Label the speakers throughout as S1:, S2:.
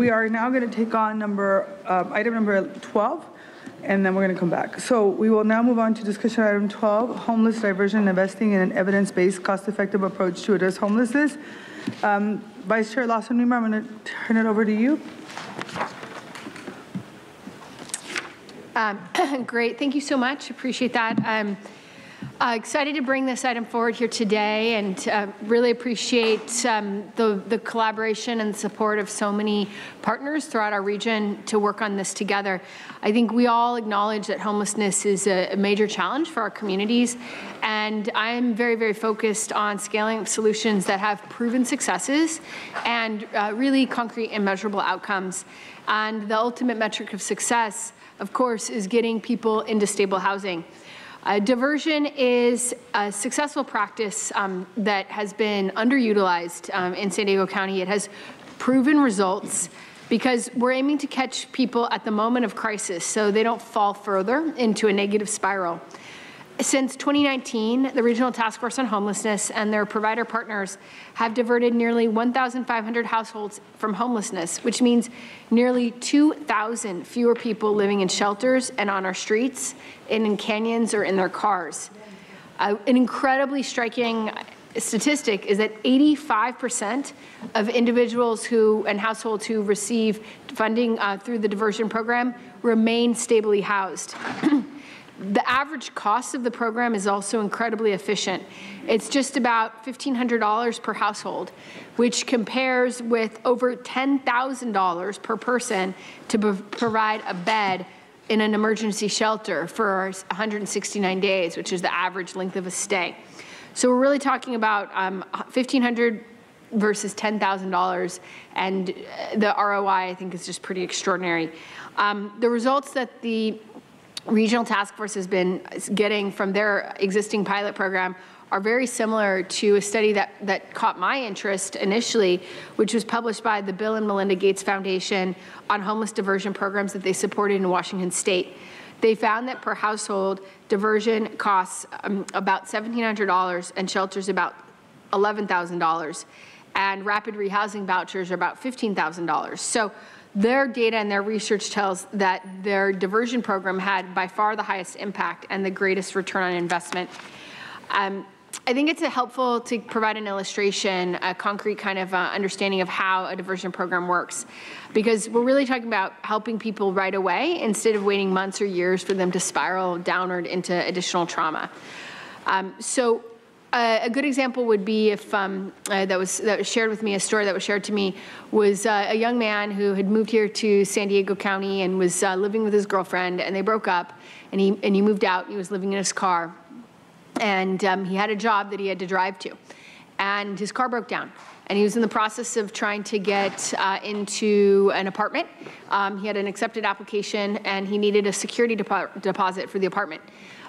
S1: We are now going to take on number, um, item number 12, and then we're going to come back. So we will now move on to discussion item 12, homeless diversion, investing in an evidence-based, cost-effective approach to address homelessness. Um, Vice Chair Lawson-Remer, I'm going to turn it over to you.
S2: Um, Great, thank you so much, appreciate that. I'm uh, excited to bring this item forward here today and uh, really appreciate um, the, the collaboration and support of so many partners throughout our region to work on this together. I think we all acknowledge that homelessness is a, a major challenge for our communities, and I'm very, very focused on scaling solutions that have proven successes and uh, really concrete and measurable outcomes. And the ultimate metric of success of course, is getting people into stable housing. Uh, diversion is a successful practice um, that has been underutilized um, in San Diego County. It has proven results because we're aiming to catch people at the moment of crisis so they don't fall further into a negative spiral. Since 2019, the Regional Task Force on Homelessness and their provider partners have diverted nearly 1,500 households from homelessness, which means nearly 2,000 fewer people living in shelters and on our streets, and in canyons or in their cars. Uh, an incredibly striking statistic is that 85% of individuals who and households who receive funding uh, through the diversion program remain stably housed. The average cost of the program is also incredibly efficient. It's just about $1,500 per household, which compares with over $10,000 per person to provide a bed in an emergency shelter for 169 days, which is the average length of a stay. So we're really talking about um, 1,500 versus $10,000, and the ROI I think is just pretty extraordinary. Um, the results that the regional task force has been getting from their existing pilot program are very similar to a study that, that caught my interest initially, which was published by the Bill and Melinda Gates Foundation on homeless diversion programs that they supported in Washington state. They found that per household, diversion costs um, about $1,700 and shelters about $11,000 and rapid rehousing vouchers are about $15,000. So their data and their research tells that their diversion program had by far the highest impact and the greatest return on investment. Um, I think it's helpful to provide an illustration, a concrete kind of uh, understanding of how a diversion program works, because we're really talking about helping people right away instead of waiting months or years for them to spiral downward into additional trauma. Um, so uh, a good example would be if um, uh, that was that was shared with me. A story that was shared to me was uh, a young man who had moved here to San Diego County and was uh, living with his girlfriend, and they broke up, and he and he moved out. he was living in his car, and um, he had a job that he had to drive to, and his car broke down. And he was in the process of trying to get uh, into an apartment. Um, he had an accepted application, and he needed a security depo deposit for the apartment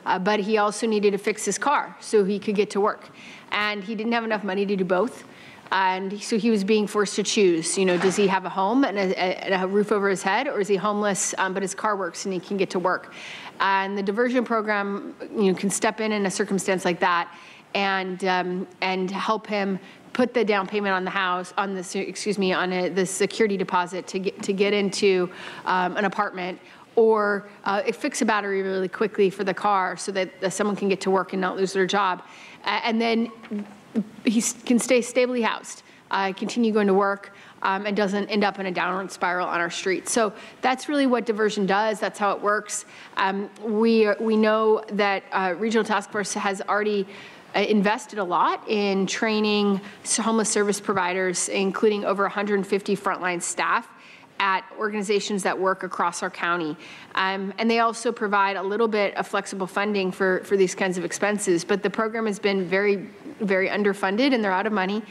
S2: uh, but he also needed to fix his car so he could get to work. And he didn't have enough money to do both. And so he was being forced to choose, you know, does he have a home and a, a, roof over his head, or is he homeless, um, but his car works and he can get to work? And the diversion program, you know, can step in in a circumstance like that and, um, and help him put the down payment on the house, on the, excuse me, on a, the security deposit to get, to get into um, an apartment or uh, fix a battery really quickly for the car so that uh, someone can get to work and not lose their job. Uh, and then he can stay stably housed, uh, continue going to work, um, and doesn't end up in a downward spiral on our streets. So that's really what diversion does. That's how it works. Um, we, we know that uh, Regional Task Force has already uh, invested a lot in training homeless service providers, including over 150 frontline staff at organizations that work across our county. Um, and they also provide a little bit of flexible funding for, for these kinds of expenses. But the program has been very, very underfunded and they're out of money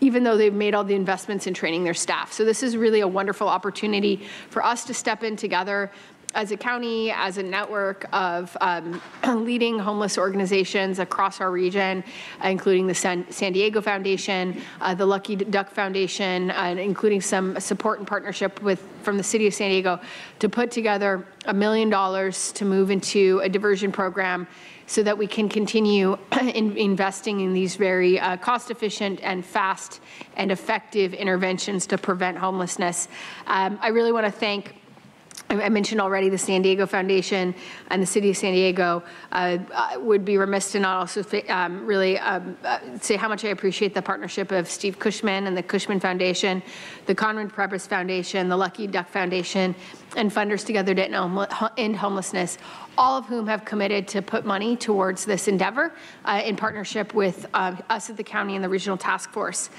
S2: even though they've made all the investments in training their staff. So this is really a wonderful opportunity for us to step in together as a county, as a network of um, leading homeless organizations across our region, including the San San Diego Foundation, uh, the Lucky Duck Foundation, and including some support and partnership with, from the city of San Diego, to put together a million dollars to move into a diversion program so that we can continue in investing in these very uh, cost-efficient and fast and effective interventions to prevent homelessness. Um, I really want to thank I mentioned already the San Diego Foundation and the City of San Diego. Uh, would be remiss to not also um, really um, uh, say how much I appreciate the partnership of Steve Cushman and the Cushman Foundation, the Conrad Prebys Foundation, the Lucky Duck Foundation, and funders together to end homelessness, all of whom have committed to put money towards this endeavor uh, in partnership with uh, us at the county and the regional task force.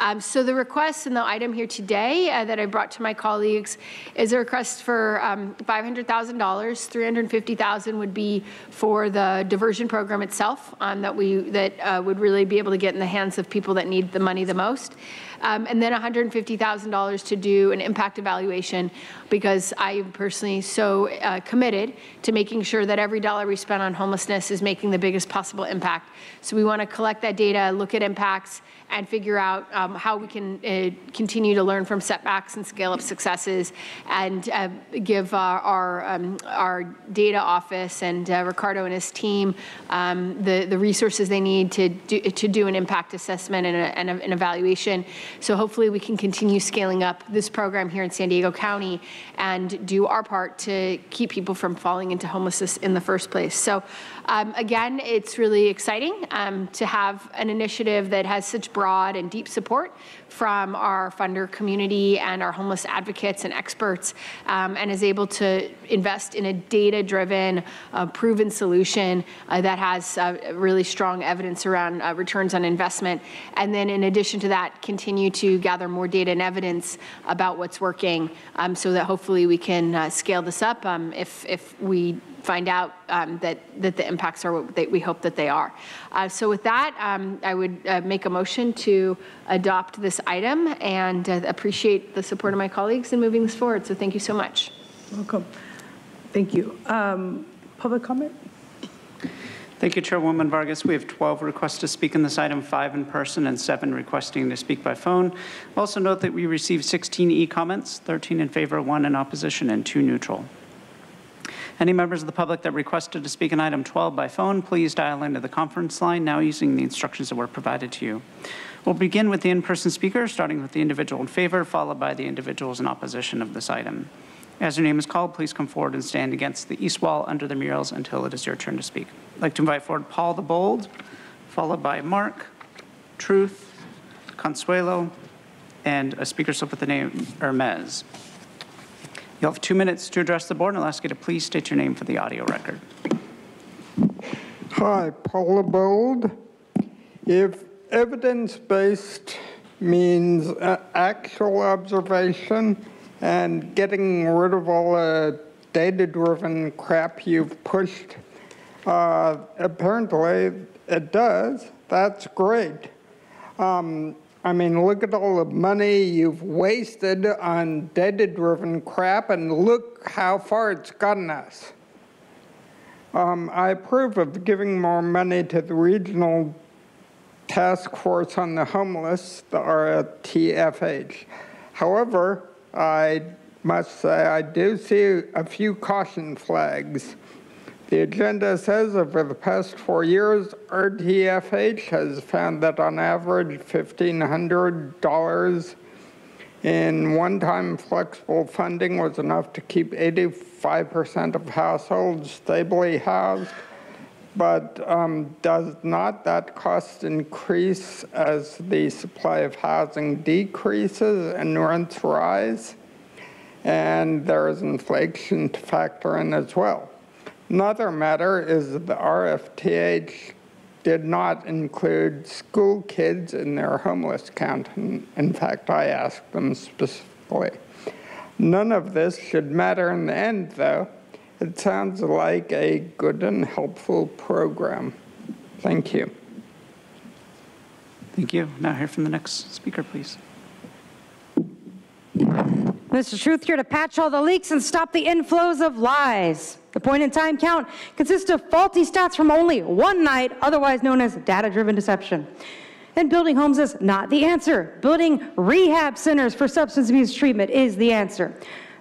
S2: Um, So the request and the item here today uh, that I brought to my colleagues is a request for um, $500,000. 350,000 would be for the diversion program itself um, that we, that uh, would really be able to get in the hands of people that need the money the most. Um, And then $150,000 to do an impact evaluation because I am personally so uh, committed to making sure that every dollar we spend on homelessness is making the biggest possible impact. So we want to collect that data, look at impacts, and figure out um, how we can uh, continue to learn from setbacks and scale up successes and uh, give our, our, um, our data office and uh, Ricardo and his team um, the, the resources they need to do, to do an impact assessment and, a, and a, an evaluation. So hopefully we can continue scaling up this program here in San Diego County and do our part to keep people from falling into homelessness in the first place. So um, again, it's really exciting um, to have an initiative that has such broad and deep support from our funder community and our homeless advocates and experts, um, and is able to invest in a data-driven, uh, proven solution uh, that has uh, really strong evidence around uh, returns on investment. And then in addition to that, continue to gather more data and evidence about what's working um, so that hopefully we can uh, scale this up um, if, if we find out um, that, that the impacts are what they, we hope that they are. Uh, so with that, um, I would uh, make a motion to adopt this item and uh, appreciate the support of my colleagues in moving this forward. So thank you so much.
S3: Welcome. Thank you. Um, Public comment?
S4: Thank you, Chairwoman Vargas. We have 12 requests to speak on this item, five in person and seven requesting to speak by phone. Also note that we received 16 e-comments, 13 in favor, one in opposition, and two neutral. Any members of the public that requested to speak on item 12 by phone, please dial into the conference line now using the instructions that were provided to you. We'll begin with the in-person speaker, starting with the individual in favor, followed by the individuals in opposition of this item. As your name is called, please come forward and stand against the east wall under the murals until it is your turn to speak. I'd like to invite forward Paul the Bold, followed by Mark, Truth, Consuelo, and a speaker slip with the name Hermes. You'll have two minutes to address the board, and I'll ask you to please state your name for the audio record.
S5: Hi, Paula Bold. If evidence-based means uh, actual observation and getting rid of all the data-driven crap you've pushed, uh, apparently it does, that's great. Um, I mean, look at all the money you've wasted on data-driven crap and look how far it's gotten us. Um, I approve of giving more money to the Regional Task Force on the Homeless, the RTFH. However, I must say I do see a few caution flags. The agenda says over the past four years, RTFH has found that on average $1,500 in one-time flexible funding was enough to keep 85% of households stably housed. But um, does not that cost increase as the supply of housing decreases and rents rise? And there is inflation to factor in as well. Another matter is the RFTH did not include school kids in their homeless count. In fact, I asked them specifically. None of this should matter in the end, though. It sounds like a good and helpful program. Thank you.
S4: Thank you. Now hear from the next speaker, please.
S6: Mr. Truth here to patch all the leaks and stop the inflows of lies. The point in time count consists of faulty stats from only one night, otherwise known as data driven deception. And building homes is not the answer. Building rehab centers for substance abuse treatment is the answer.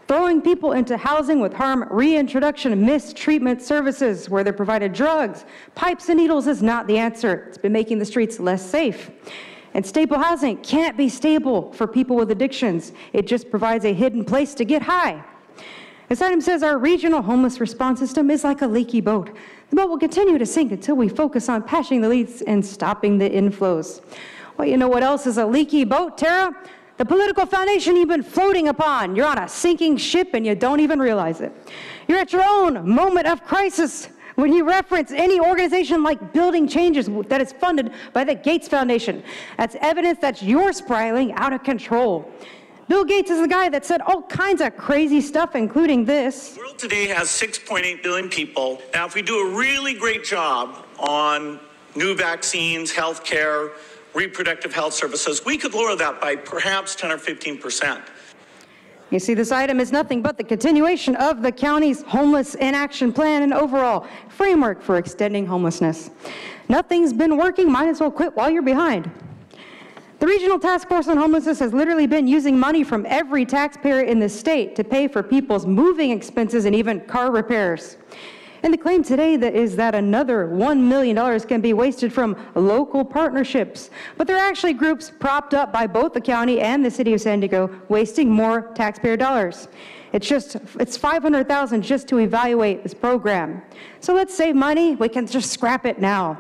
S6: Throwing people into housing with harm reintroduction mistreatment services where they're provided drugs, pipes, and needles is not the answer. It's been making the streets less safe. And stable housing can't be stable for people with addictions. It just provides a hidden place to get high. This item says our regional homeless response system is like a leaky boat. The boat will continue to sink until we focus on patching the leaks and stopping the inflows. Well, you know what else is a leaky boat, Terra? The political foundation you've been floating upon. You're on a sinking ship and you don't even realize it. You're at your own moment of crisis when you reference any organization like Building Changes that is funded by the Gates Foundation. That's evidence that you're spiraling out of control. Bill Gates is the guy that said all kinds of crazy stuff, including this.
S7: The world today has 6.8 billion people. Now, if we do a really great job on new vaccines, healthcare, reproductive health services, we could lower that by perhaps 10 or 15 percent.
S6: You see, this item is nothing but the continuation of the county's homeless inaction plan and overall framework for extending homelessness. Nothing's been working, might as well quit while you're behind. The Regional Task Force on Homelessness has literally been using money from every taxpayer in the state to pay for people's moving expenses and even car repairs. And the claim today that is that another $1 million can be wasted from local partnerships. But they're actually groups propped up by both the county and the city of San Diego wasting more taxpayer dollars. It's just, it's 500,000 just to evaluate this program. So let's save money, we can just scrap it now.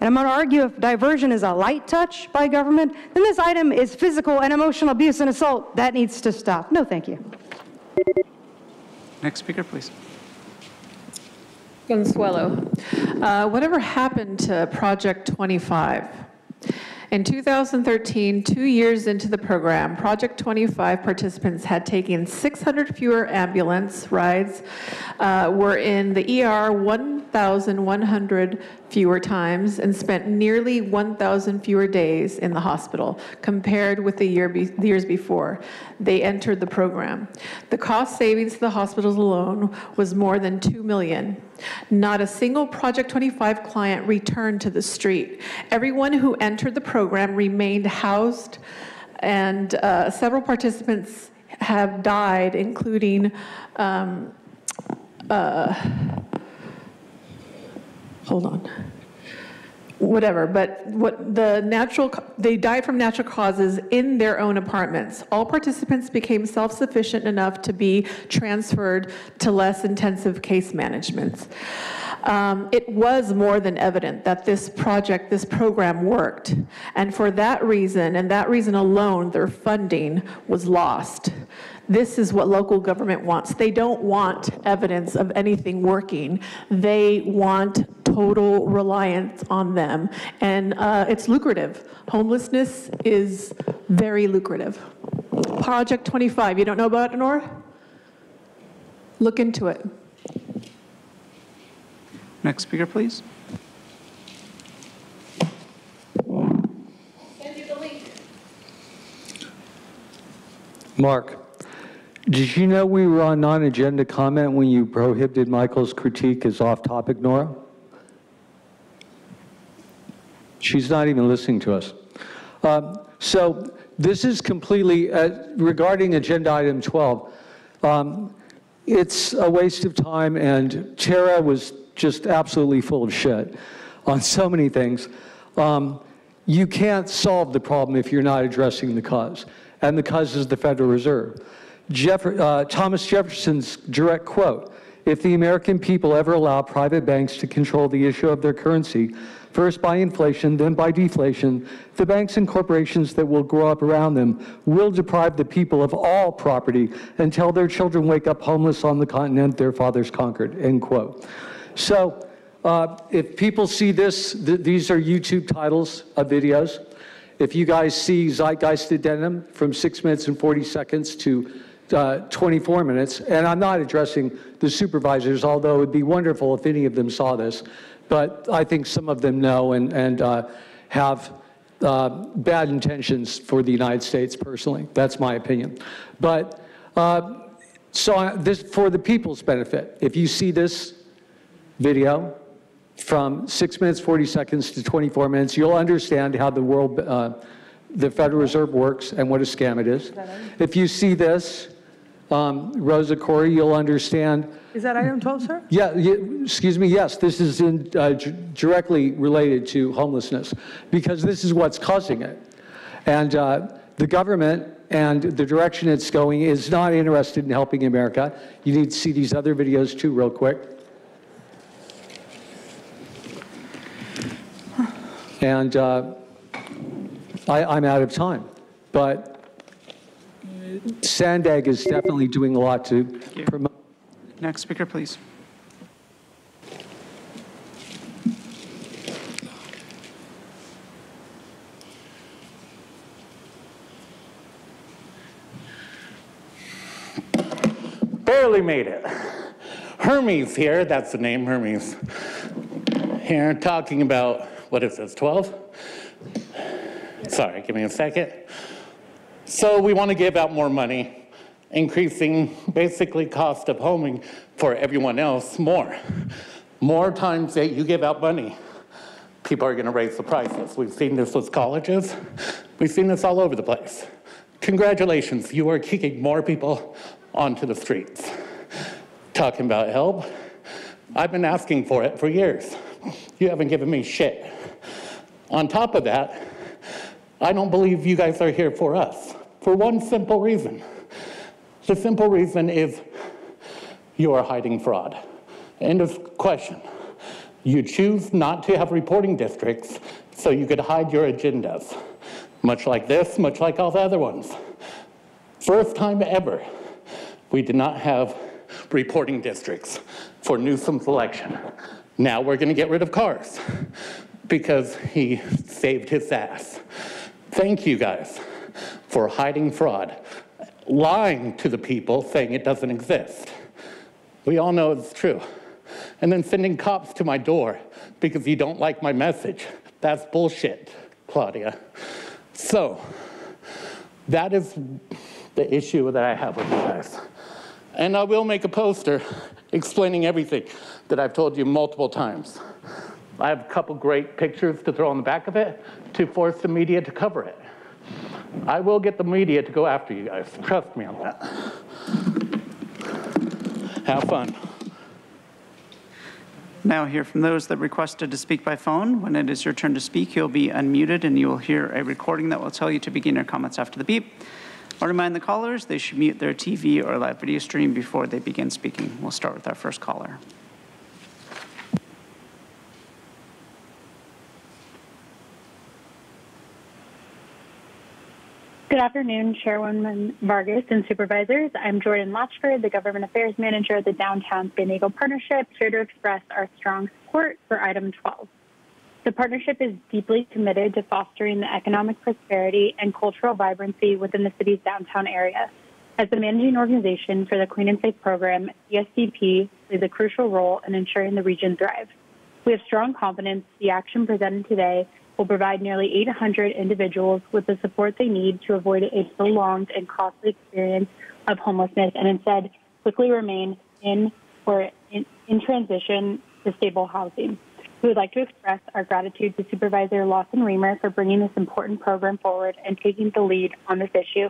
S6: And I'm going to argue if diversion is a light touch by government, then this item is physical and emotional abuse and assault. That needs to stop. No, thank you.
S4: Next speaker, please.
S8: Consuelo. Uh, Whatever happened to Project 25? In 2013, two years into the program, Project 25 participants had taken 600 fewer ambulance rides, uh, were in the ER 1,100 fewer times, and spent nearly 1,000 fewer days in the hospital compared with the year be- the years before they entered the program. The cost savings to the hospitals alone was more than 2 million. Not a single Project 25 client returned to the street. Everyone who entered the program remained housed, and uh, several participants have died, including um, uh, hold on whatever, but what the natural, they died from natural causes in their own apartments. All participants became self-sufficient enough to be transferred to less intensive case managements. Um, it was more than evident that this project, this program worked. And for that reason, and that reason alone, their funding was lost. This is what local government wants. They don't want evidence of anything working. They want total reliance on them. And uh, it's lucrative. Homelessness is very lucrative. Project 25, you don't know about it, Nora? Look into it.
S4: Next speaker, please.
S9: Mark, did you know we were on non-agenda comment when you prohibited Michael's critique as off-topic, Nora? She's not even listening to us. Um, So this is completely, uh, regarding Agenda Item 12, um, it's a waste of time, and Terra was just absolutely full of shit on so many things. Um, You can't solve the problem if you're not addressing the cause, and the cause is the Federal Reserve. Jeff, uh, Thomas Jefferson's direct quote, "If the American people ever allow private banks to control the issue of their currency, first by inflation, then by deflation, the banks and corporations that will grow up around them will deprive the people of all property until their children wake up homeless on the continent their fathers conquered." End quote. So uh, if people see this, th- these are YouTube titles of videos. If you guys see Zeitgeist Addendum from 6 minutes and 40 seconds to uh, 24 minutes, and I'm not addressing the supervisors, although it would be wonderful if any of them saw this, but I think some of them know and, and uh, have uh, bad intentions for the United States personally. That's my opinion. But Uh, So this, for the people's benefit, if you see this video from 6 minutes 40 seconds to 24 minutes, you'll understand how the world, uh, the Federal Reserve works and what a scam it is. If you see this, um, Rosa Corey, you'll understand
S3: Is that item 12, sir?
S9: yeah, ye- excuse me, yes, this is in, uh, d- directly related to homelessness, because this is what's causing it. And uh, the government and the direction it's going is not interested in helping America. You need to see these other videos too, real quick. And uh, I, I'm out of time, but Sandag is definitely doing a lot to promote.
S4: Next speaker, please.
S10: Barely made it. Hermes here, that's the name, Hermes. Here, talking about, what is this, 12? Sorry, give me a second. So we want to give out more money, increasing basically cost of homing for everyone else more. More times that you give out money, people are going to raise the prices. We've seen this with colleges. We've seen this all over the place. Congratulations, you are kicking more people onto the streets. Talking about help, I've been asking for it for years. You haven't given me shit. On top of that, I don't believe you guys are here for us for one simple reason. The simple reason is you are hiding fraud. End of question. You choose not to have reporting districts so you could hide your agendas. Much like this, much like all the other ones. First time ever, we did not have reporting districts for Newsom's election. Now we're going to get rid of cars because he saved his ass. Thank you guys for hiding fraud, lying to the people saying it doesn't exist. We all know it's true. And then sending cops to my door because you don't like my message. That's bullshit, Claudia. So, that is the issue that I have with you guys. And I will make a poster explaining everything that I've told you multiple times. I have a couple great pictures to throw on the back of it to force the media to cover it. I will get the media to go after you guys. Trust me on that. Have fun.
S4: Now hear from those that requested to speak by phone. When it is your turn to speak, you'll be unmuted and you will hear a recording that will tell you to begin your comments after the beep. I'll remind the callers they should mute their TV or live video stream before they begin speaking. We'll start with our first caller.
S11: Good afternoon, Chairwoman Vargas and supervisors. I'm Jordan Latchford, the Government Affairs Manager of the Downtown San Diego Partnership, here to express our strong support for item 12. The partnership is deeply committed to fostering the economic prosperity and cultural vibrancy within the city's downtown area. As the managing organization for the Clean and Safe program, DSDP plays a crucial role in ensuring the region thrives. We have strong confidence the action presented today will provide nearly 800 individuals with the support they need to avoid a prolonged and costly experience of homelessness and instead quickly remain in or in, in transition to stable housing. We would like to express our gratitude to Supervisor Lawson Remer for bringing this important program forward and taking the lead on this issue,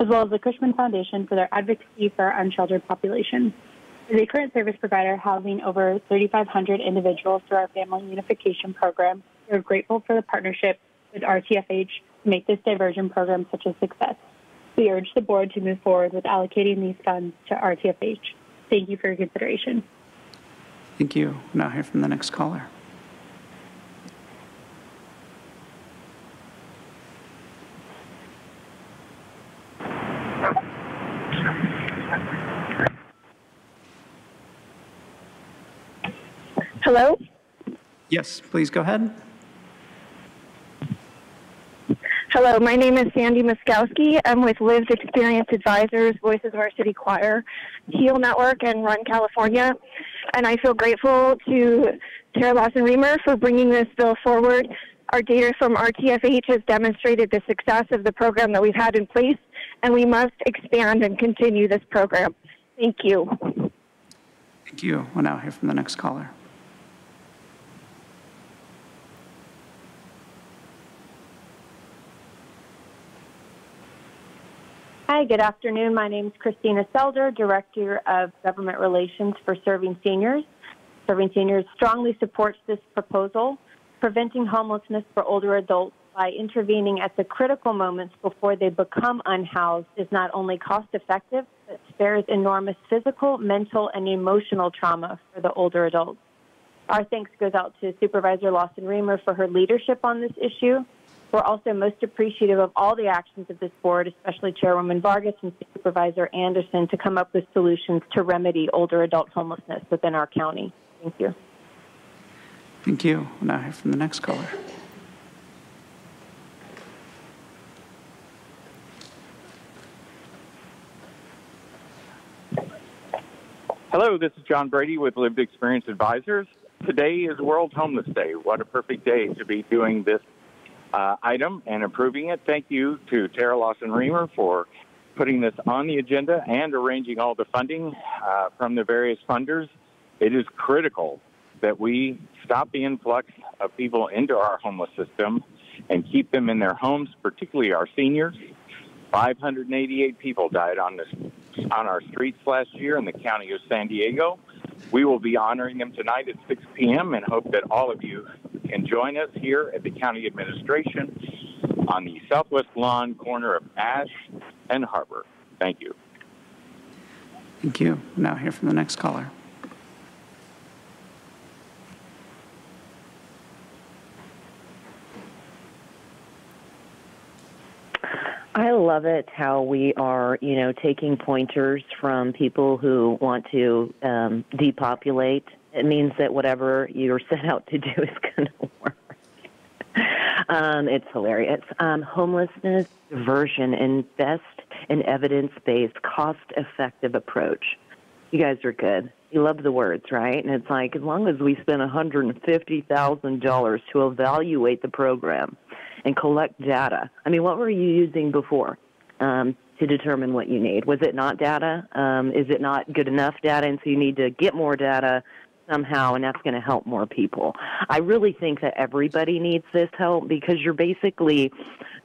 S11: as well as the Cushman Foundation for their advocacy for our unsheltered population. As a current service provider housing over 3,500 individuals through our family unification program, we are grateful for the partnership with RTFH to make this diversion program such a success. We urge the board to move forward with allocating these funds to RTFH. Thank you for your consideration.
S4: Thank you. we Now hear from the next caller.
S11: Hello?
S4: Yes, please go ahead.
S11: Hello, my name is Sandy Muskowski. I'm with Lived Experience Advisors, Voices of Our City Choir, Heal Network, and Run California. And I feel grateful to Terra Lawson Remer for bringing this bill forward. Our data from RTFH has demonstrated the success of the program that we've had in place and we must expand and continue this program. Thank you.
S4: Thank you. We'll now hear from the next caller.
S12: Hi, good afternoon. My name is Christina Selder, Director of Government Relations for Serving Seniors. Serving Seniors strongly supports this proposal, preventing homelessness for older adults by intervening at the critical moments before they become unhoused is not only cost effective, but spares enormous physical, mental, and emotional trauma for the older adults. Our thanks goes out to Supervisor Lawson Remer for her leadership on this issue. We're also most appreciative of all the actions of this board, especially Chairwoman Vargas and Supervisor Anderson, to come up with solutions to remedy older adult homelessness within our county. Thank you.
S4: Thank you. We'll now hear from the next caller.
S7: Hello, this is John Brady with Lived Experience Advisors. Today is World Homeless Day. What a perfect day to be doing this uh, item and approving it. Thank you to Terra Lawson Remer for putting this on the agenda and arranging all the funding uh, from the various funders. It is critical that we stop the influx of people into our homeless system and keep them in their homes, particularly our seniors. 588 people died on this on our streets last year in the county of San Diego. We will be honoring them tonight at 6 p.m. and hope that all of you can join us here at the county administration on the southwest lawn corner of Ash and Harbor. Thank you.
S4: Thank you. Now hear from the next caller.
S13: I love it how we are, you know, taking pointers from people who want to um, depopulate. It means that whatever you're set out to do is going to work. Um, it's hilarious. Um, homelessness, diversion, invest in evidence-based, cost-effective approach. You guys are good. You love the words, right? And it's like as long as we spend $150,000 to evaluate the program and collect data. I mean, what were you using before um, to determine what you need? Was it not data? Um, is it not good enough data? And so you need to get more data somehow, and that's going to help more people. I really think that everybody needs this help because you're basically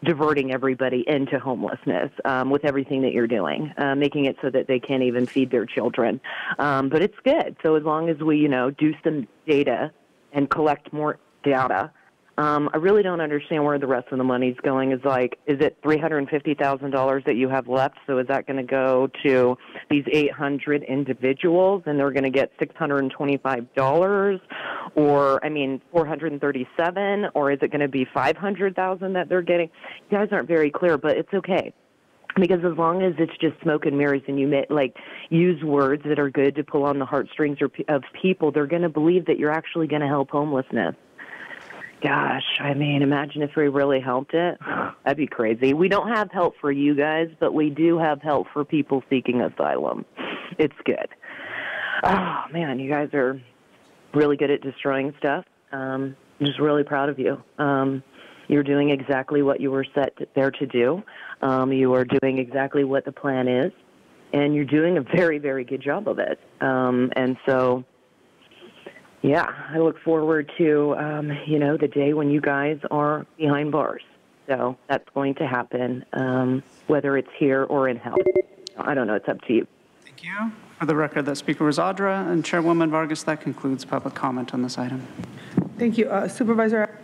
S13: diverting everybody into homelessness um, with everything that you're doing, uh, making it so that they can't even feed their children. Um, but it's good. So as long as we, you know, do some data and collect more data, um, I really don't understand where the rest of the money's going. Is like, is it three hundred and fifty thousand dollars that you have left? So is that going to go to these eight hundred individuals, and they're going to get six hundred and twenty-five dollars, or I mean, four hundred and thirty-seven, or is it going to be five hundred thousand that they're getting? You guys aren't very clear, but it's okay because as long as it's just smoke and mirrors and you may, like use words that are good to pull on the heartstrings of people, they're going to believe that you're actually going to help homelessness. Gosh, I mean, imagine if we really helped it. That'd be crazy. We don't have help for you guys, but we do have help for people seeking asylum. It's good. Oh, man, you guys are really good at destroying stuff. Um, I'm just really proud of you. Um, you're doing exactly what you were set there to do. Um, you are doing exactly what the plan is, and you're doing a very, very good job of it. Um, and so, yeah, I look forward to um, you know the day when you guys are behind bars. So that's going to happen, um, whether it's here or in hell. I don't know. It's up to you.
S4: Thank you. For the record, that speaker was Audra, and Chairwoman Vargas, that concludes public comment on this item.
S3: Thank you. Uh, Supervisor.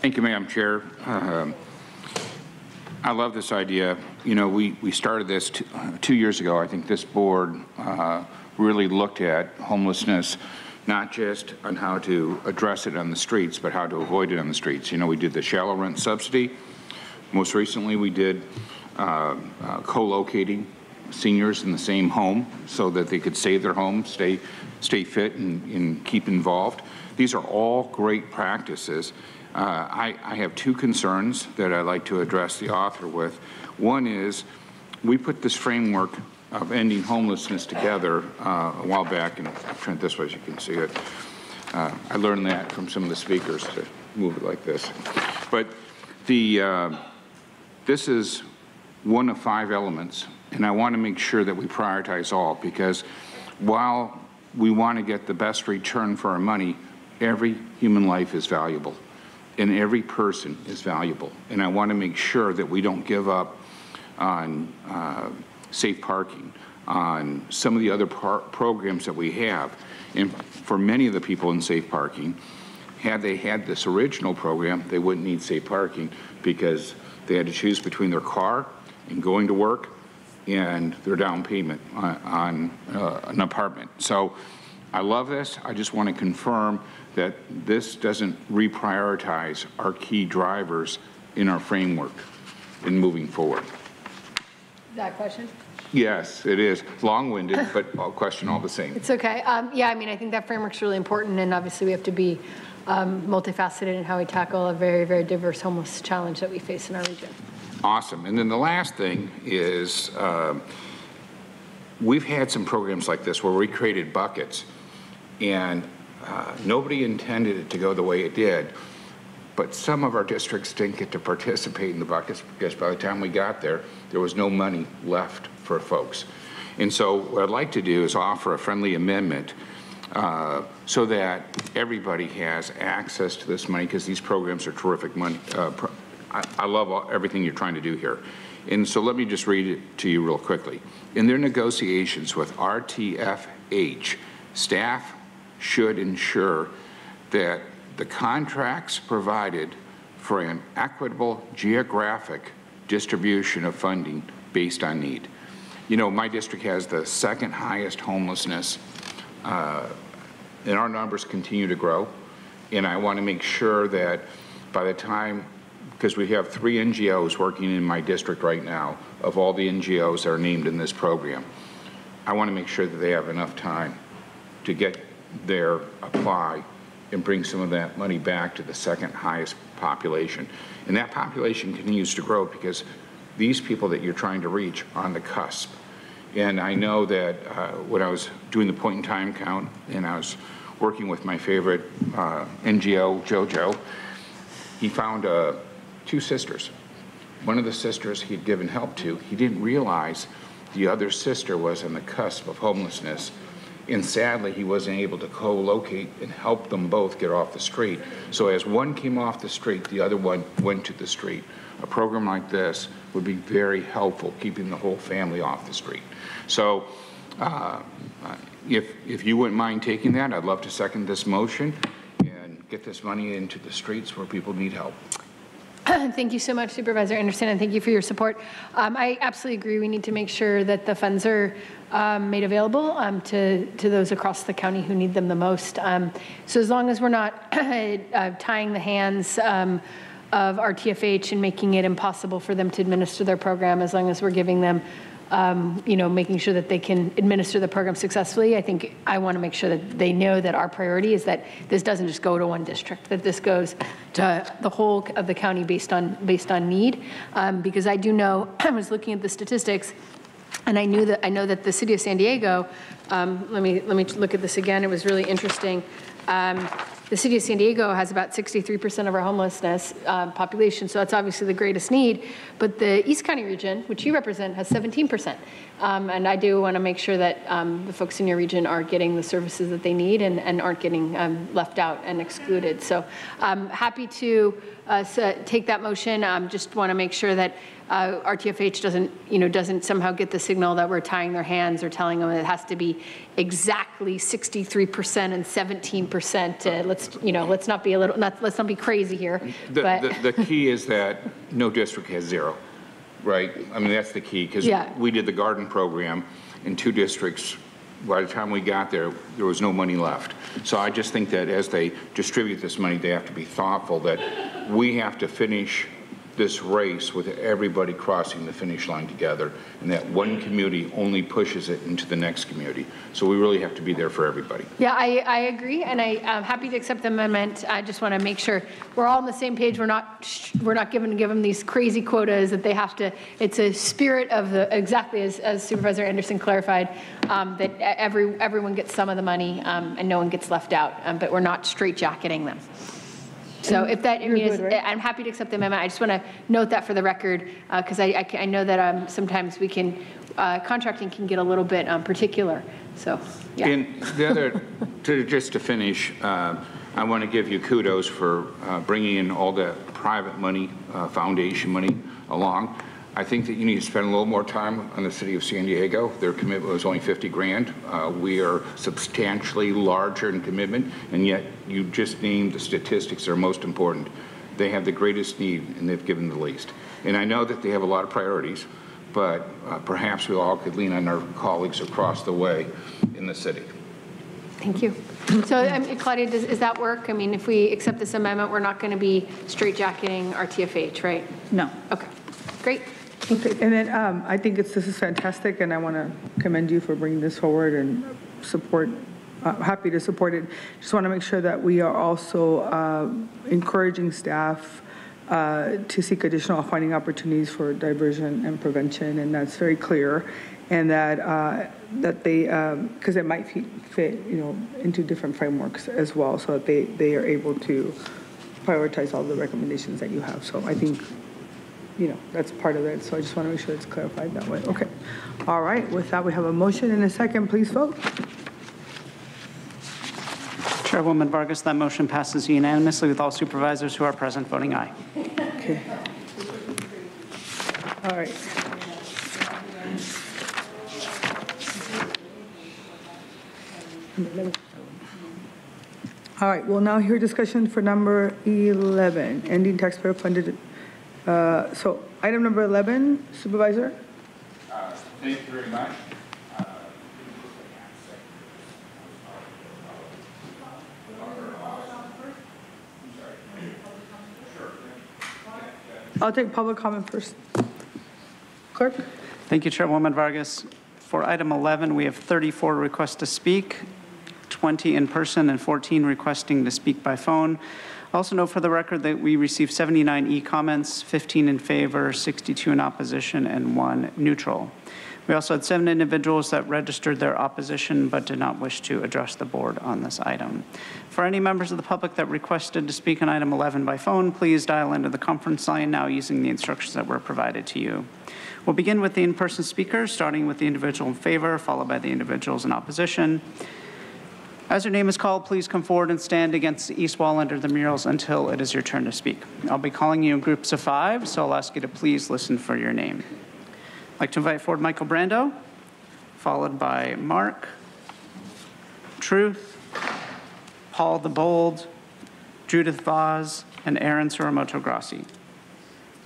S14: Thank you, Madam Chair. Um, I love this idea. You know, we, we started this two, uh, two years ago. I think this board uh, really looked at homelessness, not just on how to address it on the streets, but how to avoid it on the streets. You know, we did the shallow rent subsidy. Most recently, we did uh, uh, co-locating seniors in the same home so that they could save their home, stay, stay fit, and, and keep involved. These are all great practices. Uh, I, I have two concerns that I'd like to address the author with. One is we put this framework of ending homelessness together uh, a while back, and I'll turn it this way so you can see it. Uh, I learned that from some of the speakers to move it like this. But the, uh, this is one of five elements, and I want to make sure that we prioritize all, because while we want to get the best return for our money, every human life is valuable, and every person is valuable. And I want to make sure that we don't give up on uh, safe parking, on some of the other programs that we have. And for many of the people in safe parking, had they had this original program, they wouldn't need safe parking because they had to choose between their car and going to work and their down payment on, on uh, an apartment. So I love this. I just want to confirm that this doesn't reprioritize our key drivers in our framework in moving forward.
S2: That question?
S14: Yes, it is long-winded, but I'll question all the same.
S2: It's okay. Um, yeah, I mean, I think that framework's really important, and obviously we have to be um, multifaceted in how we tackle a very, very diverse homeless challenge that we face in our region.
S14: Awesome. And then the last thing is um, we've had some programs like this where we created buckets, and uh, nobody intended it to go the way it did. But some of our districts didn't get to participate in the buckets because by the time we got there, there was no money left for folks. And so what I'd like to do is offer a friendly amendment uh, so that everybody has access to this money because these programs are terrific money. Uh, pro I, love all, everything you're trying to do here. And so let me just read it to you real quickly. In their negotiations with RTFH, staff should ensure that the contracts provided for an equitable geographic distribution of funding based on need. You know, my district has the second highest homelessness, uh, and our numbers continue to grow. And I want to make sure that by the time, because we have three NGOs working in my district right now, of all the NGOs that are named in this program, I want to make sure that they have enough time to get their apply and bring some of that money back to the second highest population. And that population continues to grow because these people that you're trying to reach are on the cusp. And I know that uh, when I was doing the point in time count and I was working with my favorite uh, NGO, JoJo, he found uh, two sisters. One of the sisters he'd given help to, he didn't realize the other sister was on the cusp of homelessness. And sadly, he wasn't able to co locate and help them both get off the street. So, as one came off the street, the other one went to the street. A program like this would be very helpful, keeping the whole family off the street. So, uh, if, if you wouldn't mind taking that, I'd love to second this motion and get this money into the streets where people need help.
S2: Thank you so much, Supervisor Anderson, and thank you for your support. Um, I absolutely agree. We need to make sure that the funds are um, made available um, to, to those across the county who need them the most. Um, so as long as we're not uh, tying the hands um, of RTFH and making it impossible for them to administer their program, as long as we're giving them um, you know, making sure that they can administer the program successfully. I think I want to make sure that they know that our priority is that this doesn't just go to one district, that this goes to the whole of the county based on based on need. Um, because I do know, I was looking at the statistics, and I knew that I know that the city of San Diego. Um, let me let me look at this again. It was really interesting. The city of San Diego has about 63% of our homelessness uh, population, so that's obviously the greatest need. But the East County region, which you represent, has 17%. Um, and I do want to make sure that um, the folks in your region are getting the services that they need and, and aren't getting um, left out and excluded. So I'm happy to uh, take that motion. Um, just want to make sure that uh, RTFH doesn't, you know, doesn't somehow get the signal that we're tying their hands or telling them it has to be exactly 63% and 17%. Uh, let's, you know, let's not be a little, not, let's not be crazy here.
S14: The, the, the key is that no district has zero, right? I mean, that's the key because yeah. we did the garden program in two districts. By the time we got there, there was no money left. So I just think that as they distribute this money, they have to be thoughtful that we have to finish this race with everybody crossing the finish line together, and that one community only pushes it into the next community. So we really have to be there for everybody.
S2: Yeah, I, I agree, and I, am happy to accept the amendment. I just want to make sure we're all on the same page. We're not we're not given to give them these crazy quotas that they have to. It's a spirit of the exactly as, as Supervisor Anderson clarified um, that every everyone gets some of the money um, and no one gets left out, um, but we're not straitjacketing them. So if that, I mean,
S3: good, right?
S2: I'm happy to accept the amendment. I just want to note that for the record, because I, I ca- I know that um, sometimes we can, uh, contracting can get a little bit um, particular, so, yeah.
S14: And the other, to, just to finish, uh, I want to give you kudos for uh, bringing in all the private money, uh, foundation money along. I think that you need to spend a little more time on the city of San Diego. Their commitment was only 50 grand. Uh, We are substantially larger in commitment, and yet you just named the statistics that are most important. They have the greatest need, and they've given the least. And I know that they have a lot of priorities, but uh, perhaps we all could lean on our colleagues across the way in the city.
S2: Thank you. So um, Claudia, does, is that work? I mean, if we accept this amendment, we're not going to be straightjacketing RTFH, right?
S3: No.
S2: Okay, great.
S3: Okay, and then um, I think it's, this is fantastic, and I want to commend you for bringing this forward and support, uh, happy to support it. Just want to make sure that we are also uh, encouraging staff uh, to seek additional funding opportunities for diversion and prevention, and that's very clear. And that, uh, that they, because it might fit, you know, into different frameworks as well, so that they, they are able to prioritize all the recommendations that you have. So I think you know, that's part of it, so I just want to make sure it's clarified that way. Okay. All right, with that, we have a motion and a second, please vote.
S4: Chairwoman Vargas, that motion passes unanimously with all supervisors who are present voting aye.
S3: Okay. All right. All right, we'll now hear discussion for number 11, ending taxpayer-funded, uh, so item number 11, Supervisor?
S14: Thank you very much.
S3: I'll take public comment first. Clerk?
S4: Thank you, Chairwoman Vargas. For item 11, we have 34 requests to speak, 20 in person and 14 requesting to speak by phone. Also note for the record that we received 79 e-comments, 15 in favor, 62 in opposition, and one neutral. We also had seven individuals that registered their opposition but did not wish to address the board on this item. For any members of the public that requested to speak on item 11 by phone, please dial into the conference line now using the instructions that were provided to you. We'll begin with the in-person speakers, starting with the individual in favor, followed by the individuals in opposition. As your name is called, please come forward and stand against the east wall under the murals until it is your turn to speak. I'll be calling you in groups of five, so I'll ask you to please listen for your name. I'd like to invite forward Michael Brando, followed by Mark, Truth, Paul the Bold, Judith Vaz, and Erin Tsurumoto Grassi.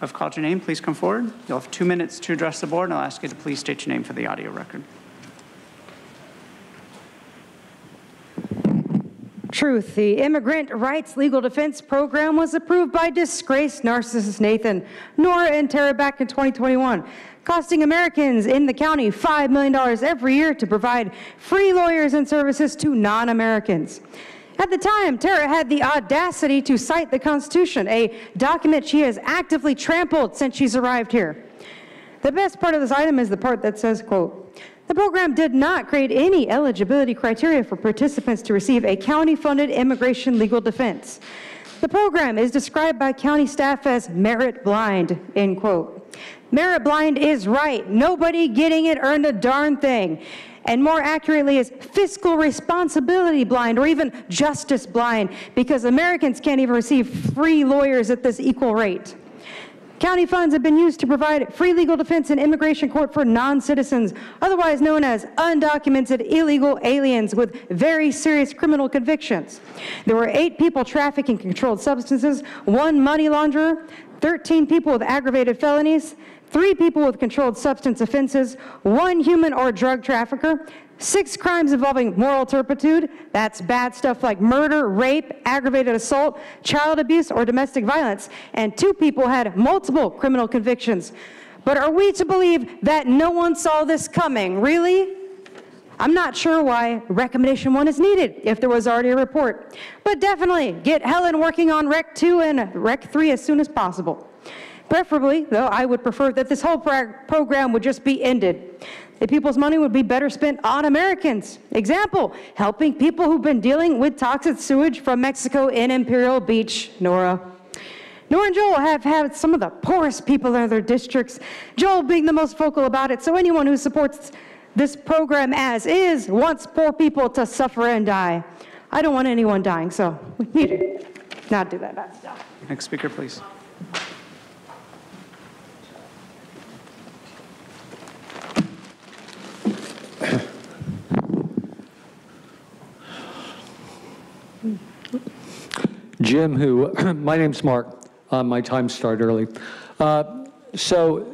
S4: I've called your name, please come forward. You'll have two minutes to address the board, and I'll ask you to please state your name for the audio record.
S6: Truth, the Immigrant Rights Legal Defense Program was approved by disgraced narcissist Nathan, Nora, and Terra back in 2021, costing Americans in the county $5 million every year to provide free lawyers and services to non-Americans. At the time, Terra had the audacity to cite the Constitution, a document she has actively trampled since she's arrived here. The best part of this item is the part that says, quote, the program did not create any eligibility criteria for participants to receive a county-funded immigration legal defense. The program is described by county staff as merit blind, end quote. Merit blind is right. Nobody getting it earned a darn thing. And more accurately is fiscal responsibility blind or even justice blind because Americans can't even receive free lawyers at this equal rate. County funds have been used to provide free legal defense in immigration court for non-citizens, otherwise known as undocumented illegal aliens with very serious criminal convictions. There were eight people trafficking controlled substances, one money launderer, 13 people with aggravated felonies, three people with controlled substance offenses, one human or drug trafficker, six crimes involving moral turpitude, that's bad stuff like murder, rape, aggravated assault, child abuse, or domestic violence, and two people had multiple criminal convictions. But are we to believe that no one saw this coming? Really? I'm not sure why recommendation one is needed if there was already a report. But definitely get Helen working on Rec 2 and Rec 3 as soon as possible. Preferably, though, I would prefer that this whole pro- program would just be ended. The people's money would be better spent on Americans. Example, helping people who've been dealing with toxic sewage from Mexico in Imperial Beach, Nora. Nora and Joel have had some of the poorest people in their districts, Joel being the most vocal about it, so anyone who supports this program as is wants poor people to suffer and die. I don't want anyone dying, so we need to not do that.
S4: Next speaker, please.
S9: Jim, who, my name's Mark. Uh, my time started early. Uh, so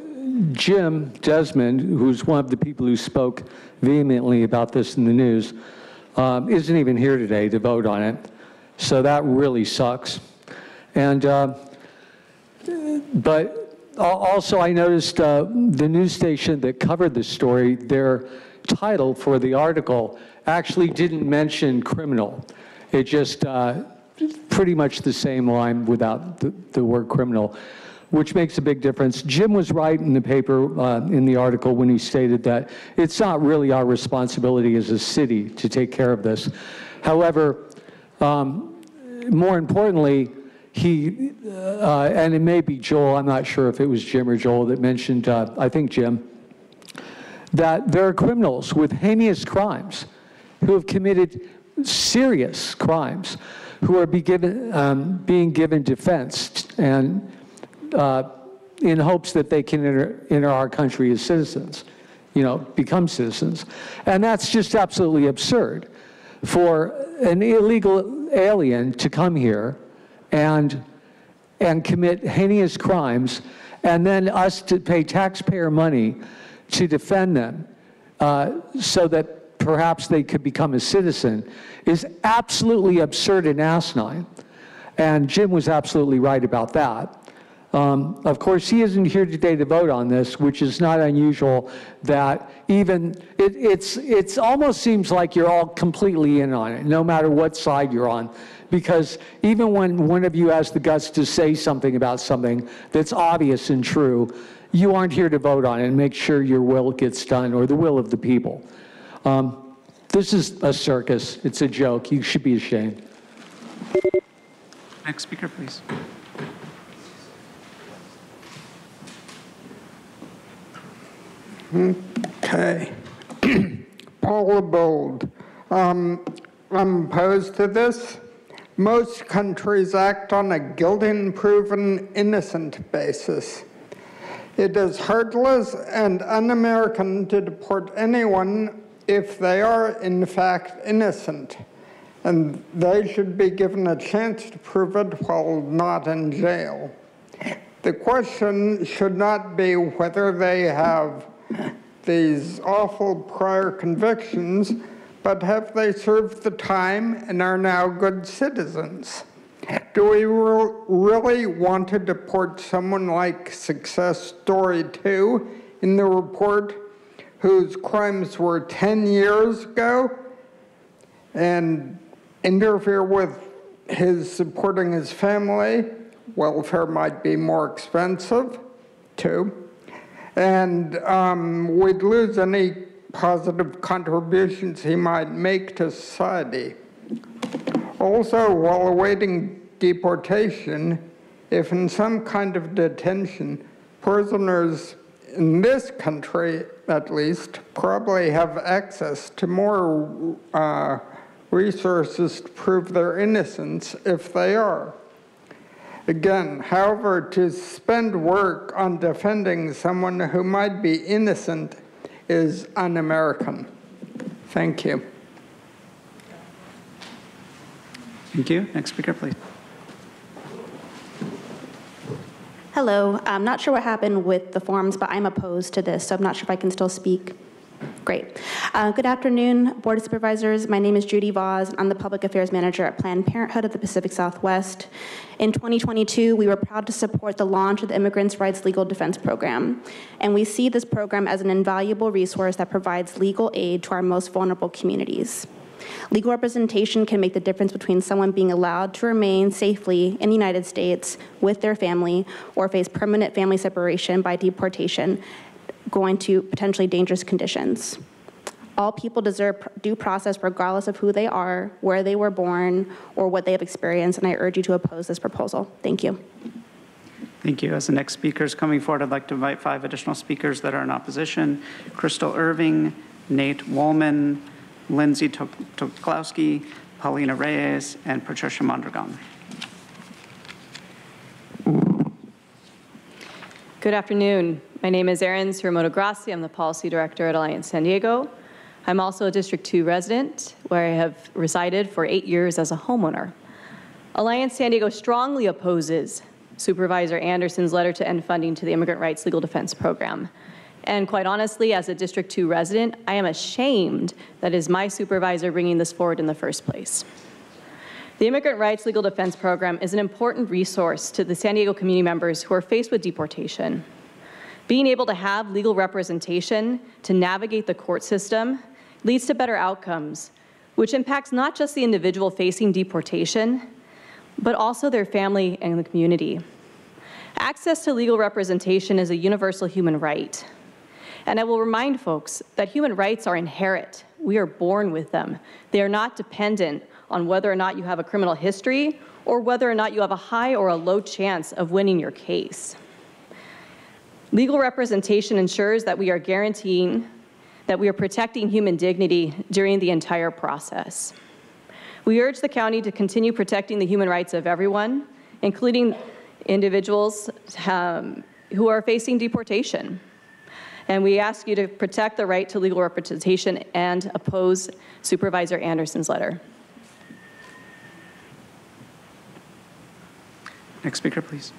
S9: Jim Desmond, who's one of the people who spoke vehemently about this in the news, um, isn't even here today to vote on it. So that really sucks. And, uh, but also I noticed uh, the news station that covered this story, their title for the article actually didn't mention criminal. It just, uh, pretty much the same line without the, the word criminal, which makes a big difference. Jim was right in the paper, uh, in the article, when he stated that it's not really our responsibility as a city to take care of this. However, um, more importantly, he, uh, and it may be Joel, I'm not sure if it was Jim or Joel that mentioned, uh, I think Jim, that there are criminals with heinous crimes who have committed serious crimes who are be given, um, being given defense and uh, in hopes that they can enter, enter our country as citizens, you know, become citizens. And that's just absolutely absurd for an illegal alien to come here and, and commit heinous crimes and then us to pay taxpayer money to defend them uh, so that perhaps they could become a citizen is absolutely absurd and asinine. And Jim was absolutely right about that. Um, of course, he isn't here today to vote on this, which is not unusual that even, it, it's, it's almost seems like you're all completely in on it, no matter what side you're on. Because even when one of you has the guts to say something about something that's obvious and true, you aren't here to vote on it and make sure your will gets done or the will of the people. Um, this is a circus. It's a joke. You should be ashamed.
S4: Next speaker, please.
S5: Okay. Paula Bold. Um, I'm opposed to this. Most countries act on a guilty and proven innocent basis. It is heartless and un American to deport anyone if they are, in fact, innocent, and they should be given a chance to prove it while not in jail. The question should not be whether they have these awful prior convictions, but have they served the time and are now good citizens? Do we re really want to deport someone like Success Story 2 in the report whose crimes were 10 years ago and interfere with his supporting his family? Welfare might be more expensive, too and um, we'd lose any positive contributions he might make to society. Also, while awaiting deportation, if in some kind of detention, prisoners in this country, at least, probably have access to more uh, resources to prove their innocence if they are. Again, however, to spend work on defending someone who might be innocent is un American. Thank you.
S4: Thank you. Next speaker, please.
S15: Hello. I'm not sure what happened with the forms, but I'm opposed to this, so I'm not sure if I can still speak. Great. Uh, good afternoon, Board of Supervisors. My name is Judy Voss. I'm the Public Affairs Manager at Planned Parenthood of the Pacific Southwest. In 2022, we were proud to support the launch of the Immigrants' Rights Legal Defense Program, and we see this program as an invaluable resource that provides legal aid to our most vulnerable communities. Legal representation can make the difference between someone being allowed to remain safely in the United States with their family or face permanent family separation by deportation going to potentially dangerous conditions. All people deserve due process regardless of who they are, where they were born, or what they have experienced, and I urge you to oppose this proposal. Thank you.
S4: Thank you. As the next speaker is coming forward, I'd like to invite five additional speakers that are in opposition. Crystal Irving, Nate Woolman, Lindsay Toklowski, Paulina Reyes, and Patricia Mondragon.
S16: Good afternoon. My name is Erin Tsurumoto Grassi. I'm the Policy Director at Alliance San Diego. I'm also a District 2 resident where I have resided for eight years as a homeowner. Alliance San Diego strongly opposes Supervisor Anderson's letter to end funding to the Immigrant Rights Legal Defense Program. And quite honestly, as a District 2 resident, I am ashamed that it is my supervisor bringing this forward in the first place. The Immigrant Rights Legal Defense Program is an important resource to the San Diego community members who are faced with deportation. Being able to have legal representation to navigate the court system leads to better outcomes, which impacts not just the individual facing deportation, but also their family and the community. Access to legal representation is a universal human right. And I will remind folks that human rights are inherent. We are born with them. They are not dependent on whether or not you have a criminal history or whether or not you have a high or a low chance of winning your case. Legal representation ensures that we are guaranteeing that we are protecting human dignity during the entire process. We urge the county to continue protecting the human rights of everyone, including individuals um, who are facing deportation. And we ask you to protect the right to legal representation and oppose Supervisor Anderson's letter.
S4: Next speaker, please.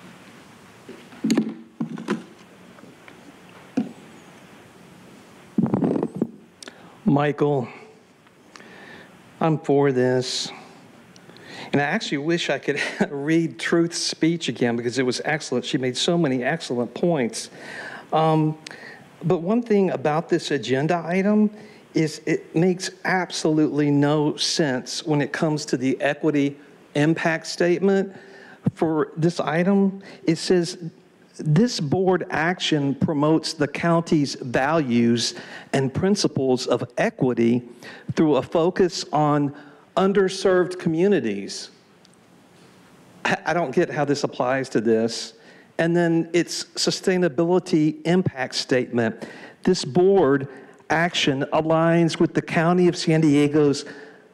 S17: Michael, I'm for this. And I actually wish I could read Truth's speech again because it was excellent. She made so many excellent points. Um, but one thing about this agenda item is it makes absolutely no sense when it comes to the equity impact statement for this item. It says this board action promotes the county's values and principles of equity through a focus on underserved communities. I don't get how this applies to this. And then its sustainability impact statement. This board action aligns with the County of San Diego's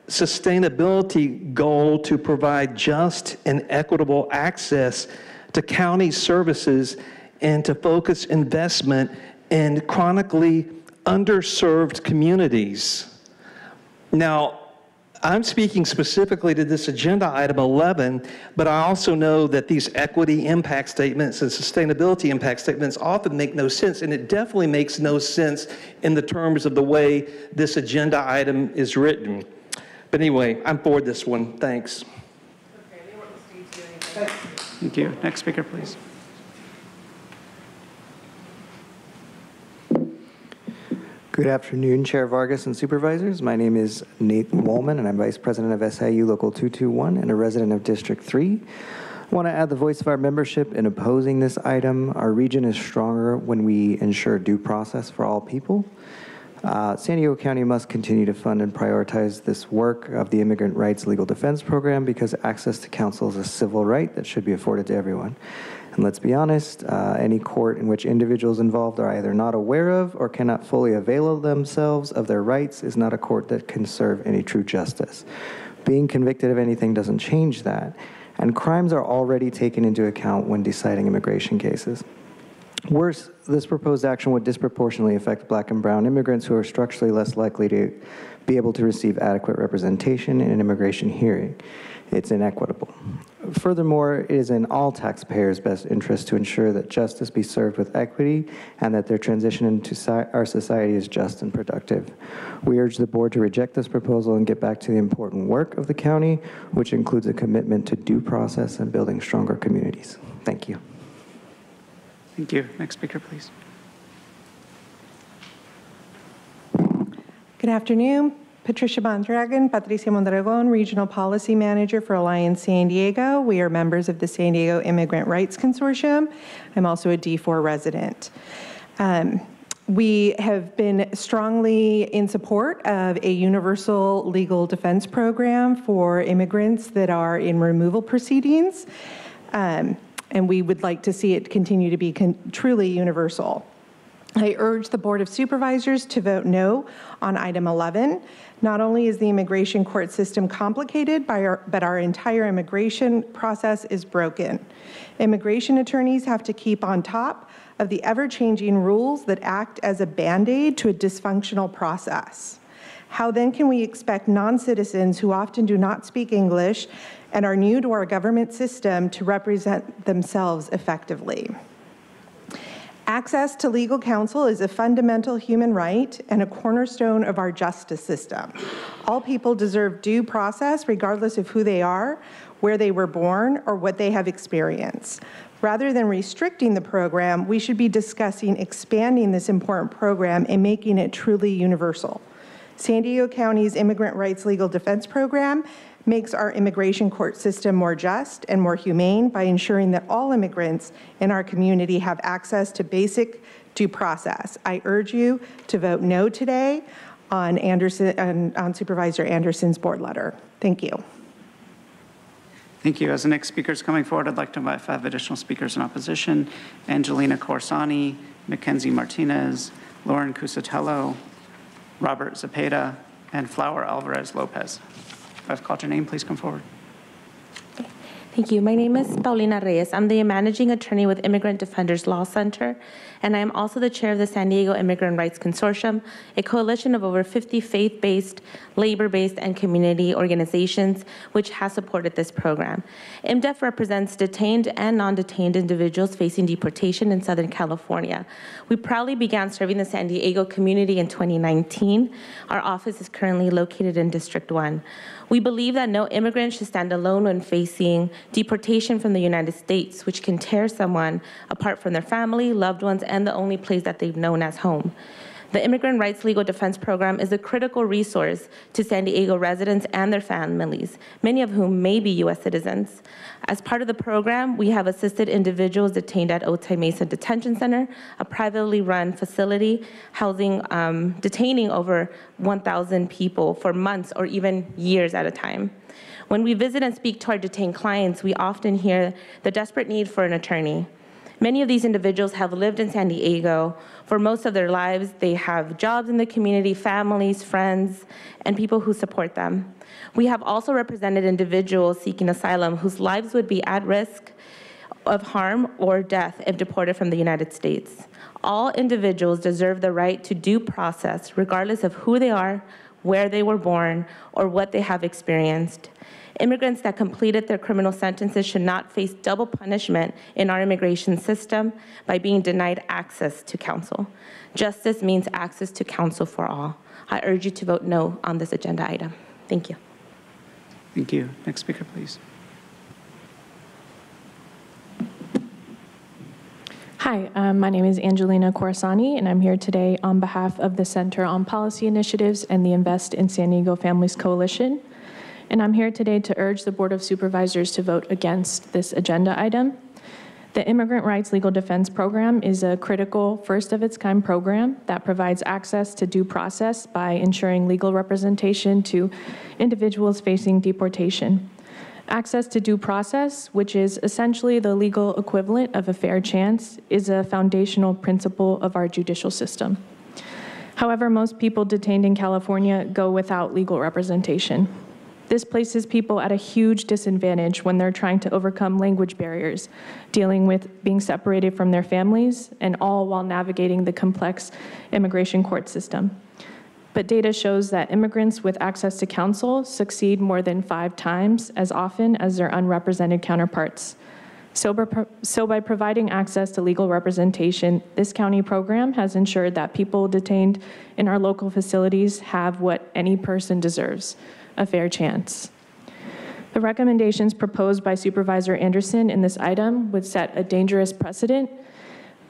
S17: sustainability goal to provide just and equitable access to county services and to focus investment in chronically underserved communities. Now, I'm speaking specifically to this agenda item 11, but I also know that these equity impact statements and sustainability impact statements often make no sense, and it definitely makes no sense in the terms of the way this agenda item is written. But anyway, I'm for this one. Thanks.
S4: Thank you. Next speaker, please.
S18: Good afternoon, Chair Vargas and supervisors. My name is Nate Woolman, and I'm Vice President of SEIU Local 221 and a resident of District 3. I want to add the voice of our membership in opposing this item. Our region is stronger when we ensure due process for all people. Uh, San Diego County must continue to fund and prioritize this work of the Immigrant Rights Legal Defense Program because access to counsel is a civil right that should be afforded to everyone. And let's be honest, uh, any court in which individuals involved are either not aware of or cannot fully avail themselves of their rights is not a court that can serve any true justice. Being convicted of anything doesn't change that, and crimes are already taken into account when deciding immigration cases. Worse, this proposed action would disproportionately affect black and brown immigrants who are structurally less likely to be able to receive adequate representation in an immigration hearing. It's inequitable. Furthermore, it is in all taxpayers' best interest to ensure that justice be served with equity and that their transition into si- our society is just and productive. We urge the board to reject this proposal and get back to the important work of the county, which includes a commitment to due process and building stronger communities. Thank you.
S4: Thank you. Next speaker, please.
S19: Good afternoon. Patricia Bondragon, Patricia Mondragon, Regional Policy Manager for Alliance San Diego. We are members of the San Diego Immigrant Rights Consortium. I'm also a D4 resident. Um, we have been strongly in support of a universal legal defense program for immigrants that are in removal proceedings. Um, and we would like to see it continue to be truly universal. I urge the Board of Supervisors to vote no on item 11. Not only is the immigration court system complicated, our, but our entire immigration process is broken. Immigration attorneys have to keep on top of the ever changing rules that act as a band aid to a dysfunctional process. How then can we expect non citizens who often do not speak English and are new to our government system to represent themselves effectively? Access to legal counsel is a fundamental human right and a cornerstone of our justice system. All people deserve due process regardless of who they are, where they were born, or what they have experienced. Rather than restricting the program, we should be discussing expanding this important program and making it truly universal. San Diego County's Immigrant Rights Legal Defense Program makes our immigration court system more just and more humane by ensuring that all immigrants in our community have access to basic due process. I urge you to vote no today on Anderson on, Supervisor Anderson's board letter. Thank you.
S4: Thank you. As the next speaker is coming forward, I'd like to invite five additional speakers in opposition. Angelina Corsani, Mackenzie Martinez, Lauren Cusatello, Robert Zapata, and Flower Alvarez Lopez. If I've called your name, please come forward.
S20: Thank you. My name is Paulina Reyes. I'm the managing attorney with Immigrant Defenders Law Center, and I am also the chair of the San Diego Immigrant Rights Consortium, a coalition of over 50 faith based, labor based, and community organizations which has supported this program. IMDEF represents detained and non detained individuals facing deportation in Southern California. We proudly began serving the San Diego community in 2019. Our office is currently located in District 1. We believe that no immigrant should stand alone when facing deportation from the United States, which can tear someone apart from their family, loved ones, and the only place that they've known as home. The Immigrant Rights Legal Defense Program is a critical resource to San Diego residents and their families, many of whom may be U.S. citizens. As part of the program, we have assisted individuals detained at Otay Mesa Detention Center, a privately run facility housing, um, detaining over 1,000 people for months or even years at a time. When we visit and speak to our detained clients, we often hear the desperate need for an attorney. Many of these individuals have lived in San Diego for most of their lives. They have jobs in the community, families, friends, and people who support them. We have also represented individuals seeking asylum whose lives would be at risk of harm or death if deported from the United States. All individuals deserve the right to due process, regardless of who they are, where they were born, or what they have experienced. Immigrants that completed their criminal sentences should not face double punishment in our immigration system by being denied access to counsel. Justice means access to counsel for all. I urge you to vote no on this agenda item. Thank you.
S4: Thank you. Next speaker, please.
S21: Hi, um, my name is Angelina Corsani, and I'm here today on behalf of the Center on Policy Initiatives and the Invest in San Diego Families Coalition and I'm here today to urge the Board of Supervisors to vote against this agenda item. The Immigrant Rights Legal Defense Program is a critical, first of its kind program that provides access to due process by ensuring legal representation to individuals facing deportation. Access to due process, which is essentially the legal equivalent of a fair chance, is a foundational principle of our judicial system. However, most people detained in California go without legal representation. This places people at a huge disadvantage when they're trying to overcome language barriers, dealing with being separated from their families, and all while navigating the complex immigration court system. But data shows that immigrants with access to counsel succeed more than five times as often as their unrepresented counterparts. So by, so by providing access to legal representation, this county program has ensured that people detained in our local facilities have what any person deserves a fair chance. The recommendations proposed by Supervisor Anderson in this item would set a dangerous precedent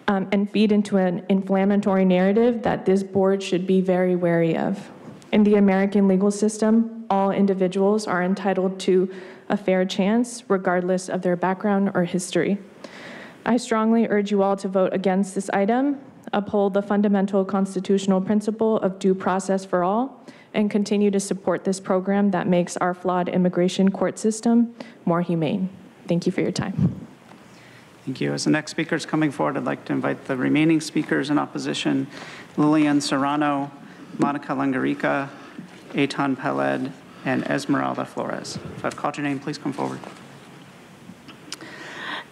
S21: um, and feed into an inflammatory narrative that this board should be very wary of. In the American legal system, all individuals are entitled to a fair chance, regardless of their background or history. I strongly urge you all to vote against this item. uphold the fundamental constitutional principle of due process for all, and continue to support this program that makes our flawed immigration court system more humane. Thank you for your time.
S4: Thank you. As the next speaker is coming forward, I'd like to invite the remaining speakers in opposition, Lillian Serrano, Monica Langarica, Eitan Peled, and Esmeralda Flores. If I've called your name, please come forward.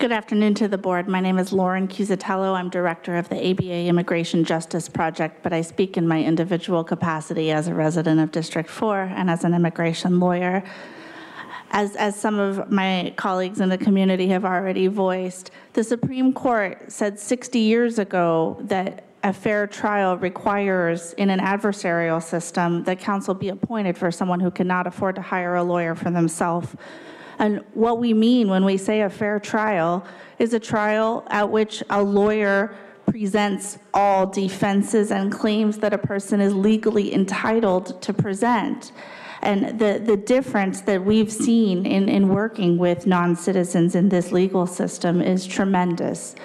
S22: Good afternoon to the board. My name is Lauren Cusatello. I'm director of the ABA Immigration Justice Project, but I speak in my individual capacity as a resident of District 4 and as an immigration lawyer. As, as some of my colleagues in the community have already voiced, the Supreme Court said 60 years ago that a fair trial requires, in an adversarial system, that counsel be appointed for someone who cannot afford to hire a lawyer for themselves. And what we mean when we say a fair trial is a trial at which a lawyer presents all defenses and claims that a person is legally entitled to present. And the, the difference that we've seen in, in working with non citizens in this legal system is tremendous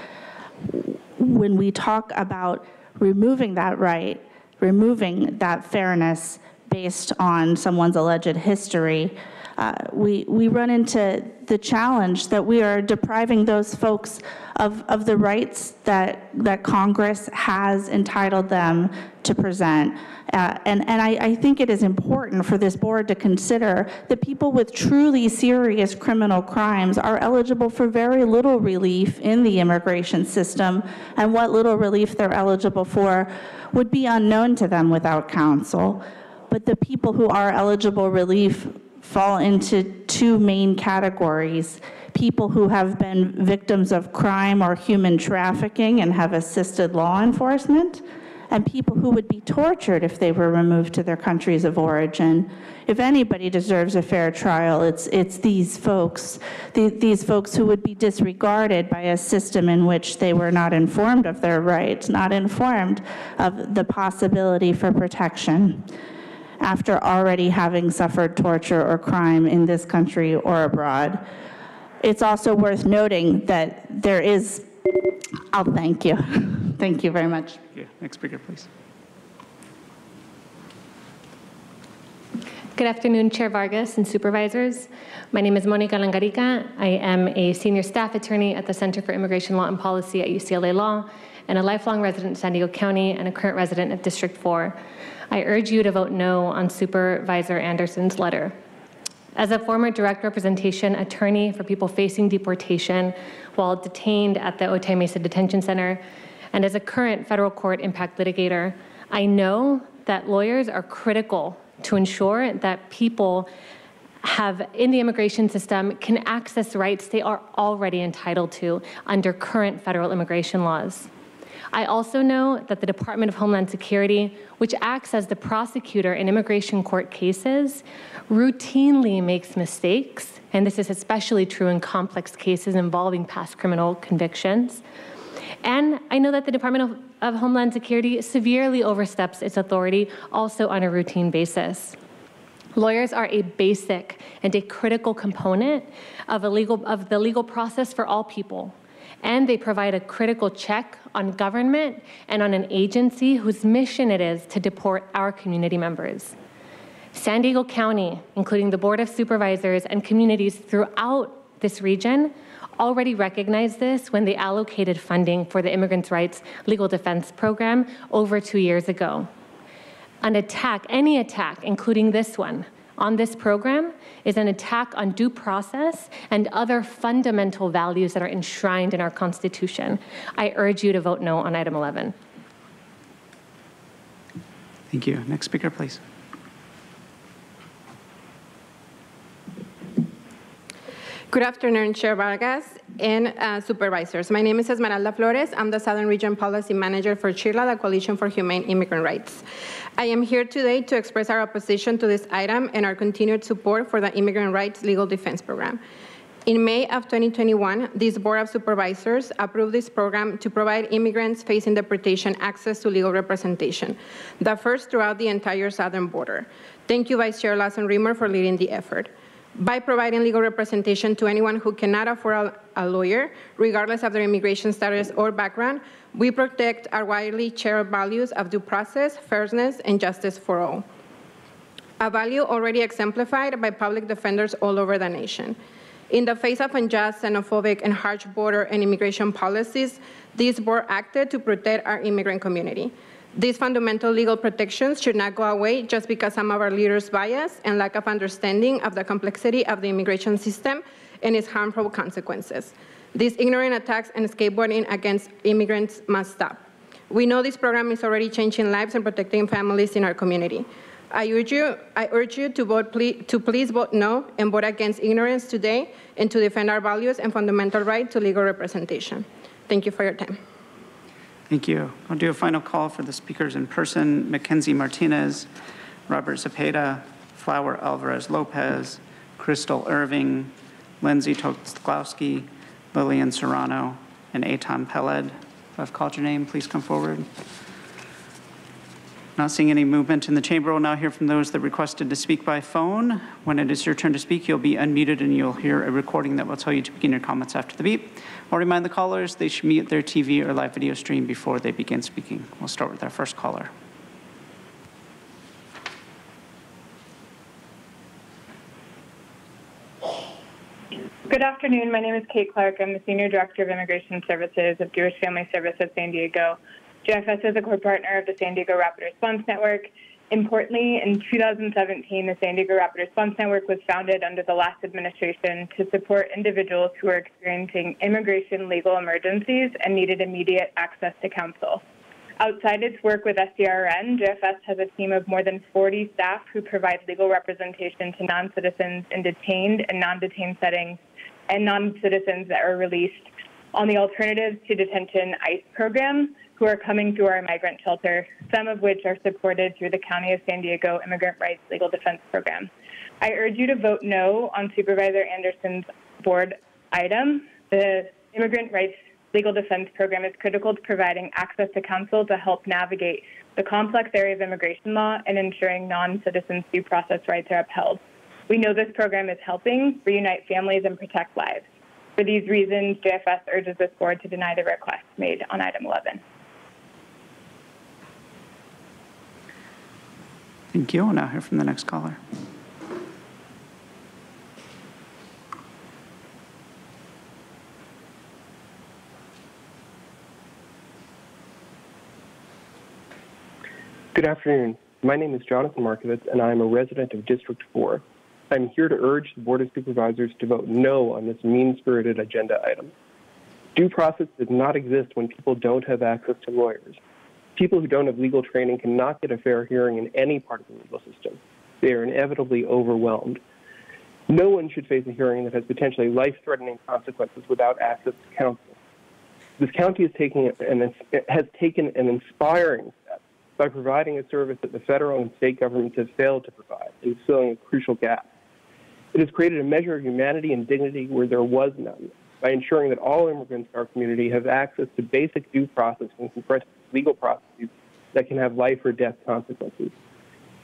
S22: when we talk about removing that right, removing that fairness based on someone's alleged history, uh, we, we run into the challenge that we are depriving those folks of, of the rights that, that Congress has entitled them to present. Uh, and and I, I think it is important for this board to consider that people with truly serious criminal crimes are eligible for very little relief in the immigration system, and what little relief they're eligible for would be unknown to them without counsel. But the people who are eligible relief fall into two main categories people who have been victims of crime or human trafficking and have assisted law enforcement, and people who would be tortured if they were removed to their countries of origin. If anybody deserves a fair trial, it's, it's these folks, the, these folks who would be disregarded by a system in which they were not informed of their rights, not informed of the possibility for protection after already having suffered torture or crime in this country or abroad. It's also worth noting that there is, I'll thank you. thank you very much.
S4: Thank you. Next speaker, please.
S23: Good afternoon, Chair Vargas and supervisors. My name is Monica Langarica. I am a senior staff attorney at the Center for Immigration Law and Policy at UCLA Law and a lifelong resident of San Diego County and a current resident of District 4. I urge you to vote no on Supervisor Anderson's letter. As a former direct representation attorney for people facing deportation while detained at the Otay Mesa Detention Center, and as a current federal court impact litigator, I know that lawyers are critical to ensure that people have in the immigration system can access rights they are already entitled to under current federal immigration laws. I also know that the Department of Homeland Security, which acts as the prosecutor in immigration court cases, routinely makes mistakes, and this is especially true in complex cases involving past criminal convictions. And I know that the Department of, of Homeland Security severely oversteps its authority also on a routine basis. Lawyers are a basic and a critical component of, a legal, of the legal process for all people, and they provide a critical check on government and on an agency whose mission it is to deport our community members. San Diego County, including the Board of Supervisors and communities throughout this region, already recognized this when they allocated funding for the Immigrants' Rights Legal Defense Program over two years ago. An attack, any attack, including this one, on this program is an attack on due process and other fundamental values that are enshrined in our Constitution. I urge you to vote no on item 11.
S4: Thank you. Next speaker, please.
S24: Good afternoon, Chair Vargas and uh, supervisors. My name is Esmeralda Flores. I'm the Southern Region Policy Manager for CHIRLA, the Coalition for Humane Immigrant Rights. I am here today to express our opposition to this item and our continued support for the Immigrant Rights Legal Defense Program. In May of 2021, this Board of Supervisors approved this program to provide immigrants facing deportation access to legal representation, the first throughout the entire southern border. Thank you, Vice Chair Lawson Remer, for leading the effort. By providing legal representation to anyone who cannot afford a, lawyer, regardless of their immigration status or background, we protect our widely shared values of due process, fairness, and justice for all. A value already exemplified by public defenders all over the nation. In the face of unjust, xenophobic, and harsh border and immigration policies, this board acted to protect our immigrant community. These fundamental legal protections should not go away just because some of our leaders' bias and lack of understanding of the complexity of the immigration system and its harmful consequences. These ignorant attacks and scapegoating against immigrants must stop. We know this program is already changing lives and protecting families in our community. I urge you, I urge you to, vote ple to please vote no and vote against ignorance today and to defend our values and fundamental right to legal representation. Thank you for your time.
S4: Thank you. I'll do a final call for the speakers in person. Mackenzie Martinez, Robert Zepeda, Flower Alvarez Lopez, Crystal Irving, Lindsay Toklowski, Lillian Serrano, and Eitan Peled. If I've called your name, please come forward. Not seeing any movement in the chamber. We'll now hear from those that requested to speak by phone. When it is your turn to speak, you'll be unmuted and you'll hear a recording that will tell you to begin your comments after the beep. I'll remind the callers they should mute their TV or live video stream before they begin speaking. We'll start with our first caller.
S25: Good afternoon. My name is Kate Clark. I'm the Senior Director of Immigration Services of Jewish Family Service of San Diego. JFS is a core partner of the San Diego Rapid Response Network. Importantly, in 2017, the San Diego Rapid Response Network was founded under the last administration to support individuals who are experiencing immigration legal emergencies and needed immediate access to counsel. Outside its work with SDRN, JFS has a team of more than 40 staff who provide legal representation to non citizens in detained and non detained settings and non citizens that are released on the Alternatives to Detention ICE program who are coming through our migrant shelter, some of which are supported through the County of San Diego Immigrant Rights Legal Defense Program. I urge you to vote no on Supervisor Anderson's board item. The Immigrant Rights Legal Defense Program is critical to providing access to counsel to help navigate the complex area of immigration law and ensuring non citizens' due process rights are upheld. We know this program is helping reunite families and protect lives. For these reasons, JFS urges this board to deny the request made on item 11.
S4: Thank you. We'll now hear from the next caller.
S26: Good afternoon. My name is Jonathan Markovitz, and I am a resident of District 4. I'm here to urge the Board of Supervisors to vote no on this mean-spirited agenda item. Due process does not exist when people don't have access to lawyers. People who don't have legal training cannot get a fair hearing in any part of the legal system. They are inevitably overwhelmed. No one should face a hearing that has potentially life-threatening consequences without access to counsel. This county is taking an, has taken an inspiring step by providing a service that the federal and state governments have failed to provide and filling a crucial gap. It has created a measure of humanity and dignity where there was none by ensuring that all immigrants in our community have access to basic due process and legal processes that can have life or death consequences.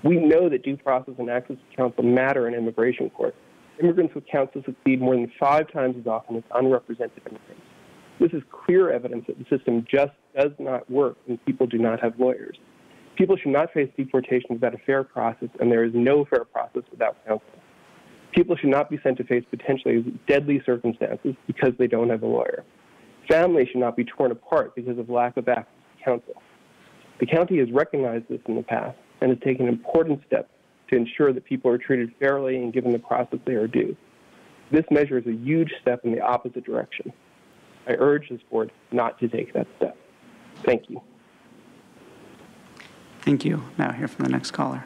S26: We know that due process and access to counsel matter in immigration court. Immigrants with counsel succeed more than five times as often as unrepresented immigrants. This is clear evidence that the system just does not work when people do not have lawyers. People should not face deportation without a fair process, and there is no fair process without counsel. People should not be sent to face potentially deadly circumstances because they don't have a lawyer. Families should not be torn apart because of lack of access to counsel. The county has recognized this in the past and has taken important steps to ensure that people are treated fairly and given the process they are due. This measure is a huge step in the opposite direction. I urge this board not to take that step. Thank you.
S4: Thank you. Now hear from the next caller.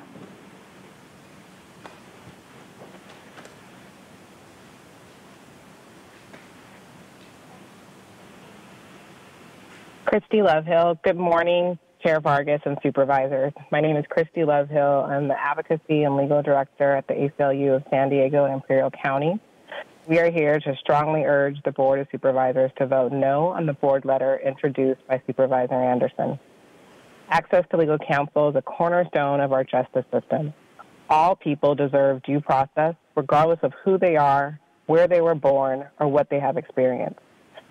S27: Christy Lovehill. Good morning, Chair Vargas and supervisors. My name is Christy Lovehill. I'm the Advocacy and Legal Director at the ACLU of San Diego and Imperial County. We are here to strongly urge the Board of Supervisors to vote no on the board letter introduced by Supervisor Anderson. Access to legal counsel is a cornerstone of our justice system. All people deserve due process, regardless of who they are, where they were born, or what they have experienced.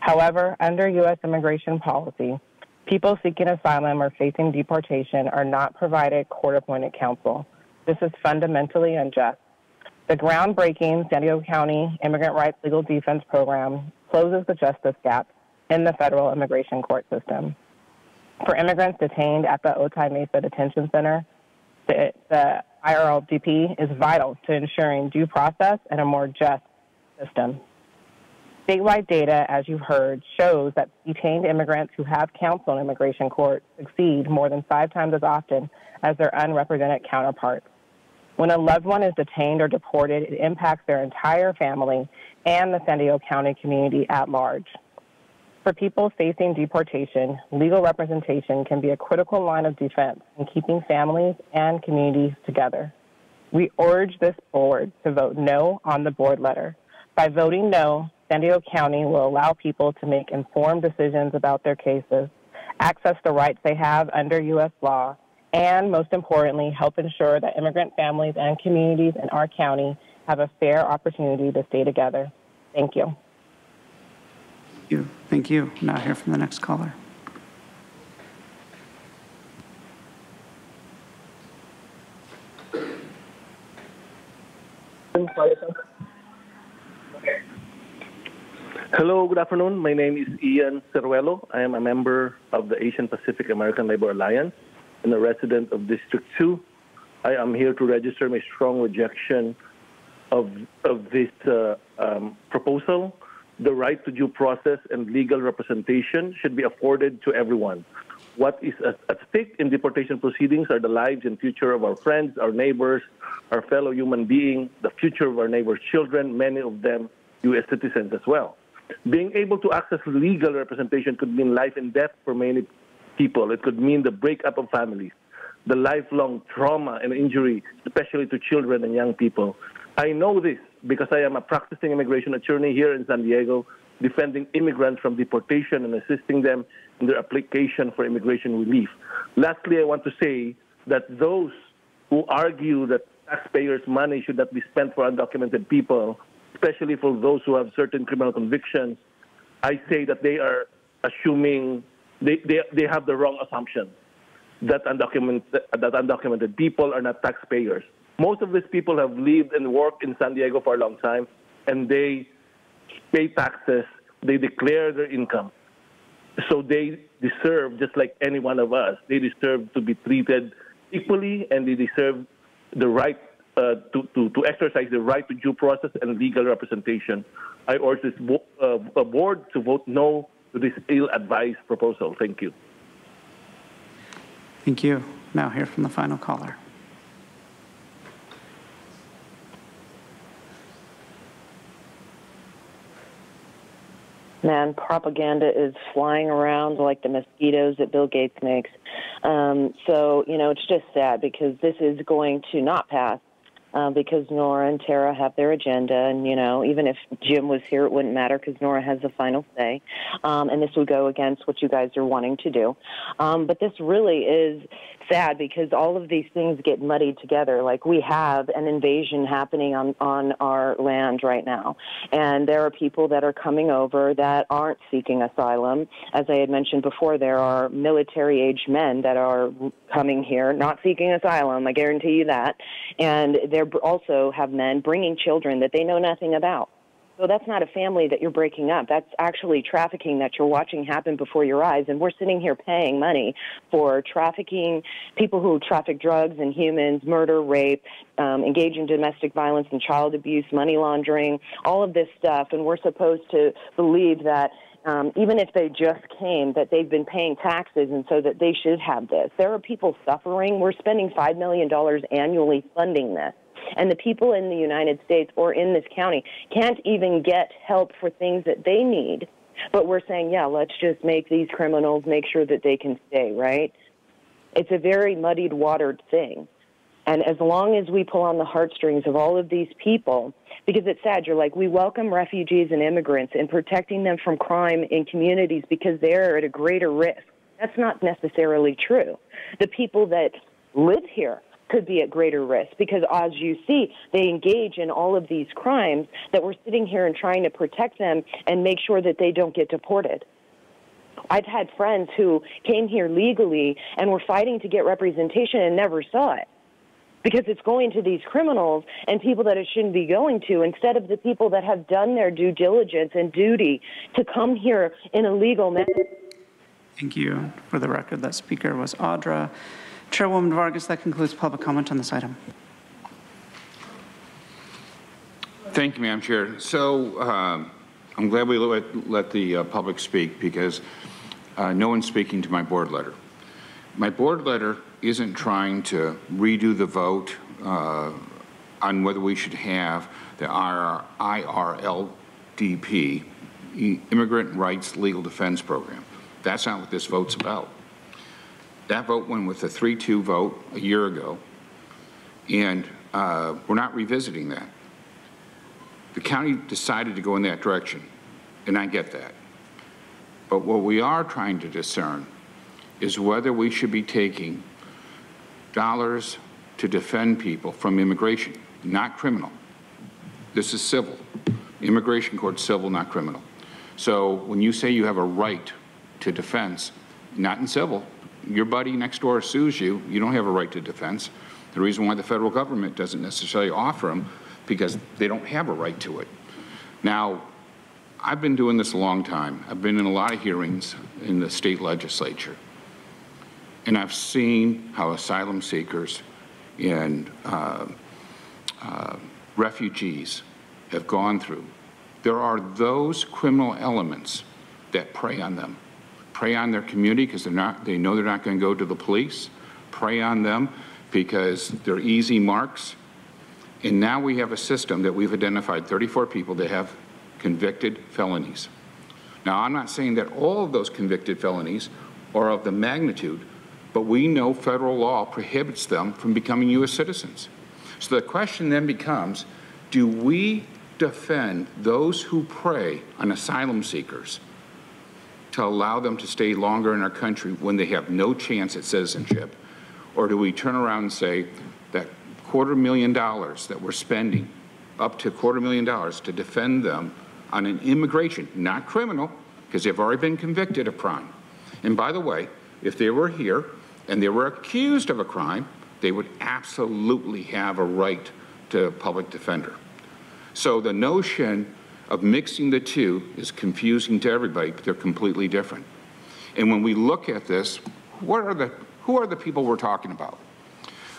S27: However, under U.S. immigration policy, people seeking asylum or facing deportation are not provided court appointed counsel. This is fundamentally unjust. The groundbreaking San Diego County Immigrant Rights Legal Defense Program closes the justice gap in the federal immigration court system. For immigrants detained at the Otay Mesa Detention Center, the, the IRLDP is vital to ensuring due process and a more just system. Statewide data, as you've heard, shows that detained immigrants who have counsel in immigration court succeed more than five times as often as their unrepresented counterparts. When a loved one is detained or deported, it impacts their entire family and the San Diego County community at large. For people facing deportation, legal representation can be a critical line of defense in keeping families and communities together. We urge this board to vote no on the board letter. By voting no, San Diego County will allow people to make informed decisions about their cases, access the rights they have under U.S. law, and most importantly, help ensure that immigrant families and communities in our county have a fair opportunity to stay together. Thank you.
S4: Thank you. Thank you. Now hear from the next caller.
S28: Hello, good afternoon. My name is Ian Ceruelo. I am a member of the Asian Pacific American Labor Alliance and a resident of District 2. I am here to register my strong rejection of, of this uh, um, proposal. The right to due process and legal representation should be afforded to everyone. What is at, at stake in deportation proceedings are the lives and future of our friends, our neighbors, our fellow human beings, the future of our neighbors' children, many of them U.S. citizens as well. Being able to access legal representation could mean life and death for many people. It could mean the breakup of families, the lifelong trauma and injury, especially to children and young people. I know this because I am a practicing immigration attorney here in San Diego, defending immigrants from deportation and assisting them in their application for immigration relief. Lastly, I want to say that those who argue that taxpayers' money should not be spent for undocumented people, especially for those who have certain criminal convictions, I say that they are assuming they, they, they have the wrong assumption that undocumented, that undocumented people are not taxpayers. Most of these people have lived and worked in San Diego for a long time, and they pay taxes, they declare their income. So they deserve, just like any one of us, they deserve to be treated equally, and they deserve the right uh, to, to, to exercise the right to due process and legal representation. I urge this bo- uh, board to vote no to this ill-advised proposal. Thank you.
S4: Thank you. Now hear from the final caller.
S13: Man, propaganda is flying around like the mosquitoes that Bill Gates makes. Um, so, you know, it's just sad because this is going to not pass uh, because Nora and Terra have their agenda. And, you know, even if Jim was here, it wouldn't matter because Nora has the final say. Um, and this would go against what you guys are wanting to do. Um, but this really is sad because all of these things get muddied together. Like we have an invasion happening on, on our land right now. And there are people that are coming over that aren't seeking asylum. As I had mentioned before, there are military age men that are coming here, not seeking asylum. I guarantee you that. And they're also have men bringing children that they know nothing about. So that's not a family that you're breaking up. That's actually trafficking that you're watching happen before your eyes. And we're sitting here paying money for trafficking, people who traffic drugs and humans, murder, rape, um, engage in domestic violence and child abuse, money laundering, all of this stuff. And we're supposed to believe that um, even if they just came, that they've been paying taxes and so that they should have this. There are people suffering. We're spending $5 million annually funding this. And the people in the United States or in this county can't even get help for things that they need. But we're saying, yeah, let's just make these criminals make sure that they can stay, right? It's a very muddied watered thing. And as long as we pull on the heartstrings of all of these people, because it's sad, you're like, we welcome refugees and immigrants and protecting them from crime in communities because they're at a greater risk. That's not necessarily true. The people that live here
S29: could be at greater risk because, as you see, they engage in all of these crimes that we're sitting here and trying to protect them and make sure that they don't get deported. I've had friends who came here legally and were fighting to get representation and never saw it because it's going to these criminals and people that it shouldn't be going to instead of the people that have done their due diligence and duty to come here in a legal manner.
S4: Thank you. For the record, that speaker was Audra. Chairwoman Vargas, that concludes public comment on this item.
S14: Thank you, Madam Chair. So um, I'm glad we let, let the uh, public speak because uh, no one's speaking to my board letter. My board letter isn't trying to redo the vote uh, on whether we should have the IR, IRLDP, Immigrant Rights Legal Defense Program. That's not what this vote's about. That vote went with a 3-2 vote a year ago, and uh, we're not revisiting that. The county decided to go in that direction, and I get that. But what we are trying to discern is whether we should be taking dollars to defend people from immigration, not criminal. This is civil. Immigration court civil, not criminal. So when you say you have a right to defense, not in civil, your buddy next door sues you, you don't have a right to defense. The reason why the federal government doesn't necessarily offer them because they don't have a right to it. Now, I've been doing this a long time. I've been in a lot of hearings in the state legislature. And I've seen how asylum seekers and uh, uh, refugees have gone through. There are those criminal elements that prey on them, prey on their community because they're not, they know they're not going to go to the police, prey on them because they're easy marks. And now we have a system that we've identified 34 people that have convicted felonies. Now, I'm not saying that all of those convicted felonies are of the magnitude but we know federal law prohibits them from becoming U.S. citizens. So the question then becomes, do we defend those who prey on asylum seekers to allow them to stay longer in our country when they have no chance at citizenship? Or do we turn around and say that quarter million dollars that we're spending, up to quarter million dollars to defend them on an immigration, not criminal, because they've already been convicted of crime. And by the way, if they were here and they were accused of a crime, they would absolutely have a right to a public defender. So the notion of mixing the two is confusing to everybody, but they're completely different. And when we look at this, what are the, who are the people we're talking about?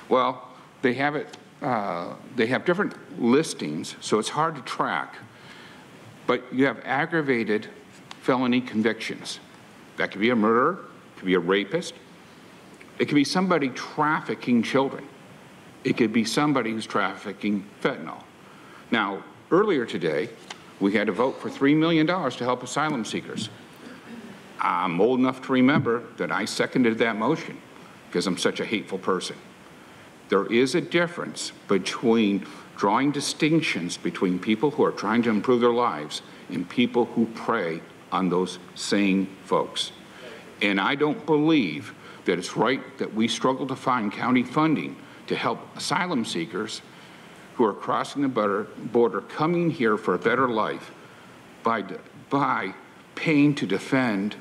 S14: Well, they have it, uh, they have different listings, so it's hard to track. But you have aggravated felony convictions. That could be a murderer, could be a rapist, it could be somebody trafficking children. It could be somebody who's trafficking fentanyl. Now, earlier today, we had to vote for $3 million to help asylum seekers. I'm old enough to remember that I seconded that motion because I'm such a hateful person. There is a difference between drawing distinctions between people who are trying to improve their lives and people who prey on those same folks. And I don't believe that it's right that we struggle to find county funding to help asylum seekers who are crossing the border, border coming here for a better life by, by paying to defend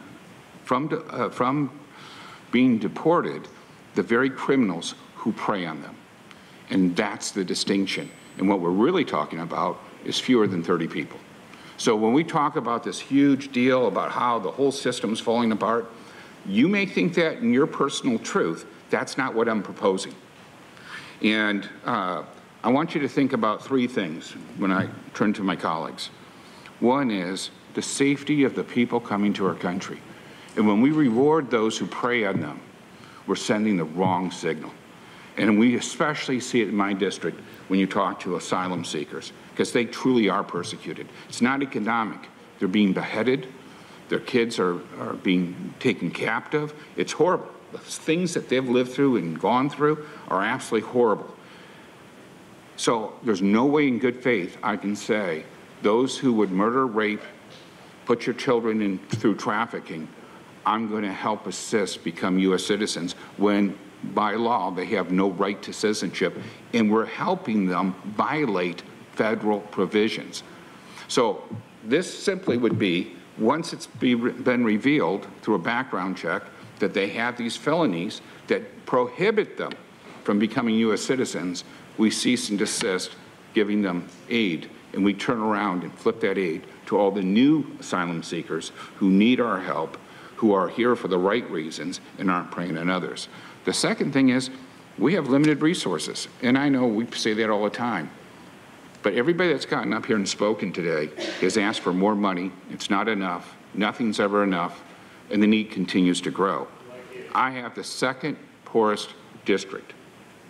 S14: from, uh, from being deported the very criminals who prey on them. And that's the distinction. And what we're really talking about is fewer than 30 people. So when we talk about this huge deal about how the whole system's falling apart, you may think that in your personal truth. That's not what I'm proposing. And uh, I want you to think about three things when I turn to my colleagues. One is the safety of the people coming to our country. And when we reward those who prey on them, we're sending the wrong signal. And we especially see it in my district when you talk to asylum seekers, because they truly are persecuted. It's not economic. They're being beheaded, their kids are, are being taken captive. It's horrible. The things that they've lived through and gone through are absolutely horrible. So there's no way in good faith I can say those who would murder, rape, put your children in through trafficking, I'm going to help assist become U.S. citizens when by law, they have no right to citizenship, and we're helping them violate federal provisions. So this simply would be, once it's be, been revealed through a background check that they have these felonies that prohibit them from becoming U.S. citizens, we cease and desist giving them aid, and we turn around and flip that aid to all the new asylum seekers who need our help, who are here for the right reasons and aren't preying on others. The second thing is we have limited resources, and I know we say that all the time. But everybody that's gotten up here and spoken today has asked for more money. It's not enough. Nothing's ever enough. And the need continues to grow. I have the second poorest district,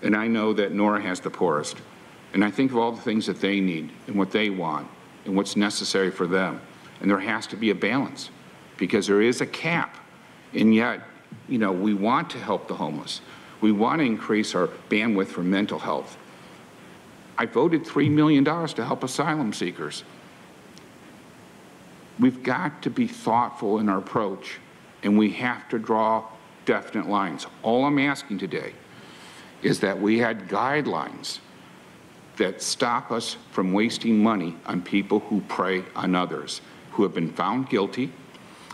S14: and I know that Nora has the poorest. And I think of all the things that they need and what they want and what's necessary for them. And there has to be a balance because there is a cap. And yet, you know, we want to help the homeless. We want to increase our bandwidth for mental health. I voted $3 million to help asylum seekers. We've got to be thoughtful in our approach, and we have to draw definite lines. All I'm asking today is that we had guidelines that stop us from wasting money on people who prey on others, who have been found guilty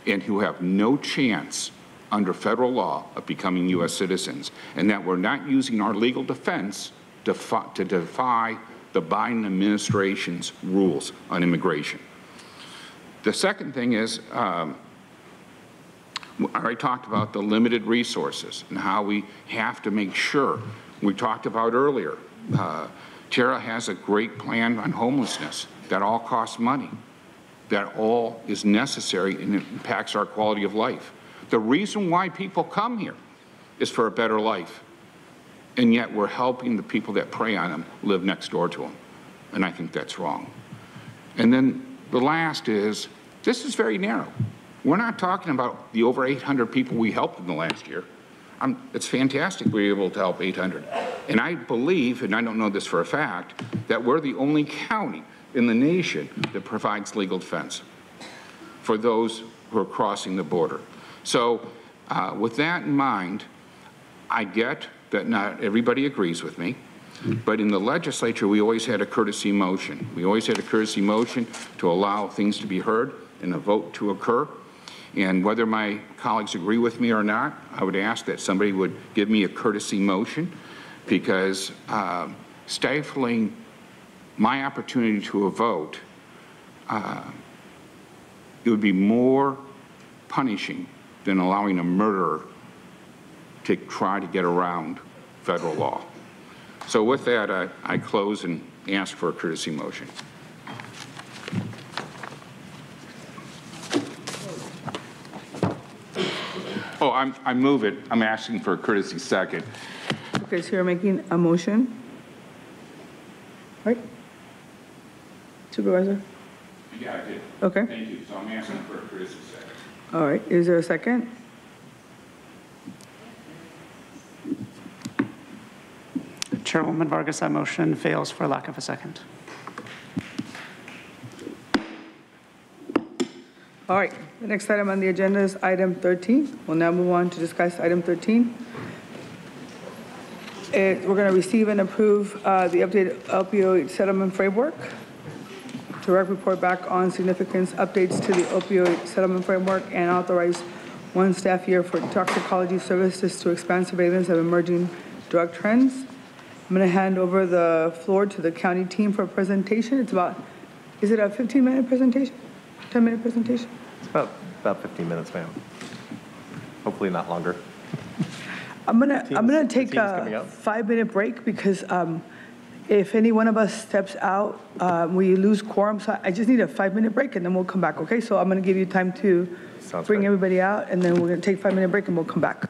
S14: and who have no chance under federal law of becoming U.S. citizens, and that we're not using our legal defense to, to defy the Biden administration's rules on immigration. The second thing is, um, I already talked about the limited resources and how we have to make sure. We talked about earlier, uh, Terra has a great plan on homelessness. That all costs money. That all is necessary and impacts our quality of life. The reason why people come here is for a better life. And yet we're helping the people that prey on them live next door to them. And I think that's wrong. And then the last is, this is very narrow. We're not talking about the over 800 people we helped in the last year. I'm, it's fantastic we were able to help 800. And I believe, and I don't know this for a fact, that we're the only county in the nation that provides legal defense for those who are crossing the border. So uh, with that in mind, I get that not everybody agrees with me, but in the legislature, we always had a courtesy motion. We always had a courtesy motion to allow things to be heard and a vote to occur. And whether my colleagues agree with me or not, I would ask that somebody would give me a courtesy motion because uh, stifling my opportunity to a vote, uh, it would be more punishing than allowing a murderer to try to get around federal law. So with that, I, I close and ask for a courtesy motion. Oh, I'm, I move it. I'm asking for a courtesy second.
S3: Okay, so you're making a motion? Right? Supervisor?
S14: Yeah, I did.
S3: Okay.
S14: Thank you. So I'm asking for a courtesy second.
S3: All right, is there a second?
S4: Chairwoman Vargas, that motion fails for lack of a second.
S3: All right, the next item on the agenda is item 13. We'll now move on to discuss item 13. It- We're going to receive and approve uh, the updated opioid settlement framework. Direct report back on significance updates to the opioid settlement framework and authorize one staff year for toxicology services to expand surveillance of emerging drug trends. I'm going to hand over the floor to the county team for a presentation. It's about, is it a 15-minute presentation? 10-minute presentation?
S30: About, about 15 minutes, ma'am. Hopefully not longer.
S3: I'm gonna, I'm gonna take a five-minute break because um, if any one of us steps out, uh, we lose quorum. So I just need a five-minute break and then we'll come back, okay? So I'm gonna give you time to
S30: Sounds
S3: bring
S30: great.
S3: everybody out and then we're gonna take five-minute break and we'll come back.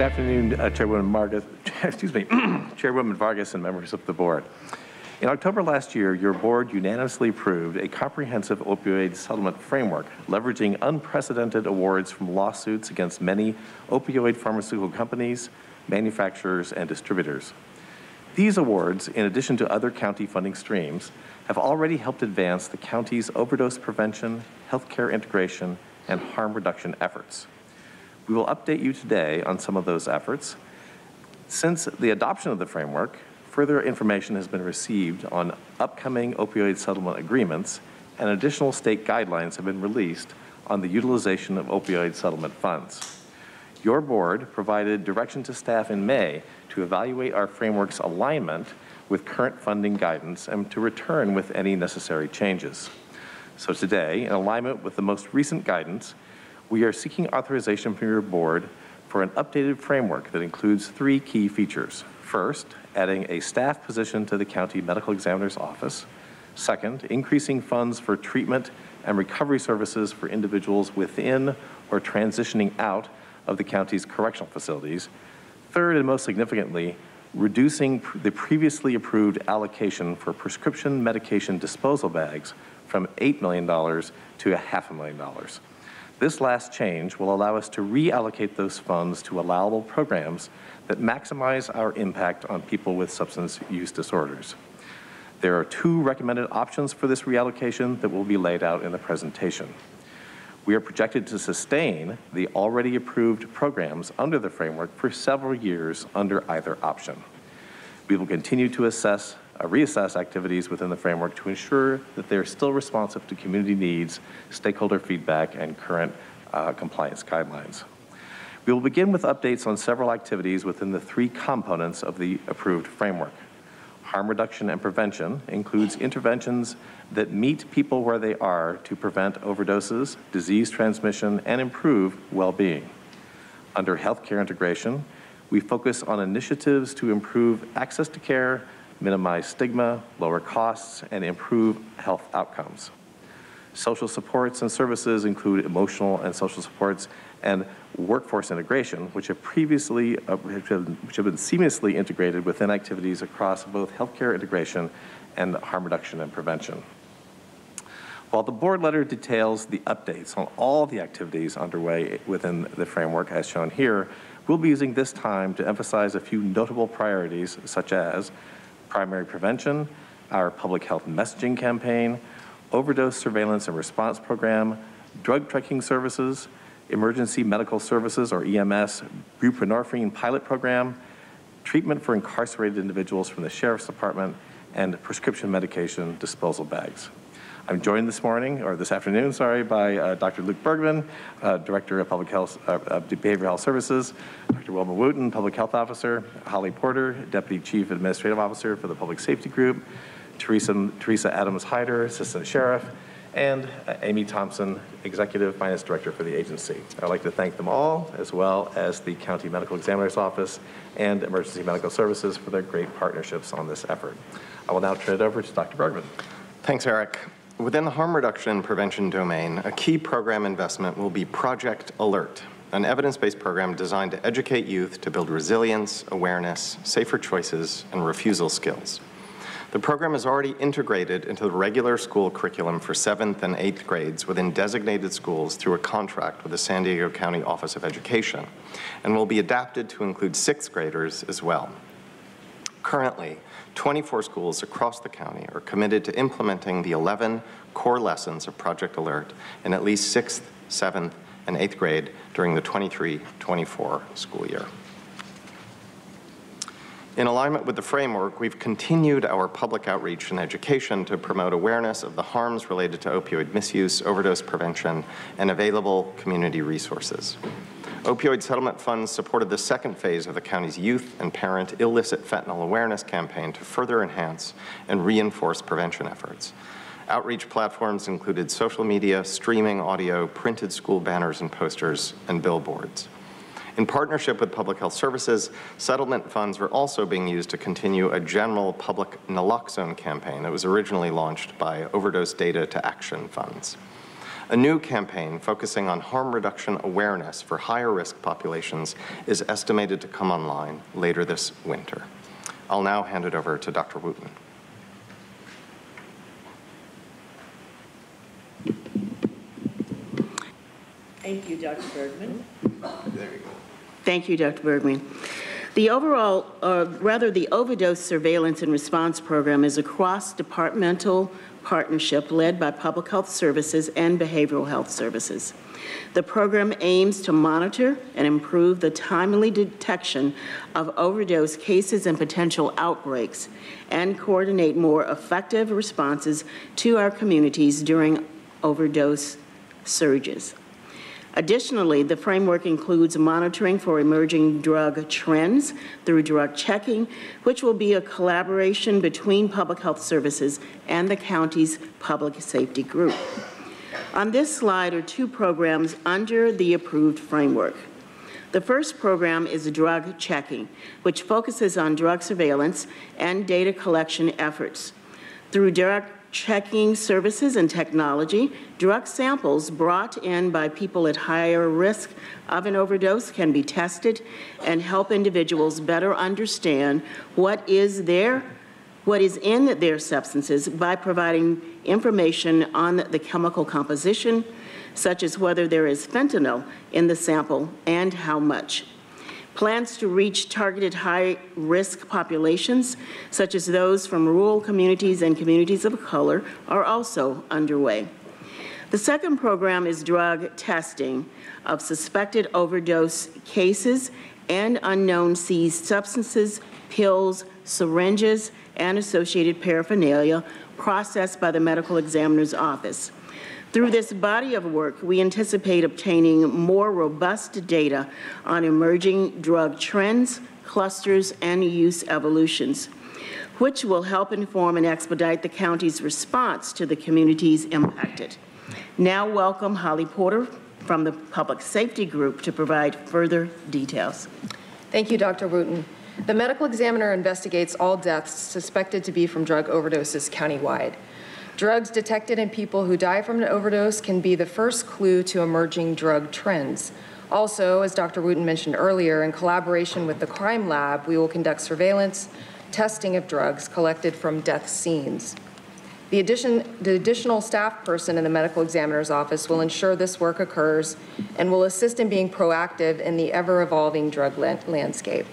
S30: Good afternoon, uh, Chairwoman Vargas, excuse me, Chairwoman Vargas and members of the board. In October last year, your board unanimously approved a comprehensive opioid settlement framework, leveraging unprecedented awards from lawsuits against many opioid pharmaceutical companies, manufacturers, and distributors. These awards, in addition to other county funding streams, have already helped advance the county's overdose prevention, healthcare integration, and harm reduction efforts. We will update you today on some of those efforts. Since the adoption of the framework, further information has been received on upcoming opioid settlement agreements, and additional state guidelines have been released on the utilization of opioid settlement funds. Your board provided direction to staff in May to evaluate our framework's alignment with current funding guidance and to return with any necessary changes. So today, in alignment with the most recent guidance, we are seeking authorization from your board for an updated framework that includes three key features. First, adding a staff position to the county medical examiner's office. Second, increasing funds for treatment and recovery services for individuals within or transitioning out of the county's correctional facilities. Third, and most significantly, reducing the previously approved allocation for prescription medication disposal bags from $8 million to a half a million dollars. This last change will allow us to reallocate those funds to allowable programs that maximize our impact on people with substance use disorders. There are two recommended options for this reallocation that will be laid out in the presentation. We are projected to sustain the already approved programs under the framework for several years under either option. We will continue to assess, uh, reassess activities within the framework to ensure that they are still responsive to community needs, stakeholder feedback, and current uh, compliance guidelines. We will begin with updates on several activities within the three components of the approved framework. Harm reduction and prevention includes interventions that meet people where they are to prevent overdoses, disease transmission, and improve well-being. Under healthcare integration, we focus on initiatives to improve access to care, minimize stigma, lower costs, and improve health outcomes. Social supports and services include emotional and social supports and workforce integration, which have previously, uh, which, have, which have been seamlessly integrated within activities across both healthcare integration and harm reduction and prevention. While the board letter details the updates on all the activities underway within the framework as shown here, we'll be using this time to emphasize a few notable priorities such as primary prevention, our public health messaging campaign, overdose surveillance and response program, drug tracking services, emergency medical services or EMS buprenorphine pilot program, treatment for incarcerated individuals from the Sheriff's Department, and prescription medication disposal bags. I'm joined this morning, or this afternoon, sorry, by uh, Dr. Luke Bergmann, uh, Director of Public Health, uh, Behavioral Health Services, Dr. Wilma Wooten, Public Health Officer, Holly Porter, Deputy Chief Administrative Officer for the Public Safety Group, Teresa, Teresa Adams Hyder, Assistant Sheriff, and uh, Amy Thompson, Executive Finance Director for the agency. I'd like to thank them all, as well as the County Medical Examiner's Office and Emergency Medical Services for their great partnerships on this effort. I will now turn it over to Dr. Bergmann.
S31: Thanks, Eric. Within the harm reduction prevention domain, a key program investment will be Project Alert, an evidence-based program designed to educate youth to build resilience, awareness, safer choices, and refusal skills. The program is already integrated into the regular school curriculum for seventh and eighth grades within designated schools through a contract with the San Diego County Office of Education and will be adapted to include sixth graders as well. Currently, 24 schools across the county are committed to implementing the 11 core lessons of Project Alert in at least sixth, seventh, and eighth grade during the 23-24 school year. In alignment with the framework, we've continued our public outreach and education to promote awareness of the harms related to opioid misuse, overdose prevention, and available community resources. Opioid settlement funds supported the second phase of the county's youth and parent illicit fentanyl awareness campaign to further enhance and reinforce prevention efforts. Outreach platforms included social media, streaming audio, printed school banners and posters, and billboards. In partnership with Public Health Services, settlement funds were also being used to continue a general public naloxone campaign that was originally launched by Overdose Data to Action Funds.
S32: A new campaign focusing on harm reduction awareness for higher risk populations is estimated to come online later this winter. I'll now hand it over to Dr. Wooten.
S33: Thank you, Dr. Bergmann.
S32: There you go.
S33: Thank you, Dr. Bergmann. The overall, uh, rather the overdose surveillance and response program is a cross-departmental partnership led by Public Health Services and Behavioral Health Services. The program aims to monitor and improve the timely detection of overdose cases and potential outbreaks and coordinate more effective responses to our communities during overdose surges. Additionally, the framework includes monitoring for emerging drug trends through drug checking, which will be a collaboration between public health services and the county's public safety group. On this slide are two programs under the approved framework. The first program is drug checking, which focuses on drug surveillance and data collection efforts. Through drug checking services and technology, drug samples brought in by people at higher risk of an overdose can be tested and help individuals better understand what is there, what is in their substances by providing information on the chemical composition, such as whether there is fentanyl in the sample and how much. Plans to reach targeted high-risk populations, such as those from rural communities and communities of color, are also underway. The second program is drug testing of suspected overdose cases and unknown seized substances, pills, syringes, and associated paraphernalia processed by the medical examiner's office. Through this body of work, we anticipate obtaining more robust data on emerging drug trends, clusters, and use evolutions, which will help inform and expedite the county's response to the communities impacted. Now welcome Holly Porter from the Public Safety Group to provide further details.
S34: Thank you, Dr. Wooten. The medical examiner investigates all deaths suspected to be from drug overdoses countywide. Drugs detected in people who die from an overdose can be the first clue to emerging drug trends. Also, as Dr. Wooten mentioned earlier, in collaboration with the crime lab, we will conduct surveillance, testing of drugs collected from death scenes. The, addition, the additional staff person in the medical examiner's office will ensure this work occurs and will assist in being proactive in the ever-evolving drug landscape.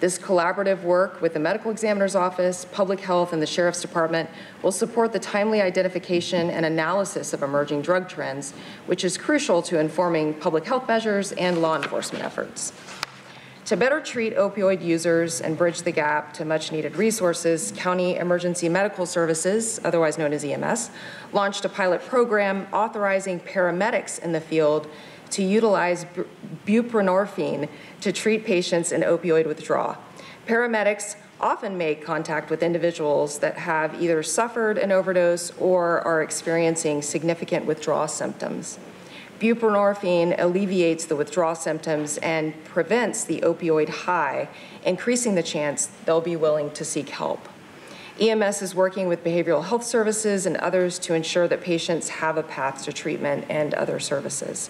S34: This collaborative work with the medical examiner's office, public health, and the sheriff's department will support the timely identification and analysis of emerging drug trends, which is crucial to informing public health measures and law enforcement efforts. To better treat opioid users and bridge the gap to much needed resources, County Emergency Medical Services, otherwise known as EMS, launched a pilot program authorizing paramedics in the field to utilize buprenorphine to treat patients in opioid withdrawal. Paramedics often make contact with individuals that have either suffered an overdose or are experiencing significant withdrawal symptoms. Buprenorphine alleviates the withdrawal symptoms and prevents the opioid high, increasing the chance they'll be willing to seek help. EMS is working with behavioral health services and others to ensure that patients have a path to treatment and other services.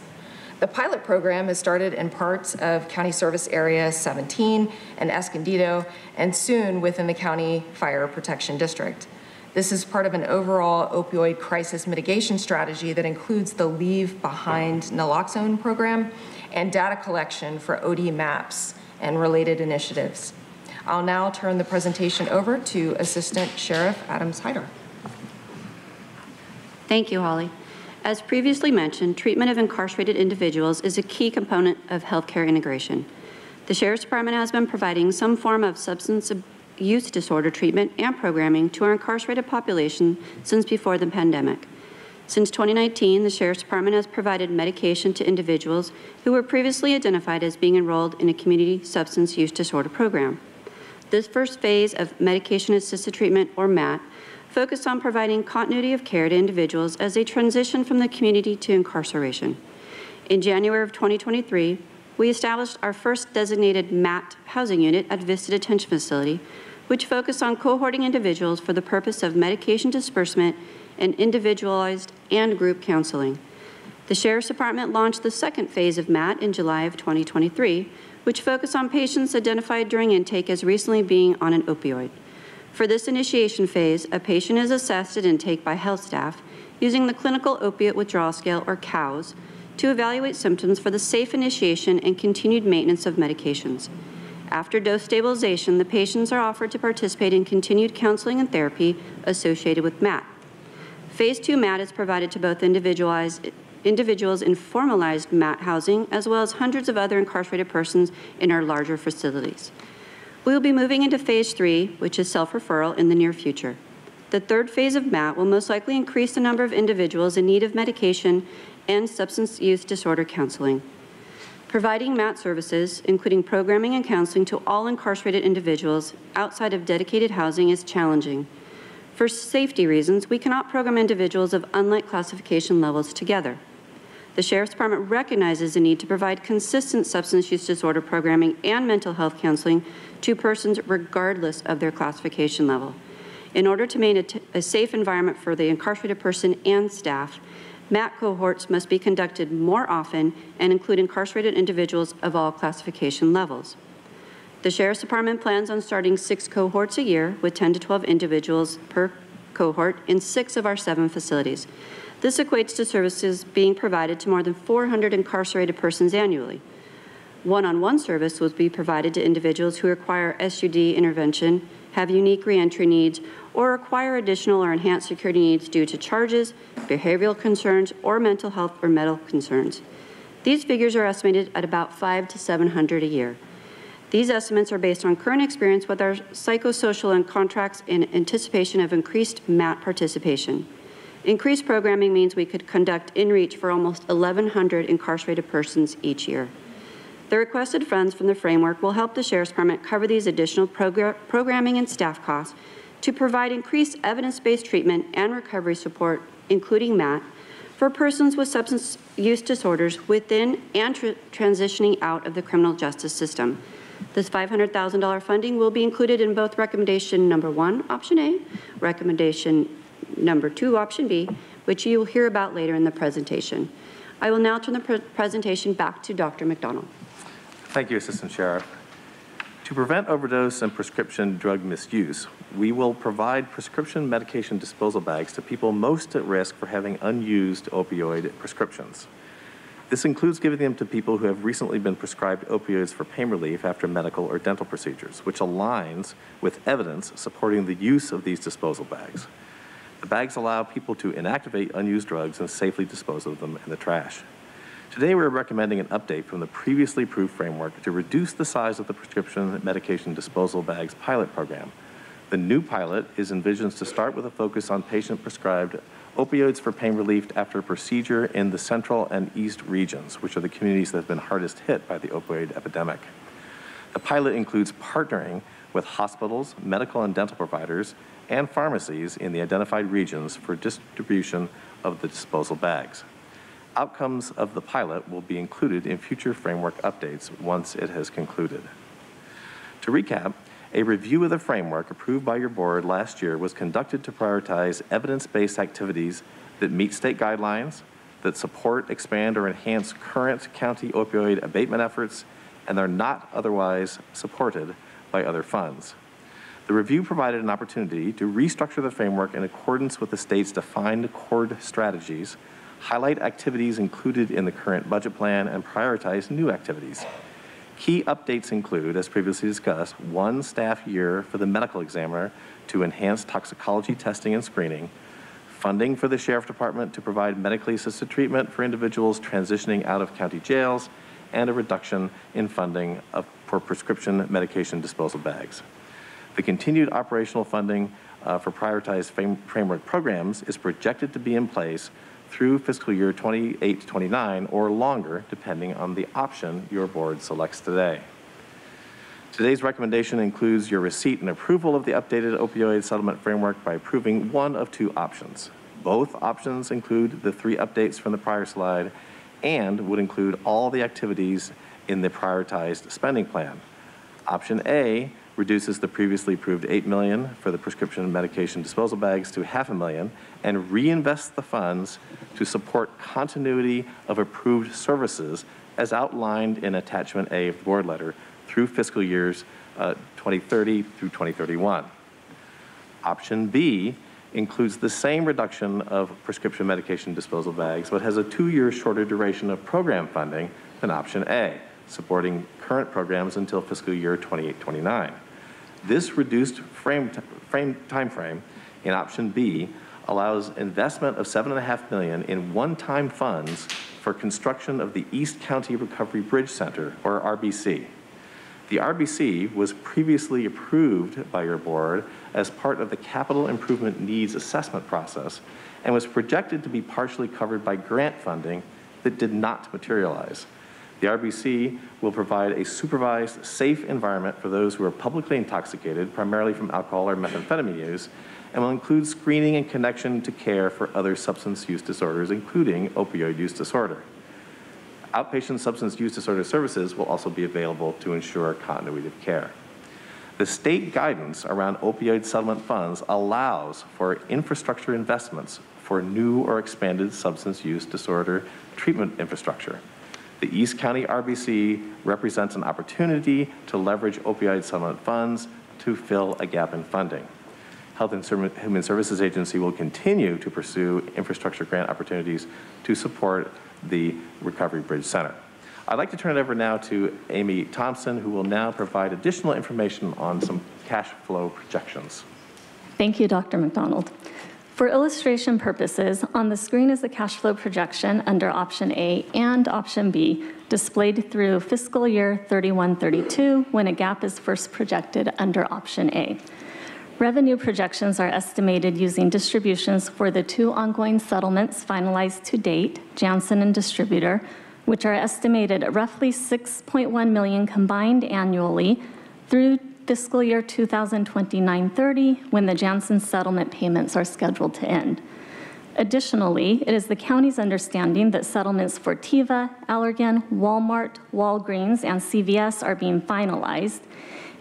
S34: The pilot program has started in parts of County Service Area 17 and Escondido, and soon within the County Fire Protection District. This is part of an overall opioid crisis mitigation strategy that includes the Leave Behind Naloxone program and data collection for OD maps and related initiatives. I'll now turn the presentation over to Assistant Sheriff Adams Hyder.
S31: Thank you, Holly. As previously mentioned, treatment of incarcerated individuals is a key component of healthcare integration. The Sheriff's Department has been providing some form of substance use disorder treatment and programming to our incarcerated population since before the pandemic. Since 2019, the Sheriff's Department has provided medication to individuals who were previously identified as being enrolled in a community substance use disorder program. This first phase of medication assisted treatment, or MAT, focused on providing continuity of care to individuals as they transition from the community to incarceration. In January of 2023, we established our first designated MAT housing unit at Vista Detention Facility, which focused on cohorting individuals for the purpose of medication disbursement and individualized and group counseling. The Sheriff's Department launched the second phase of MAT in July of 2023, which focused on patients identified during intake as recently being on an opioid. For this initiation phase, a patient is assessed at intake by health staff using the Clinical Opiate Withdrawal Scale, or COWS, to evaluate symptoms for the safe initiation and continued maintenance of medications. After dose stabilization, the patients are offered to participate in continued counseling and therapy associated with MAT. Phase 2 MAT is provided to both individuals in formalized MAT housing as well as hundreds of other incarcerated persons in our larger facilities. We will be moving into Phase 3, which is self-referral, in the near future. The third phase of MAT will most likely increase the number of individuals in need of medication and substance use disorder counseling. Providing MAT services, including programming and counseling to all incarcerated individuals outside of dedicated housing is challenging. For safety reasons, we cannot program individuals of unlike classification levels together. The Sheriff's Department recognizes the need to provide consistent substance use disorder programming and mental health counseling to persons regardless of their classification level. In order to maintain a, a safe environment for the incarcerated person and staff, MAT cohorts must be conducted more often and include incarcerated individuals of all classification levels. The Sheriff's Department plans on starting six cohorts a year with 10 to 12 individuals per cohort in six of our seven facilities. This equates to services being provided to more than 400 incarcerated persons annually. One-on-one service will be provided to individuals who require SUD intervention, have unique reentry needs, or require additional or enhanced security needs due to charges, behavioral concerns, or mental health or medical concerns. These figures are estimated at about 5 to 700 a year. These estimates are based on current experience with our psychosocial and contracts in anticipation of increased MAT participation. Increased programming means we could conduct in-reach for almost 1,100 incarcerated persons each year. The requested funds from the framework will help the Sheriff's Department cover these additional progr programming and staff costs to provide increased evidence-based treatment and recovery support, including MAT, for persons with substance use disorders within and tra transitioning out of the criminal justice system. This $500,000 funding will be included in both recommendation number one, option A, recommendation number two, option B, which you will hear about later in the presentation. I will now turn the pre presentation back to Dr. McDonald.
S30: Thank you, Assistant Sheriff. To prevent overdose and prescription drug misuse, we will provide prescription medication disposal bags to people most at risk for having unused opioid prescriptions. This includes giving them to people who have recently been prescribed opioids for pain relief after medical or dental procedures, which aligns with evidence supporting the use of these disposal bags. The bags allow people to inactivate unused drugs and safely dispose of them in the trash. Today, we're recommending an update from the previously approved framework to reduce the size of the prescription medication disposal bags pilot program. The new pilot is envisioned to start with a focus on patient prescribed opioids for pain relief after a procedure in the central and east regions, which are the communities that have been hardest hit by the opioid epidemic. The pilot includes partnering with hospitals, medical and dental providers, and pharmacies in the identified regions for distribution of the disposal bags. Outcomes of the pilot will be included in future framework updates once it has concluded. To recap, a review of the framework approved by your board last year was conducted to prioritize evidence-based activities that meet state guidelines, that support, expand, or enhance current county opioid abatement efforts, and are not otherwise supported by other funds. The review provided an opportunity to restructure the framework in accordance with the state's defined core strategies, highlight activities included in the current budget plan, and prioritize new activities. Key updates include, as previously discussed, one staff year for the medical examiner to enhance toxicology testing and screening, funding for the Sheriff Department to provide medically assisted treatment for individuals transitioning out of county jails, and a reduction in funding of, for prescription medication disposal bags. The continued operational funding uh, for prioritized framework programs is projected to be in place through fiscal year 28-29 or longer, depending on the option your board selects today. Today's recommendation includes your receipt and approval of the updated opioid settlement framework by approving one of two options. Both options include the three updates from the prior slide and would include all the activities in the prioritized spending plan. Option A reduces the previously approved 8 million for the prescription medication disposal bags to half a million and reinvests the funds to support continuity of approved services as outlined in attachment A of the board letter through fiscal years uh, 2030 through 2031. Option B includes the same reduction of prescription medication disposal bags, but has a two-year shorter duration of program funding than option A, supporting current programs until fiscal year 28-29. This reduced frame, frame timeframe in option B allows investment of 7.5 million in one-time funds for construction of the East County Recovery Bridge Center, or RBC. The RBC was previously approved by your board as part of the Capital Improvement Needs Assessment process and was projected to be partially covered by grant funding that did not materialize. The RBC will provide a supervised, safe environment for those who are publicly intoxicated, primarily from alcohol or methamphetamine use, and will include screening and connection to care for other substance use disorders, including opioid use disorder. Outpatient substance use disorder services will also be available to ensure continuity of care. The state guidance around opioid settlement funds allows for infrastructure investments for new or expanded substance use disorder treatment infrastructure. The East County RBC represents an opportunity to leverage opioid settlement funds to fill a gap in funding. Health and Human Services Agency will continue to pursue infrastructure grant opportunities to support the Recovery Bridge Center. I'd like to turn it over now to Amy Thompson, who will now provide additional information on some cash flow projections.
S35: Thank you, Dr. McDonald. For illustration purposes, on the screen is the cash flow projection under option A and option B, displayed through fiscal year 31-32 when a gap is first projected under option A. Revenue projections are estimated using distributions for the two ongoing settlements finalized to date, Janssen and Distributor, which are estimated at roughly 6.1 million combined annually through fiscal year 2029-30 when the Janssen settlement payments are scheduled to end. Additionally, it is the county's understanding that settlements for Teva, Allergan, Walmart, Walgreens, and CVS are being finalized,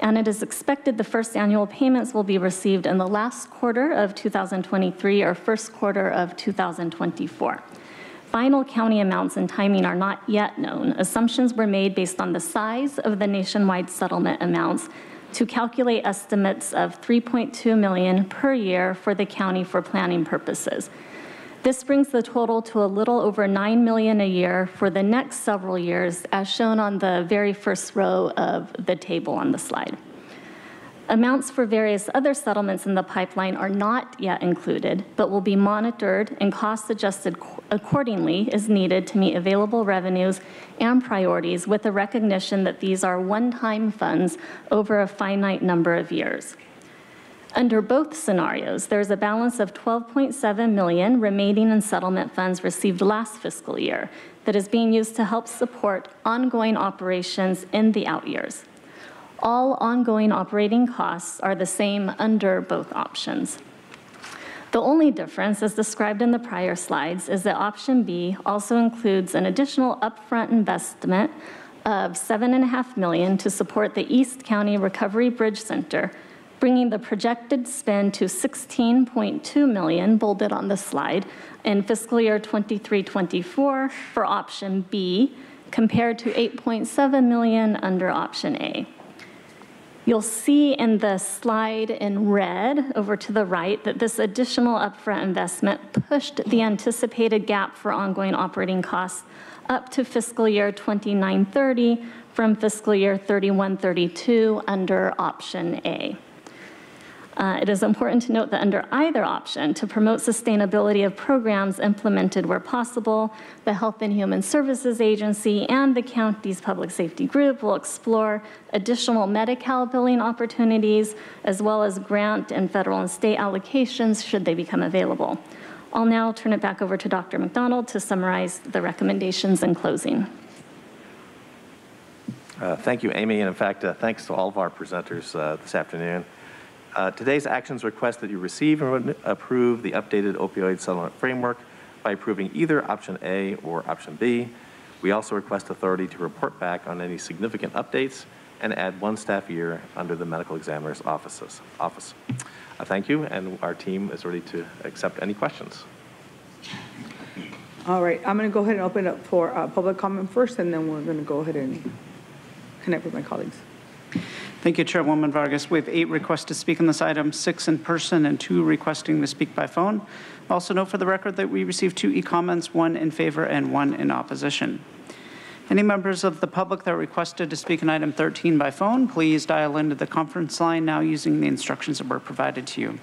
S35: and it is expected the first annual payments will be received in the last quarter of 2023 or first quarter of 2024. Final county amounts and timing are not yet known. Assumptions were made based on the size of the nationwide settlement amounts to calculate estimates of 3.2 million per year for the county for planning purposes. This brings the total to a little over 9 million a year for the next several years, as shown on the very first row of the table on the slide. Amounts for various other settlements in the pipeline are not yet included, but will be monitored and cost adjusted accordingly is needed to meet available revenues and priorities with the recognition that these are one-time funds over a finite number of years. Under both scenarios, there's a balance of 12.7 million remaining in settlement funds received last fiscal year that is being used to help support ongoing operations in the out years. All ongoing operating costs are the same under both options. The only difference, as described in the prior slides, is that option B also includes an additional upfront investment of 7.5 million to support the East County Recovery Bridge Center, bringing the projected spend to 16.2 million, bolded on the slide, in fiscal year 23-24 for option B, compared to 8.7 million under option A. You'll see in the slide in red over to the right that this additional upfront investment pushed the anticipated gap for ongoing operating costs up to fiscal year 2930 from fiscal year 3132 under option A. Uh, it is important to note that under either option, to promote sustainability of programs implemented where possible, the Health and Human Services Agency and the county's public safety group will explore additional Medi-Cal billing opportunities, as well as grant and federal and state allocations should they become available. I'll now turn it back over to Dr. McDonald to summarize the recommendations in closing.
S30: Uh, thank you, Amy, and in fact, uh, thanks to all of our presenters uh, this afternoon. Uh, today's actions request that you receive and approve the updated opioid settlement framework by approving either option A or option B. We also request authority to report back on any significant updates and add one staff year under the medical examiner's offices, office. Uh, Thank you, and our team is ready to accept any questions.
S3: All right, I'm going to go ahead and open up for uh, public comment first, and then we're going to go ahead and connect with my colleagues.
S4: Thank you, Chairwoman Vargas. We have eight requests to speak on this item, six in person and two requesting to speak by phone. Also note for the record that we received two e-comments, one in favor and one in opposition. Any members of the public that requested to speak on item 13 by phone, please dial into the conference line now using the instructions that were provided to you.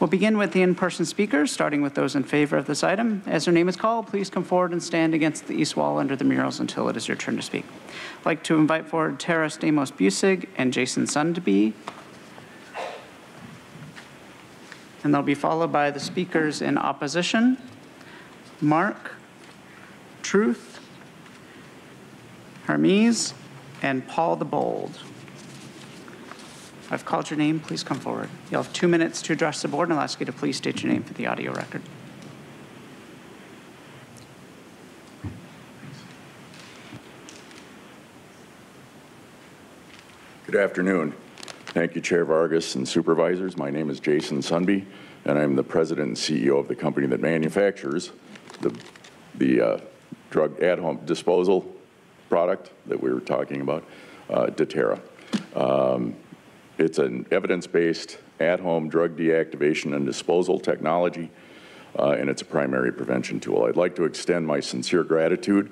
S4: We'll begin with the in-person speakers, starting with those in favor of this item. As your name is called, please come forward and stand against the east wall under the murals until it is your turn to speak. I'd like to invite forward Tara Stamos Buesig and Jason Sundby. And they'll be followed by the speakers in opposition, Mark, Truth, Hermes, and Paul the Bold. I've called your name. Please come forward. You'll have two minutes to address the board, and I'll ask you to please state your name for the audio record.
S36: Good afternoon. Thank you, Chair Vargas and supervisors. My name is Jason Sundby, and I'm the president and CEO of the company that manufactures the, the uh, drug at-home disposal product that we were talking about, uh, Deterra. Um, it's an evidence-based at-home drug deactivation and disposal technology, uh, and it's a primary prevention tool. I'd like to extend my sincere gratitude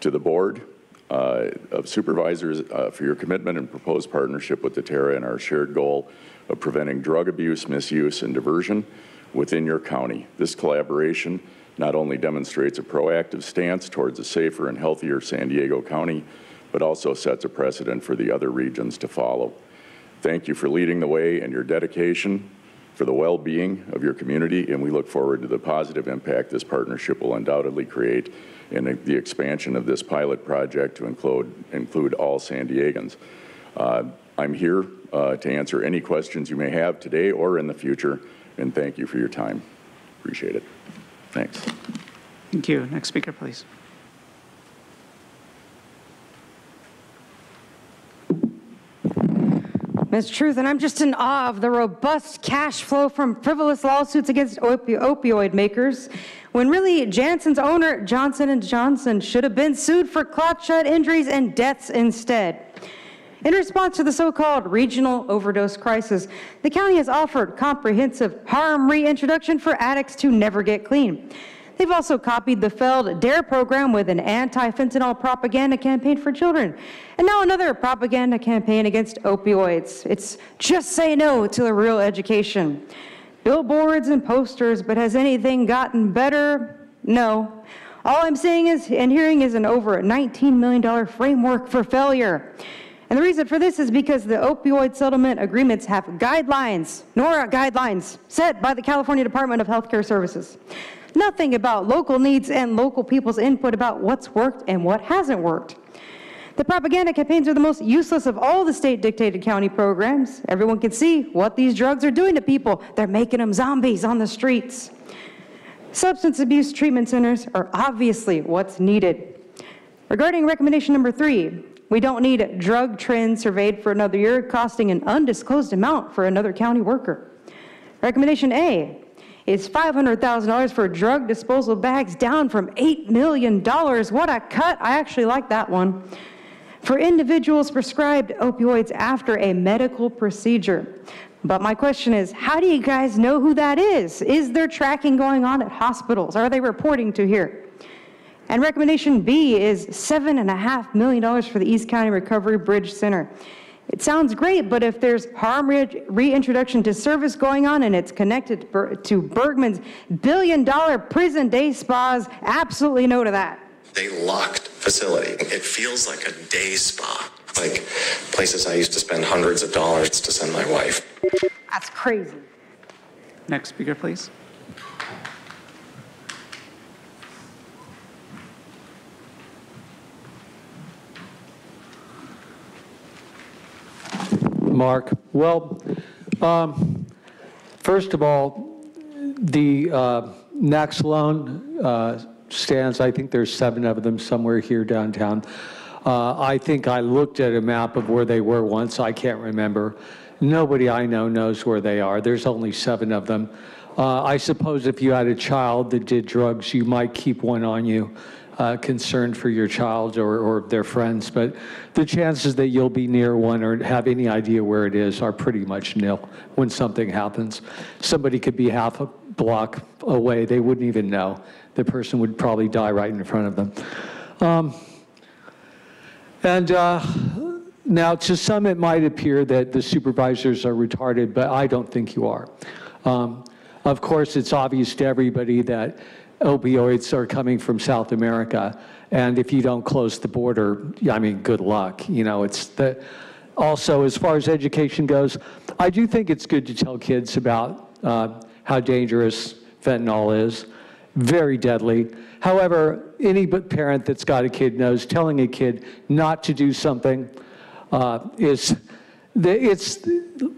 S36: to the board uh, of supervisors uh, for your commitment and proposed partnership with Deterra and our shared goal of preventing drug abuse, misuse, and diversion within your county. This collaboration not only demonstrates a proactive stance towards a safer and healthier San Diego County, but also sets a precedent for the other regions to follow. Thank you for leading the way and your dedication for the well-being of your community, and we look forward to the positive impact this partnership will undoubtedly create in the expansion of this pilot project to include, include all San Diegans. Uh, I'm here uh, to answer any questions you may have today or in the future, and thank you for your time. Appreciate it. Thanks.
S4: Thank you. Next speaker, please.
S6: Ms. Truth, and I'm just in awe of the robust cash flow from frivolous lawsuits against opi- opioid makers, when really Janssen's owner, Johnson & Johnson, should have been sued for clot shot injuries and deaths instead. In response to the so-called regional overdose crisis, the county has offered comprehensive harm reintroduction for addicts to never get clean. They've also copied the failed DARE program with an anti-fentanyl propaganda campaign for children. And now another propaganda campaign against opioids. It's just say no to a real education. Billboards and posters, but has anything gotten better? No. All I'm seeing is and hearing is an over $19 million framework for failure. And the reason for this is because the opioid settlement agreements have guidelines, NORA guidelines, set by the California Department of Healthcare Services. Nothing about local needs and local people's input about what's worked and what hasn't worked. The propaganda campaigns are the most useless of all the state-dictated county programs. Everyone can see what these drugs are doing to people. They're making them zombies on the streets. Substance abuse treatment centers are obviously what's needed. Regarding recommendation number three, we don't need drug trends surveyed for another year costing an undisclosed amount for another county worker. Recommendation A, is $500,000 for drug disposal bags, down from $8 million. What a cut. I actually like that one. For individuals prescribed opioids after a medical procedure. But my question is, how do you guys know who that is? Is there tracking going on at hospitals? Are they reporting to here? And recommendation B is $7.5 million for the East County Recovery Bridge Center. It sounds great, but if there's harm re reintroduction to service going on and it's connected to Bergmann's billion dollar prison day spas, absolutely no to that.
S37: They locked facility. It feels like a day spa, like places I used to spend hundreds of dollars to send my wife.
S6: That's crazy.
S4: Next speaker, please.
S9: Mark. Well, um, first of all, the uh, Naloxone uh, stands, I think there's seven of them somewhere here downtown. Uh, I think I looked at a map of where they were once, I can't remember. Nobody I know knows where they are. There's only seven of them. Uh, I suppose if you had a child that did drugs, you might keep one on you, uh, concerned for your child or, or their friends. But the chances that you'll be near one or have any idea where it is are pretty much nil when something happens. Somebody could be half a block away, they wouldn't even know. The person would probably die right in front of them. Um, and uh, now, to some, it might appear that the supervisors are retarded, but I don't think you are. Um, of course, it's obvious to everybody that opioids are coming from South America, and if you don't close the border, I mean, good luck. You know, it's the. Also, as far as education goes, I do think it's good to tell kids about uh, how dangerous fentanyl is. Very deadly. However, any parent that's got a kid knows telling a kid not to do something uh, is, they, it's,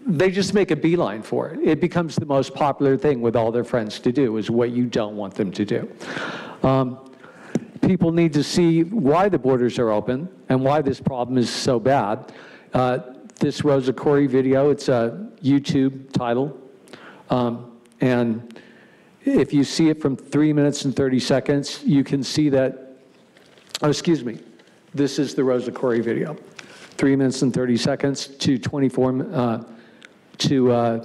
S9: they just make a beeline for it. It becomes the most popular thing with all their friends to do, is what you don't want them to do. Um, people need to see why the borders are open and why this problem is so bad. Uh, this Rosa Koire video, it's a YouTube title. Um, and if you see it from three minutes and 30 seconds, you can see that, oh, excuse me, this is the Rosa Koire video. Three minutes and 30 seconds to 24, uh, to, uh,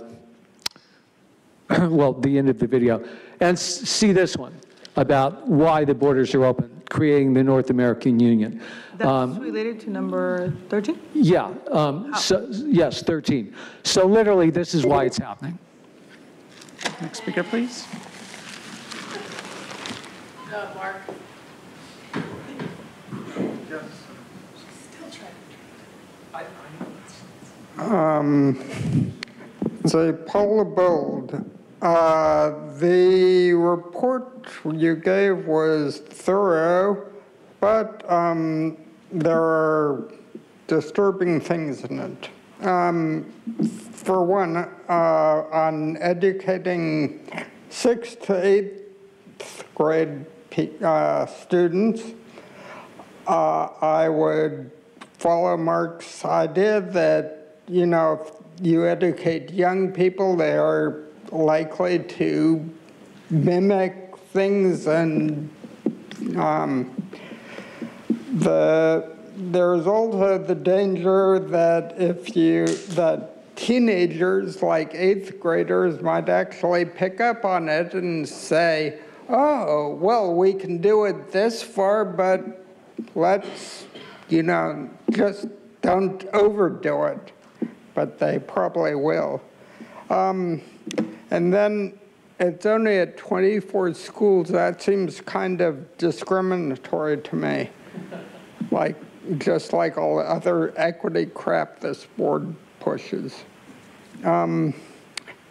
S9: well, the end of the video. And see this one about why the borders are open, creating the North American Union.
S3: That's
S9: Um,
S3: related to number 13?
S9: yeah, um, so, yes, 13. So literally, this is why it's happening.
S4: Next speaker, please.
S24: Mark.
S5: Um, the Paula Bold, uh, the report you gave was thorough, but um, there are disturbing things in it. Um, for one, uh, on educating sixth to eighth grade uh, students, uh, I would follow Mark's idea that, you know, if you educate young people, they are likely to mimic things and um, the there's also the danger that if you that teenagers like eighth graders might actually pick up on it and say oh well we can do it this far but let's you know just don't overdo it but they probably will um, and then it's only at 24 schools that seems kind of discriminatory to me like just like all the other equity crap this board pushes. Um,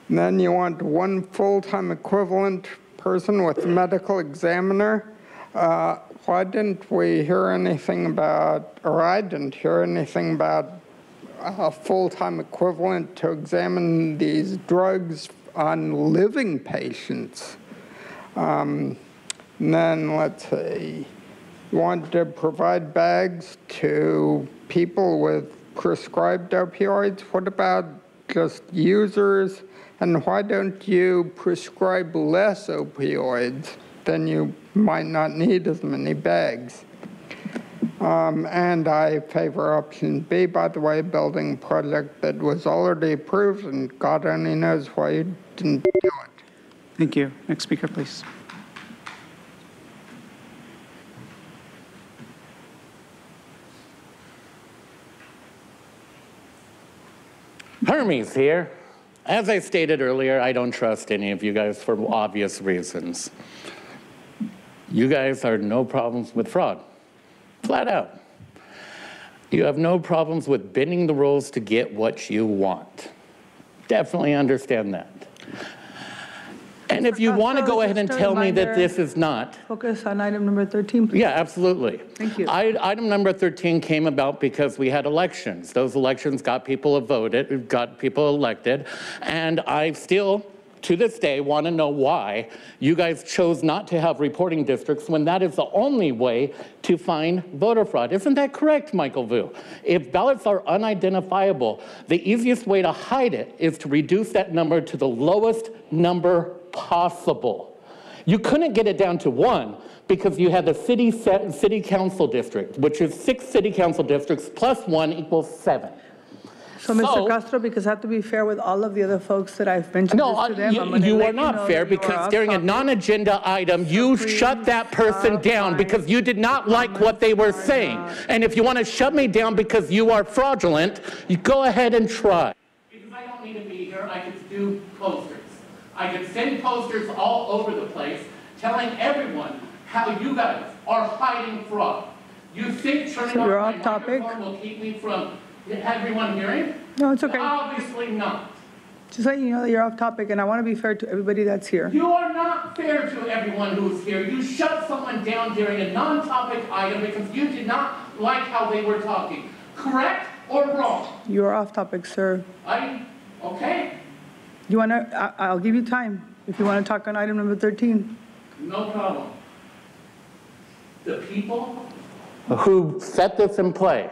S5: then you want one full-time equivalent person with a medical examiner. Uh, why didn't we hear anything about, or I didn't hear anything about a full-time equivalent to examine these drugs on living patients? Um, then let's see want to provide bags to people with prescribed opioids? What about just users? And why don't you prescribe less opioids? Then you might not need as many bags. Um, and I favor option B, by the way, building project that was already approved, and God only knows why you didn't do it.
S4: Thank you. Next speaker, please.
S38: Hermes here. As I stated earlier, I don't trust any of you guys for obvious reasons. You guys are no problems with fraud, flat out. You have no problems with bending the rules to get what you want. Definitely understand that. And if you want to go ahead and tell me that this is not,
S3: Focus on item number 13, please.
S38: yeah, absolutely.
S3: Thank you.
S38: I- Item number 13 came about because we had elections. Those elections got people voted, got people elected, and I still to this day, want to know why you guys chose not to have reporting districts when that is the only way to find voter fraud. Isn't that correct, Michael Vu? If ballots are unidentifiable, the easiest way to hide it is to reduce that number to the lowest number possible. You couldn't get it down to one because you had the city, city council district, which is six city council districts plus one equals seven.
S3: So, Mr. Castro, because I have to be fair with all of the other folks that I've mentioned
S38: No,
S3: this
S38: uh,
S3: to them, I'm
S38: you,
S3: gonna
S38: you
S3: let
S38: are not
S3: know
S38: fair
S3: that you are
S38: because
S3: off
S38: during a
S3: topic.
S38: non-agenda item, you shut that person down because you did not like what they were saying. And if you want to shut me down because you are fraudulent, you go ahead and try. Because I don't need to be here, I could do posters. I could send posters all over the place telling everyone how you guys are hiding fraud. You think turning
S3: So
S38: off
S3: you're
S38: my
S3: off topic?
S38: microphone will keep me from everyone hearing?
S3: No, it's okay.
S38: Obviously not.
S3: Just letting you know that you're off topic, and I want to be fair to everybody that's here.
S38: You are not fair to everyone who's here. You shut someone down during a non-topic item because you did not like how they were talking. Correct or wrong?
S3: You are off topic, sir.
S38: I, okay,
S3: You want to, I'll give you time if you want to talk on item number 13.
S38: no problem. The people who set this in play,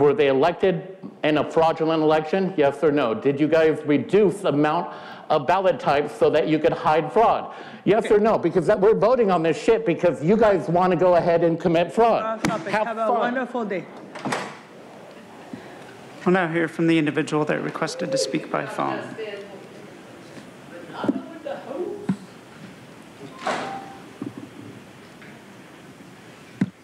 S38: were they elected in a fraudulent election? Yes or no? Did you guys reduce the amount of ballot types so that you could hide fraud? Yes or no? Because that, we're voting on this shit because you guys want to go ahead and commit fraud.
S3: Off.
S38: Have
S3: Have a
S38: fun.
S3: wonderful day.
S4: We'll now hear from the individual that requested to speak by phone.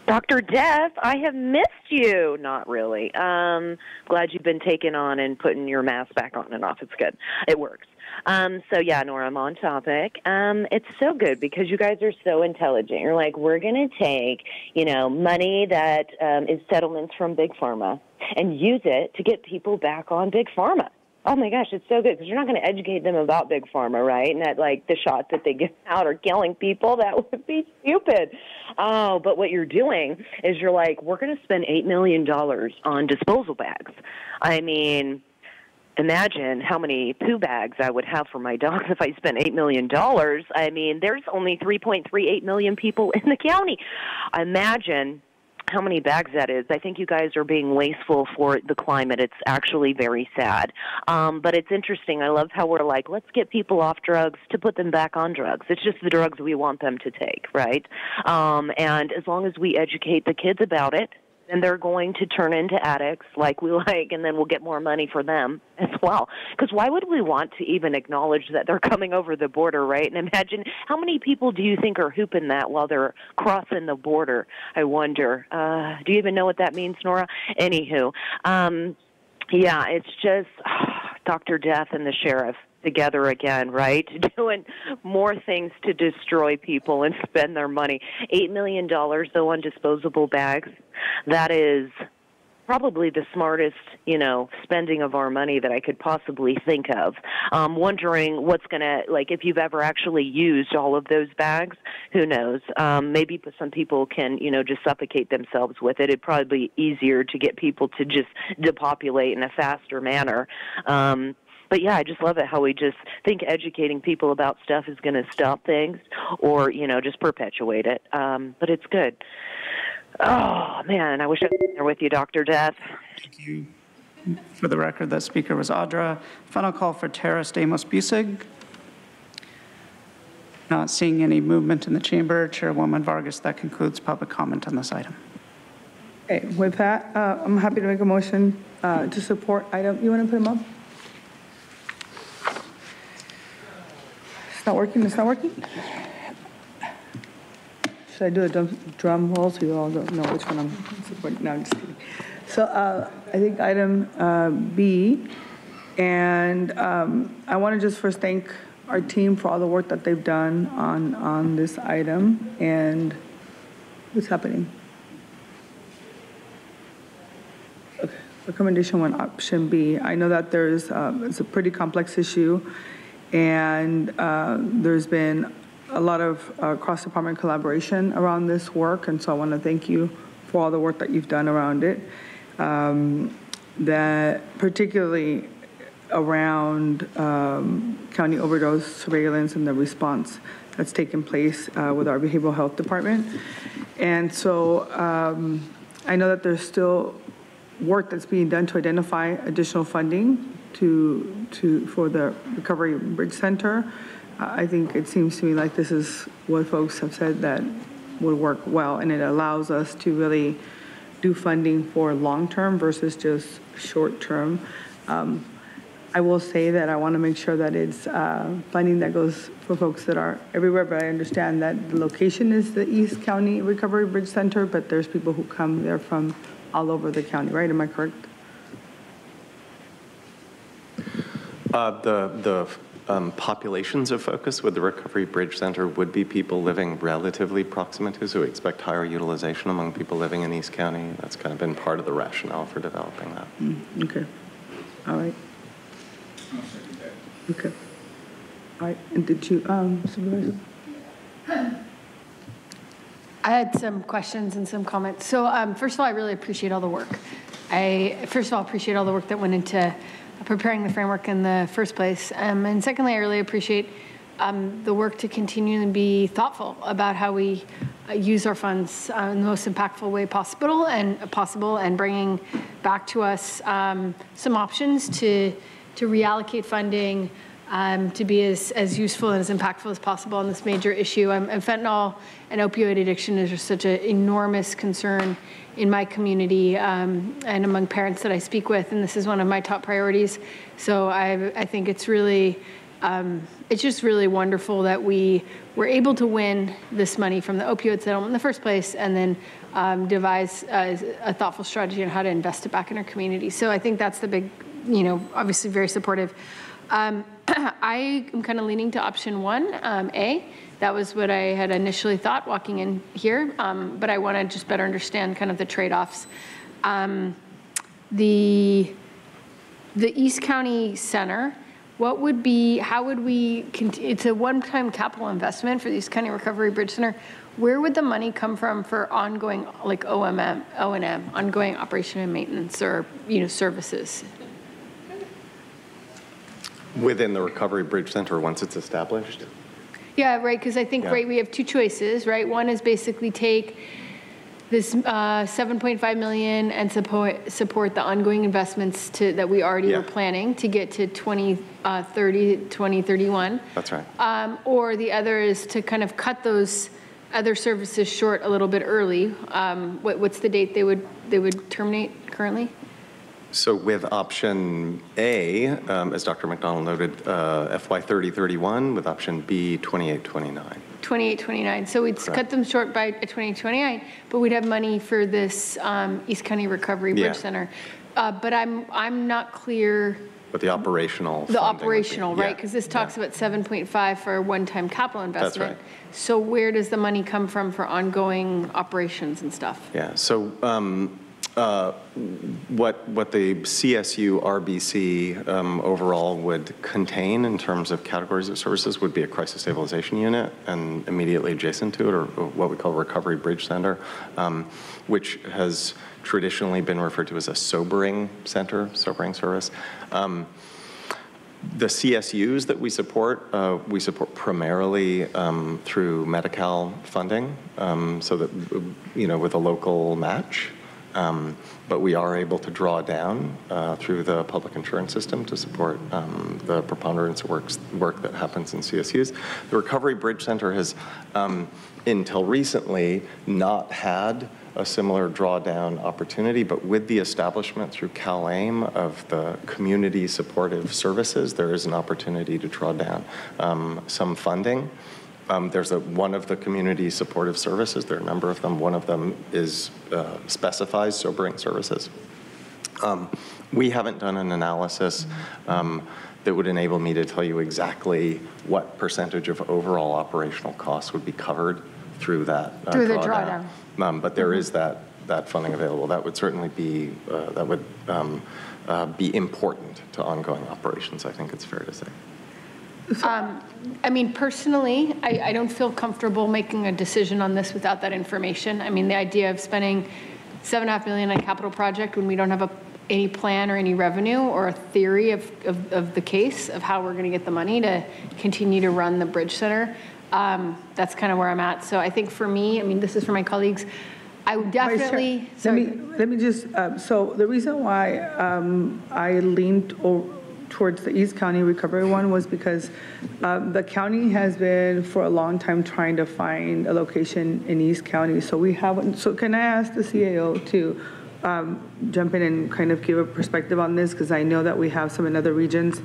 S13: Dr. Death, I have missed you. Not really. Um, glad you've been taken on and putting your mask back on and off. It's good. It works. Um, so yeah, Nora, I'm on topic. Um, it's so good because you guys are so intelligent. You're like, we're going to take, you know, money that um, is settlements from Big Pharma and use it to get people back on Big Pharma. Oh my gosh, it's so good because you're not going to educate them about big pharma, right? And that like the shots that they give out are killing people. That would be stupid. Oh, but what you're doing is you're like, we're going to spend eight million dollars on disposal bags. I mean, imagine how many poo bags I would have for my dogs if I spent $8 million. I mean, there's only 3.38 million people in the county. Imagine how many bags that is. I think you guys are being wasteful for the climate. It's actually very sad. Um, but it's interesting. I love how we're like, let's get people off drugs to put them back on drugs. It's just the drugs we want them to take, right? Um, and as long as we educate the kids about it, then they're going to turn into addicts like we like, and then we'll get more money for them as well. Because why would we want to even acknowledge that they're coming over the border, right? And imagine how many people do you think are hooping that while they're crossing the border? I wonder. Uh, do you even know what that means, Nora? Anywho, um, yeah, it's just Dr. Death and the sheriff together again, right? Doing more things to destroy people and spend their money. $8 million, though, on disposable bags. That is probably the smartest, you know, spending of our money that I could possibly think of. Um, wondering what's going to, like, if you've ever actually used all of those bags, who knows? Um, maybe some people can, you know, just suffocate themselves with it. It'd probably be easier to get people to just depopulate in a faster manner. Um, but yeah, I just love it how we just think educating people about stuff is going to stop things or, you know, just perpetuate it. Um, but it's good. Oh, man, I wish I was there with you, Dr. Death.
S4: Thank you. For the record, that speaker was Audra. Final call for Terra Stamos Buesig. Not seeing any movement in the chamber. Chairwoman Vargas, that concludes public comment on this item.
S3: Okay, with that, uh, I'm happy to make a motion uh, to support item, you want to put them up? Not working, it's not working? Should I do a drum- drum roll so you all don't know which one I'm supporting? No, I'm just kidding. So uh, I think item uh, B, and um, I want to just first thank our team for all the work that they've done on, on this item, and what's happening? Okay, Recommendation one, option B. I know that there's, um, it's a pretty complex issue, and uh, there's been a lot of uh, cross-department collaboration around this work, and so I want to thank you for all the work that you've done around it. Um, That particularly, around um, county overdose surveillance and the response that's taken place uh, with our behavioral health department. And so um, I know that there's still work that's being done to identify additional funding to, to, for the Recovery Bridge Center. I think it seems to me like this is what folks have said that would work well, and it allows us to really do funding for long-term versus just short-term. Um, I will say that I want to make sure that it's uh, funding that goes for folks that are everywhere, but I understand that the location is the East County Recovery Bridge Center, but there's people who come there from all over the county, right? Am I correct?
S30: Uh, The, the um, populations of focus with the Recovery Bridge Center would be people living relatively proximate to, so we expect higher utilization among people living in East County. That's kind of been part of the rationale for developing that.
S3: Mm, Okay, all right. Okay. All right, and did you, um, Supervisor?
S2: I had some questions and some comments. So um, first of all, I really appreciate all the work. I, first of all, appreciate all the work that went into preparing the framework in the first place. Um, and secondly, I really appreciate um, the work to continue and be thoughtful about how we uh, use our funds uh, in the most impactful way possible and uh, possible and bringing back to us um, some options to, to reallocate funding um, to be as, as useful and as impactful as possible on this major issue. Um, and fentanyl and opioid addiction is such an enormous concern in my community um, and among parents that I speak with, and this is one of my top priorities. So I, I think it's really, um, it's just really wonderful that we were able to win this money from the opioid settlement in the first place, and then um, devise a, a thoughtful strategy on how to invest it back in our community. So I think that's the big, you know, obviously very supportive. Um, I am kind of leaning to option one, um, A. That was what I had initially thought walking in here, um, but I want to just better understand kind of the trade-offs. Um, the the East County Center, what would be, how would we, it's a one-time capital investment for the East County Recovery Bridge Center. Where would the money come from for ongoing, like OMM, O&M, ongoing operation and maintenance or, you know, services?
S30: Within the Recovery Bridge Center, once it's established?
S2: Yeah, right, because I think,
S30: Yeah.
S2: right, we have two choices, right? One is basically take this uh, 7.5 million and support, support the ongoing investments to, that we already
S30: Yeah.
S2: were planning to get to 2030, 2031.
S30: That's right.
S2: Um, Or the other is to kind of cut those other services short a little bit early. Um, What, what's the date they would, they would terminate currently?
S30: So with option A, um, as Dr. McDonald noted, uh, FY 3031, with option B, 2829.
S2: 2829. So we'd cut them short by 2029, but we'd have money for this um, East County Recovery
S30: Yeah.
S2: Bridge Center. Uh, But I'm, I'm not clear,
S30: But the operational
S2: the
S30: would be-
S2: operational, right?
S30: yeah,
S2: Because this talks about 7.5 for a one-time capital investment.
S30: That's right.
S2: So where does the money come from for ongoing operations and stuff?
S30: Yeah, so um, uh, what, what the CSU RBC um, overall would contain in terms of categories of services would be a crisis stabilization unit and immediately adjacent to it, or what we call Recovery Bridge Center, um, which has traditionally been referred to as a sobering center, sobering service. Um, the CSUs that we support, uh, we support primarily um, through Medi-Cal funding, um, so that, you know, with a local match. Um, But we are able to draw down uh, through the public insurance system to support um, the preponderance of works, work that happens in CSUs. The Recovery Bridge Center has, um, until recently, not had a similar drawdown opportunity, but with the establishment through CalAIM of the community supportive services, there is an opportunity to draw down um, some funding. Um, There's a, one of the community supportive services, there are a number of them. One of them is, uh, specifies sobering services. Um, We haven't done an analysis um, that would enable me to tell you exactly what percentage of overall operational costs would be covered through that uh,
S2: Through the drawdown.
S30: Um, But there is that, that funding available. That would certainly be, uh, that would um, uh, be important to ongoing operations, I think it's fair to say.
S2: Um, I mean, personally, I, I don't feel comfortable making a decision on this without that information. I mean, the idea of spending seven and a half million on a capital project when we don't have a, any plan or any revenue or a theory of, of, of the case of how we're going to get the money to continue to run the Bridge Center. Um, That's kind of where I'm at. So I think for me, I mean, this is for my colleagues, I would definitely,
S3: Let me, let me just, um, so the reason why um, I leaned o- towards the East County Recovery one was because um, the county has been for a long time trying to find a location in East County. So we haven't, so can I ask the CAO to um, jump in and kind of give a perspective on this? Because I know that we have some in other regions.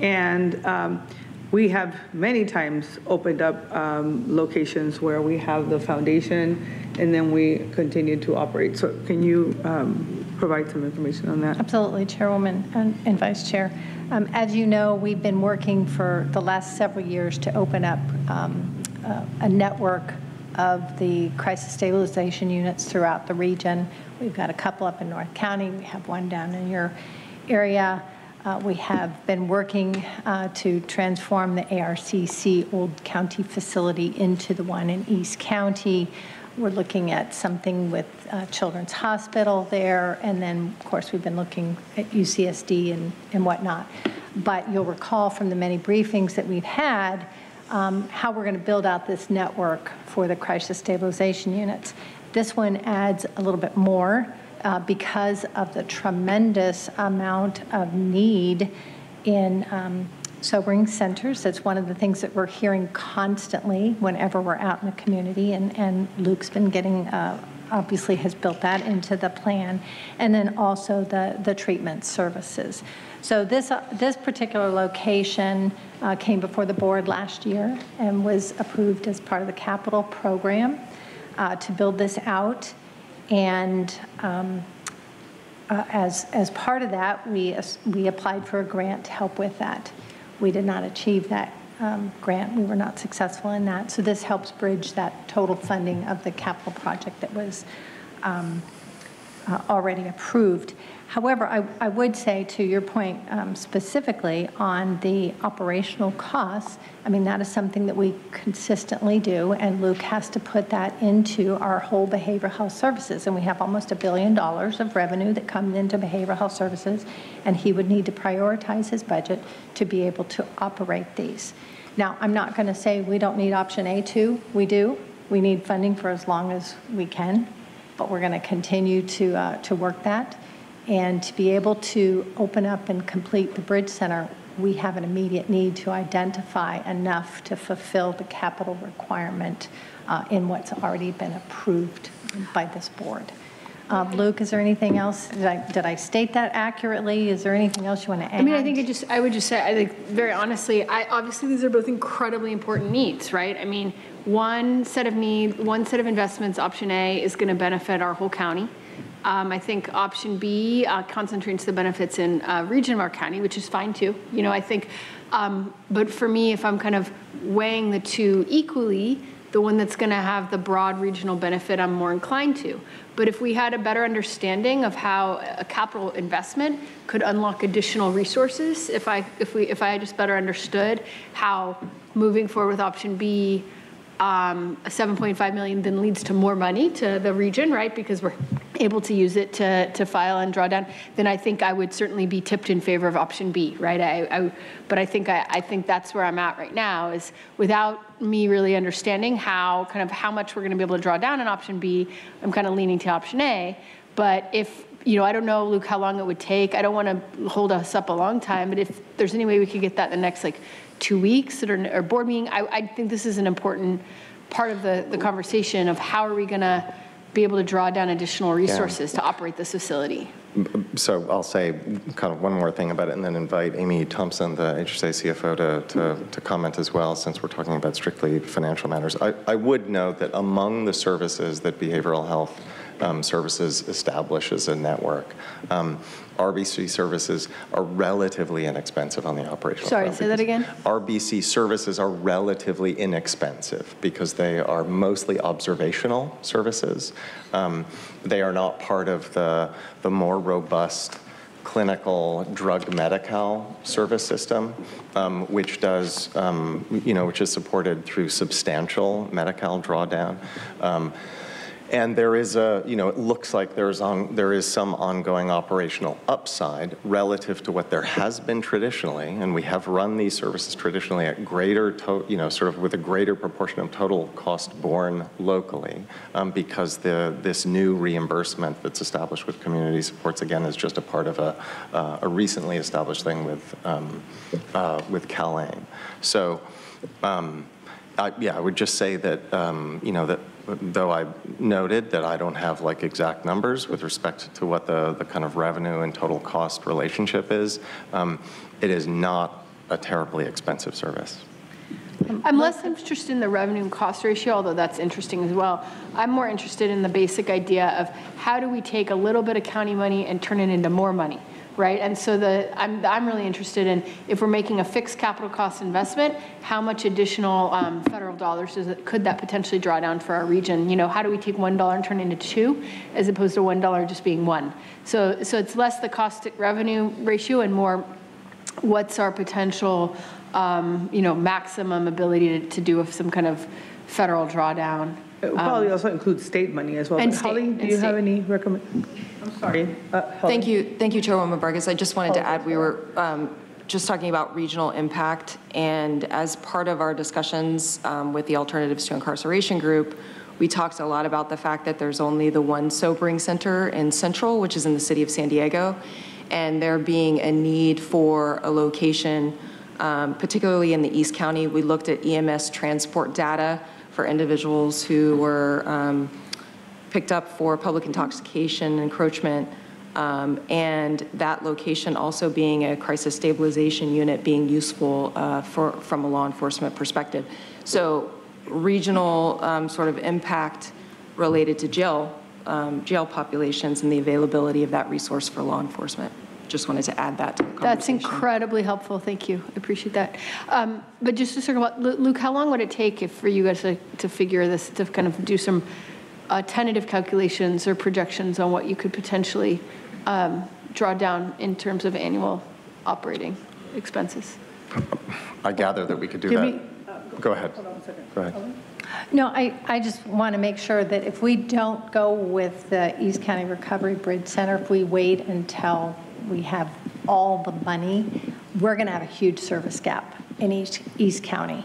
S3: And um, we have many times opened up um, locations where we have the foundation and then we continue to operate. So can you um, provide some information on that?
S39: Absolutely, Chairwoman and and Vice Chair. Um, As you know, we've been working for the last several years to open up um, uh, a network of the crisis stabilization units throughout the region. We've got a couple up in North County, we have one down in your area. Uh, We have been working uh, to transform the ARCC Old County facility into the one in East County. We're looking at something with uh, Children's Hospital there, and then, of course, we've been looking at UCSD and and whatnot. But you'll recall from the many briefings that we've had, um, how we're going to build out this network for the crisis stabilization units. This one adds a little bit more uh, because of the tremendous amount of need in um, sobering centers. That's one of the things that we're hearing constantly whenever we're out in the community, and, and Luke's been getting, uh, obviously has built that into the plan, and then also the, the treatment services. So this, uh, this particular location uh, came before the board last year and was approved as part of the capital program uh, to build this out. And um, uh, as, as part of that, we, we applied for a grant to help with that. We did not achieve that um, grant. We were not successful in that. So this helps bridge that total funding of the capital project that was um, uh, already approved. However, I, I would say to your point um, specifically on the operational costs, I mean, that is something that we consistently do, and Luke has to put that into our whole behavioral health services. And we have almost a billion dollars of revenue that comes into behavioral health services, and he would need to prioritize his budget to be able to operate these. Now, I'm not going to say we don't need option A2. We do. We need funding for as long as we can, but we're going to continue to, uh, to work that. And to be able to open up and complete the Bridge Center, we have an immediate need to identify enough to fulfill the capital requirement uh, in what's already been approved by this board. Uh, Luke, is there anything else? Did I, did I state that accurately? Is there anything else you want to add?
S2: I mean, I think it just, I would just say, I think, very honestly, I, obviously, these are both incredibly important needs, right? I mean, one set of need, one set of investments, option A, is going to benefit our whole county. Um, I think option B uh, concentrates the benefits in a region of our county, which is fine too. You know, I think, um, but for me, if I'm kind of weighing the two equally, the one that's going to have the broad regional benefit, I'm more inclined to. But if we had a better understanding of how a capital investment could unlock additional resources, if I if we if I just better understood how moving forward with option B um, a 7.5 million then leads to more money to the region, right? Because we're able to use it to, to file and draw down, then I think I would certainly be tipped in favor of option B, right? I, I but I think I, I think that's where I'm at right now is without me really understanding how kind of how much we're going to be able to draw down in option B, I'm kind of leaning to option A. But if you know, I don't know, Luke, how long it would take. I don't want to hold us up a long time, but if there's any way we could get that in the next like two weeks at our, our board meeting, I, I think this is an important part of the, the conversation of how are we going to be able to draw down additional resources to operate this facility.
S32: So I'll say kind of one more thing about it and then invite Amy Thompson, the HSA CFO, to, to, to comment as well, since we're talking about strictly financial matters. I, I would note that among the services that behavioral health um, services establish as a network, um, RBC services are relatively inexpensive on the operational side.
S2: Sorry,
S32: front
S2: say that again?
S32: RBC services are relatively inexpensive because they are mostly observational services. Um, they are not part of the, the more robust clinical drug medical service system, um, which does, um, you know, which is supported through substantial medical drawdown. And there is a, you know, it looks like there's on, there is some ongoing operational upside relative to what there has been traditionally, and we have run these services traditionally at greater, to, you know, sort of with a greater proportion of total cost borne locally, um, because the this new reimbursement that's established with community supports again is just a part of a uh, a recently established thing with um, uh, with CalAIM. So. Um, I, yeah, I would just say that, um, you know, that though I noted that I don't have like exact numbers with respect to what the, the kind of revenue and total cost relationship is, um, it is not a terribly expensive service.
S2: I'm less interested in the revenue and cost ratio, although that's interesting as well. I'm more interested in the basic idea of how do we take a little bit of county money and turn it into more money? Right? And so the, I'm, I'm really interested in if we're making a fixed capital cost investment, how much additional um, federal dollars it, could that potentially draw down for our region? You know, how do we take one dollar and turn it into two, as opposed to one dollar just being one? So, so it's less the cost to revenue ratio and more what's our potential, um, you know, maximum ability to, to do some kind of federal drawdown.
S3: It probably also include state money as well.
S2: And
S3: But
S2: state-
S3: Holly, do
S2: and
S3: you have
S2: state.
S3: any recommend? I'm sorry. uh, Holly.
S34: Thank you, thank you, Chairwoman Vargas. I just wanted to add, we were um, just talking about regional impact, and as part of our discussions um, with the Alternatives to Incarceration Group, we talked a lot about the fact that there's only the one sobering center in Central, which is in the city of San Diego, and there being a need for a location, um, particularly in the East County. We looked at EMS transport data for individuals who were um, picked up for public intoxication, encroachment, um, and that location also being a crisis stabilization unit being useful uh, for, from a law enforcement perspective. So regional um, sort of impact related to jail, um, jail populations and the availability of that resource for law enforcement. Just wanted to add that to the
S2: That's incredibly helpful. Thank you. I appreciate that. Um, But just to circle back, Luke, how long would it take if, for you guys to, to figure this, to kind of do some uh, tentative calculations or projections on what you could potentially um, draw down in terms of annual operating expenses?
S32: I gather that we could do
S2: Give
S32: that.
S2: me-
S32: Go ahead. Go ahead.
S39: No, I, I just want to make sure that if we don't go with the East County Recovery Bridge Center, if we wait until we have all the money, we're going to have a huge service gap in East, East County.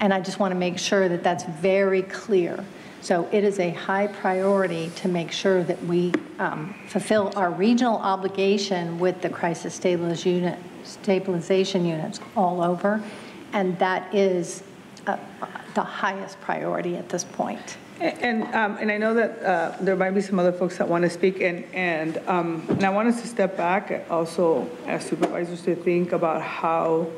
S39: And I just want to make sure that that's very clear. So it is a high priority to make sure that we um, fulfill our regional obligation with the crisis stabilization units all over. And that is uh, the highest priority at this point.
S3: And, um, and I know that uh, there might be some other folks that want to speak, and, and, um, and I want us to step back also as supervisors to think about how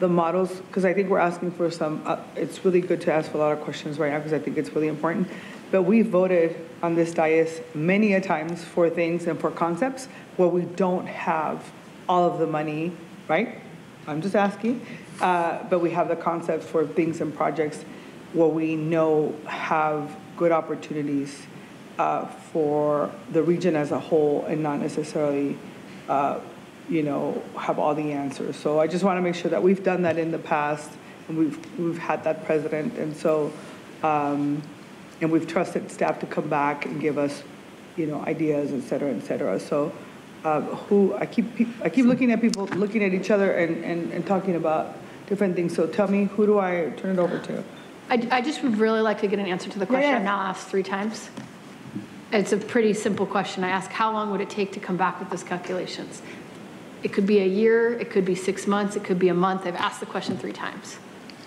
S3: the models, because I think we're asking for some, uh, it's really good to ask a lot of questions right now, because I think it's really important. But we voted on this dais many a times for things and for concepts where we don't have all of the money, right? I'm just asking. Uh, But we have the concepts for things and projects where we know have good opportunities uh, for the region as a whole and not necessarily, uh, you know, have all the answers. So I just want to make sure that we've done that in the past and we've, we've had that president. And so, um, and we've trusted staff to come back and give us, you know, ideas, et cetera, et cetera. So uh, who, I keep, I keep looking at people, looking at each other and, and, and talking about different things. So tell me, who do I turn it over to?
S2: I, I just would really like to get an answer to the question I've now asked three times. It's a pretty simple question. I ask, how long would it take to come back with those calculations? It could be a year, it could be six months, it could be a month. I've asked the question three times.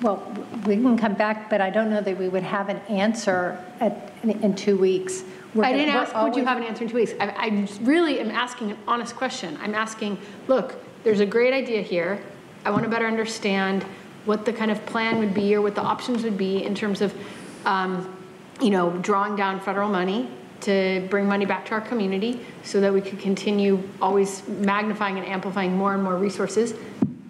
S39: Well, we can come back, but I don't know that we would have an answer at, in two weeks. We're
S2: I
S39: gonna-
S2: didn't ask, would you have an answer in two weeks? I, I really am asking an honest question. I'm asking, look, there's a great idea here. I want to better understand what the kind of plan would be or what the options would be in terms of, um, you know, drawing down federal money to bring money back to our community so that we could continue always magnifying and amplifying more and more resources.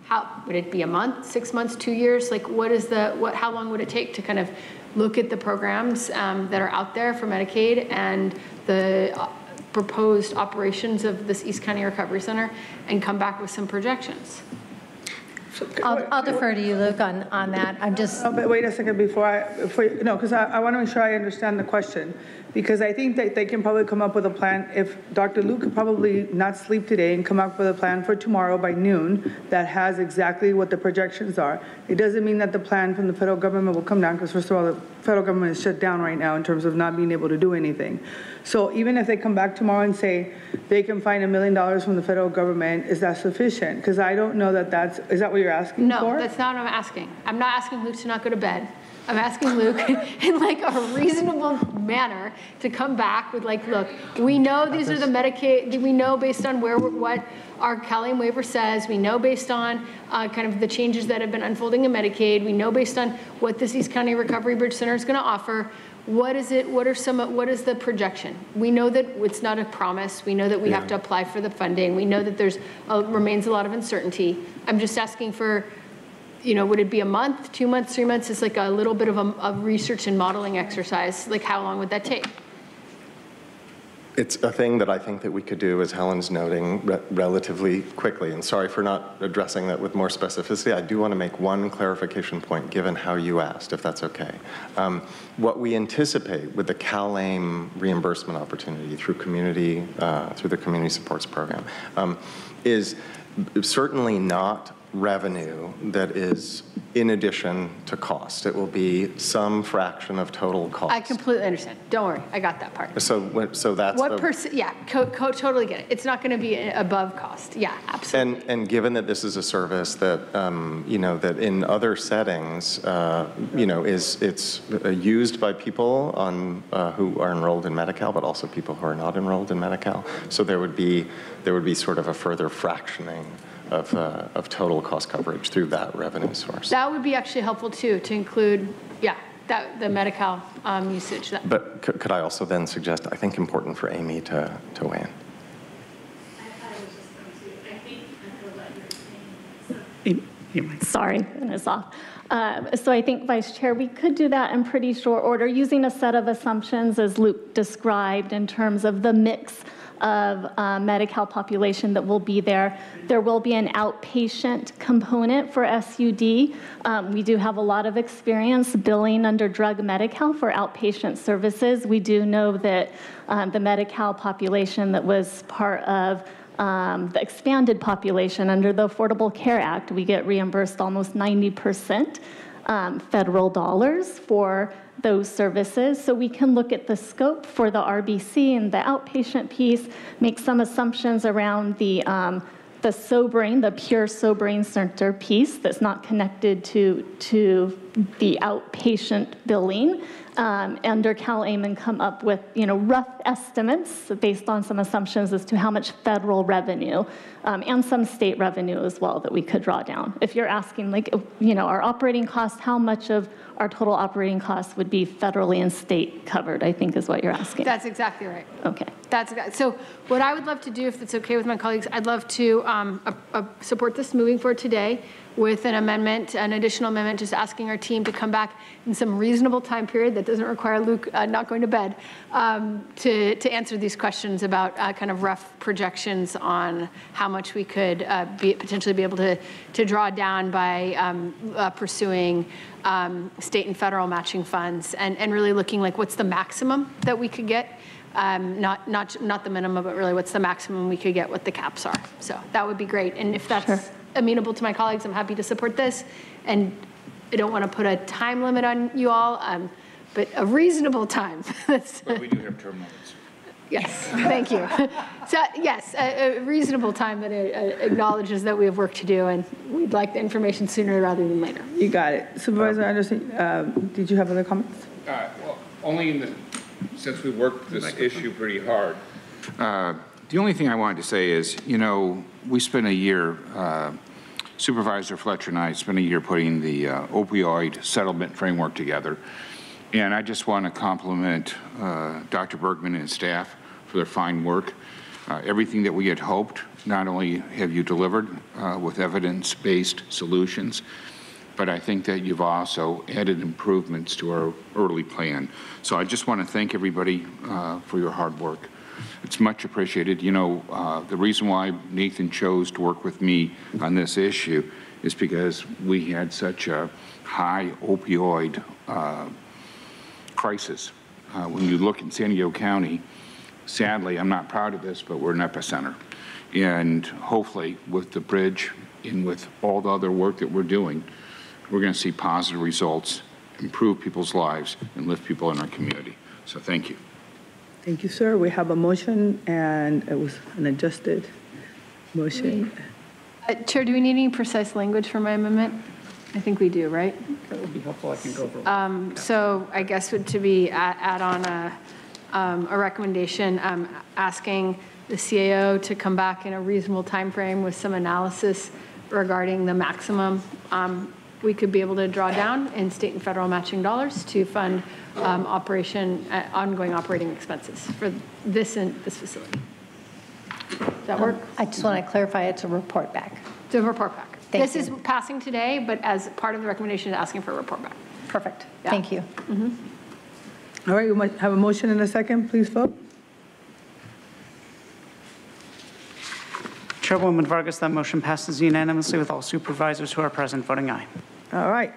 S2: How, would it be a month, six months, two years? Like what is the, what, how long would it take to kind of look at the programs um, that are out there for Medicaid and the uh, proposed operations of this East County Recovery Center and come back with some projections?
S39: I'll, I'll defer to you, Luke, on, on that. I'm just,
S3: Oh, but wait a second before I, before, you- no, because I, I want to make sure I understand the question. Because I think that they can probably come up with a plan, if Dr. Luke could probably not sleep today and come up with a plan for tomorrow by noon that has exactly what the projections are. It doesn't mean that the plan from the federal government will come down, because first of all, the federal government is shut down right now in terms of not being able to do anything. So even if they come back tomorrow and say they can find a million dollars from the federal government, is that sufficient? Because I don't know that that's, is that what you're asking
S2: No,
S3: for?
S2: that's not what I'm asking. I'm not asking Luke to not go to bed. I'm asking Luke in like a reasonable manner to come back with like, look, we know these are the Medicaid, we know based on where, what our CalAIM waiver says, we know based on uh, kind of the changes that have been unfolding in Medicaid, we know based on what this East County Recovery Bridge Center is going to offer. What is it, what are some, what is the projection? We know that it's not a promise. We know that we have to apply for the funding. We know that there's, uh, remains a lot of uncertainty. I'm just asking for you know, would it be a month, two months, three months? It's like a little bit of a, a research and modeling exercise. Like, how long would that take?
S32: It's a thing that I think that we could do, as Helen's noting, re- relatively quickly. And sorry for not addressing that with more specificity. I do want to make one clarification point, given how you asked, if that's okay. Um, What we anticipate with the CalAIM reimbursement opportunity through community, uh, through the Community Supports Program, um, is certainly not revenue that is in addition to cost. It will be some fraction of total cost.
S2: I completely understand. Don't worry, I got that part.
S32: So, so that's
S2: What percent, yeah, co- co- totally get it. It's not going to be above cost. Yeah, absolutely.
S32: And, and given that this is a service that, um, you know, that in other settings, uh, you know, is, it's uh, used by people on, uh, who are enrolled in Medi-Cal, but also people who are not enrolled in Medi-Cal. So there would be, there would be sort of a further fractioning of, uh, of total cost coverage through that revenue source.
S2: That would be actually helpful too, to include, yeah, that, the Medi-Cal um, usage. That-
S32: But could, could I also then suggest, I think important for Amy to, to weigh in?
S35: Sorry, it was off. Um, So I think, Vice Chair, we could do that in pretty short order, using a set of assumptions as Luke described in terms of the mix of uh, Medi-Cal population that will be there. There will be an outpatient component for SUD. Um, We do have a lot of experience billing under drug Medi-Cal for outpatient services. We do know that um, the Medi-Cal population that was part of um, the expanded population under the Affordable Care Act, we get reimbursed almost 90% um, federal dollars for those services. So we can look at the scope for the RBC and the outpatient piece, make some assumptions around the um, the sobering, the pure sobering center piece that's not connected to, to the outpatient billing um, under Cal and come up with, you know, rough estimates based on some assumptions as to how much federal revenue um, and some state revenue as well that we could draw down. If you're asking, like, you know, our operating costs, how much of our total operating costs would be federally and state covered, I think is what you're asking.
S2: That's exactly right.
S35: Okay.
S2: That's, so what I would love to do, if it's okay with my colleagues, I'd love to um, support this moving forward today with an amendment, an additional amendment, just asking our team to come back in some reasonable time period that doesn't require Luke uh, not going to bed, um, to, to answer these questions about uh, kind of rough projections on how much we could uh, be, potentially be able to, to draw down by um, uh, pursuing um, state and federal matching funds and, and really looking like what's the maximum that we could get um, not, not, not the minimum, but really what's the maximum we could get, what the caps are. So that would be great. And if that's amenable to my colleagues, I'm happy to support this. And I don't want to put a time limit on you all, um, but a reasonable time.
S14: But we do have term limits.
S2: Yes, thank you. So, yes, a, a reasonable time that uh, acknowledges that we have work to do and we'd like the information sooner rather than later.
S3: You got it. Supervisor Anderson, um, did you have other comments?
S14: Uh, well, Only in the, since we worked this issue pretty hard. Uh, The only thing I wanted to say is, you know, we spent a year, uh, Supervisor Fletcher and I spent a year putting the uh, opioid settlement framework together. And I just want to compliment uh, Dr. Bergmann and staff for their fine work. Uh, Everything that we had hoped, not only have you delivered uh, with evidence-based solutions, but I think that you've also added improvements to our early plan. So I just want to thank everybody uh, for your hard work. It's much appreciated. You know, uh, the reason why Nathan chose to work with me on this issue is because we had such a high opioid uh, crisis uh, when you look in San Diego County, sadly, I'm not proud of this, but we're an epicenter. And hopefully, with the bridge and with all the other work that we're doing, we're going to see positive results, improve people's lives, and lift people in our community. So thank you.
S3: Thank you, sir. We have a motion, and it was an adjusted motion.
S40: Uh, Chair, do we need any precise language for my amendment? I think we do, right?
S4: That would be helpful. I can go over.
S40: Um, So I guess would to be add add on a, um, a recommendation um, asking the CAO to come back in a reasonable time frame with some analysis regarding the maximum um, we could be able to draw down in state and federal matching dollars to fund um, operation, uh, ongoing operating expenses for this and this facility. Does that work?
S39: I just want to clarify, it's a report back.
S40: It's a report back.
S39: Thank
S40: This is passing today, but as part of the recommendation, asking for a report back.
S39: Perfect.
S40: Yeah.
S39: Thank you.
S3: All right, we might have a motion and a second. Please vote.
S4: Chairwoman Vargas, that motion passes unanimously with all supervisors who are present voting aye.
S3: All right.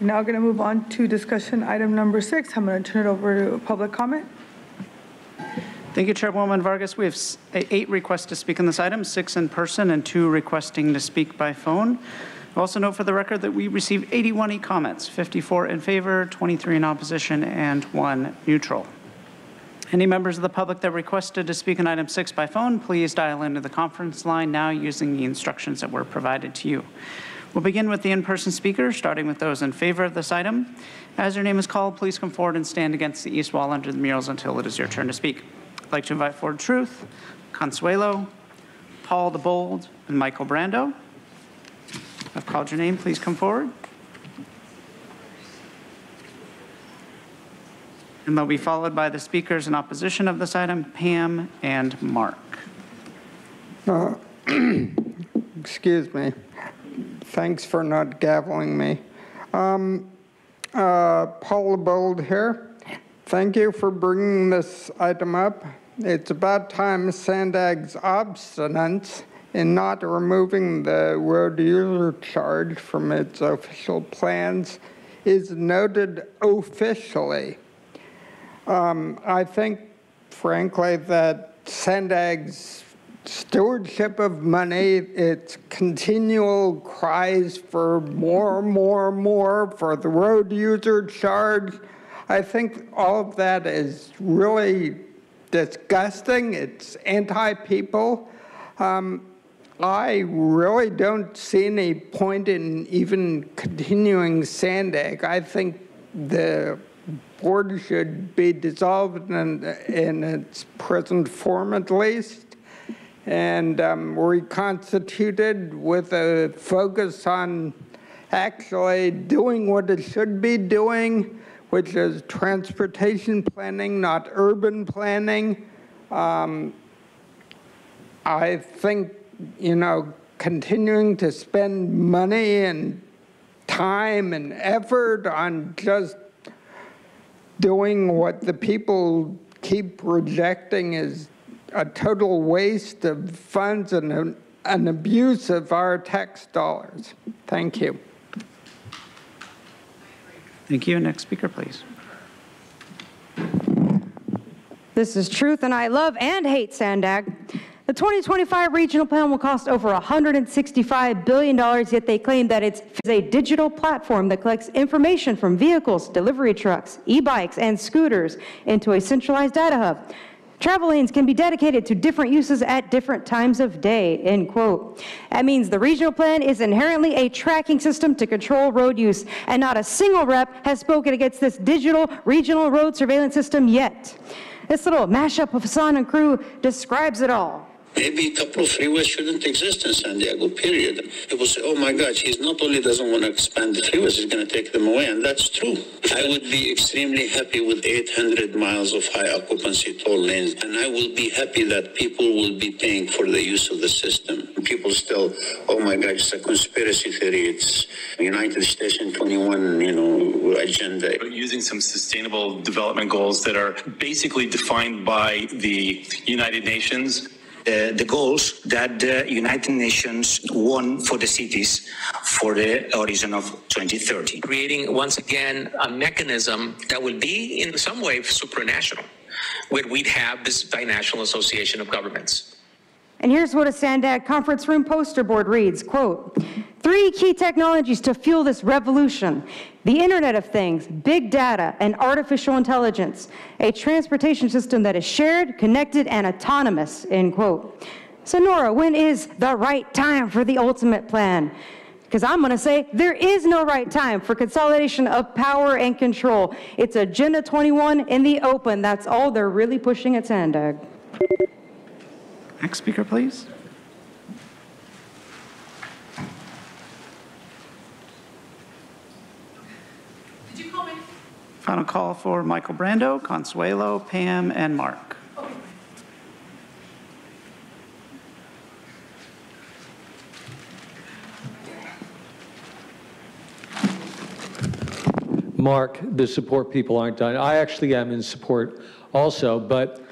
S3: We're now going to move on to discussion item number six. I'm going to turn it over to public comment.
S4: Thank you, Chairwoman Vargas. We have eight requests to speak on this item, six in person and two requesting to speak by phone. Also note for the record that we received 81 e-comments, 54 in favor, 23 in opposition, and one neutral. Any members of the public that requested to speak on item six by phone, please dial into the conference line now using the instructions that were provided to you. We'll begin with the in-person speakers, starting with those in favor of this item. As your name is called, please come forward and stand against the east wall under the murals until it is your turn to speak. I'd like to invite forward Truth, Consuelo, Paul the Bold, and Michael Brando. I've called your name, please come forward. And they'll be followed by the speakers in opposition of this item, Pam and Mark.
S5: Uh, Excuse me. Thanks for not gaveling me. Um, uh, Paul Bold here. Thank you for bringing this item up. It's about time Sandag's obstinance in not removing the road user charge from its official plans is noted officially. Um, I think, frankly, that Sandag's stewardship of money, its continual cries for more, more, more for the road user charge, I think all of that is really disgusting. It's anti-people. Um, I really don't see any point in even continuing Sandag. I think the board should be dissolved in, in its present form at least and um, reconstituted with a focus on actually doing what it should be doing, which is transportation planning, not urban planning. Um, I think, you know, continuing to spend money and time and effort on just doing what the people keep rejecting is a total waste of funds and an, an abuse of our tax dollars. Thank you.
S4: Thank you. Next speaker, please.
S6: This is truth, and I love and hate Sandag. The 2025 regional plan will cost over $165 billion, yet they claim that it's a digital platform that collects information from vehicles, delivery trucks, e-bikes, and scooters into a centralized data hub. Travel lanes can be dedicated to different uses at different times of day, end quote. That means the regional plan is inherently a tracking system to control road use, and not a single rep has spoken against this digital regional road surveillance system yet. This little mashup of Hasan and crew describes it all.
S41: Maybe a couple of freeways shouldn't exist in San Diego, period. People say, oh my God, he's not only doesn't want to expand the freeways, he's going to take them away. And that's true. I would be extremely happy with 800 miles of high occupancy toll lanes. And I will be happy that people will be paying for the use of the system. People still, oh my God, it's a conspiracy theory. It's United Station 21, you know, agenda.
S42: Using some sustainable development goals that are basically defined by the United Nations Uh, the goals that the United Nations won for the cities for the horizon of 2030.
S43: creating once again a mechanism that will be in some way supranational, where we'd have this binational association of governments.
S6: And here's what a Sandag conference room poster board reads, quote, three key technologies to fuel this revolution, the Internet of Things, big data, and artificial intelligence, a transportation system that is shared, connected, and autonomous, end quote. So Nora, when is the right time for the ultimate plan? Because I'm going to say there is no right time for consolidation of power and control. It's Agenda 21 in the open. That's all they're really pushing at Sandag.
S4: Next speaker, please. Final call for Michael Brando, Consuelo, Pam, and Mark.
S9: Mark, the support people aren't done. I actually am in support also, but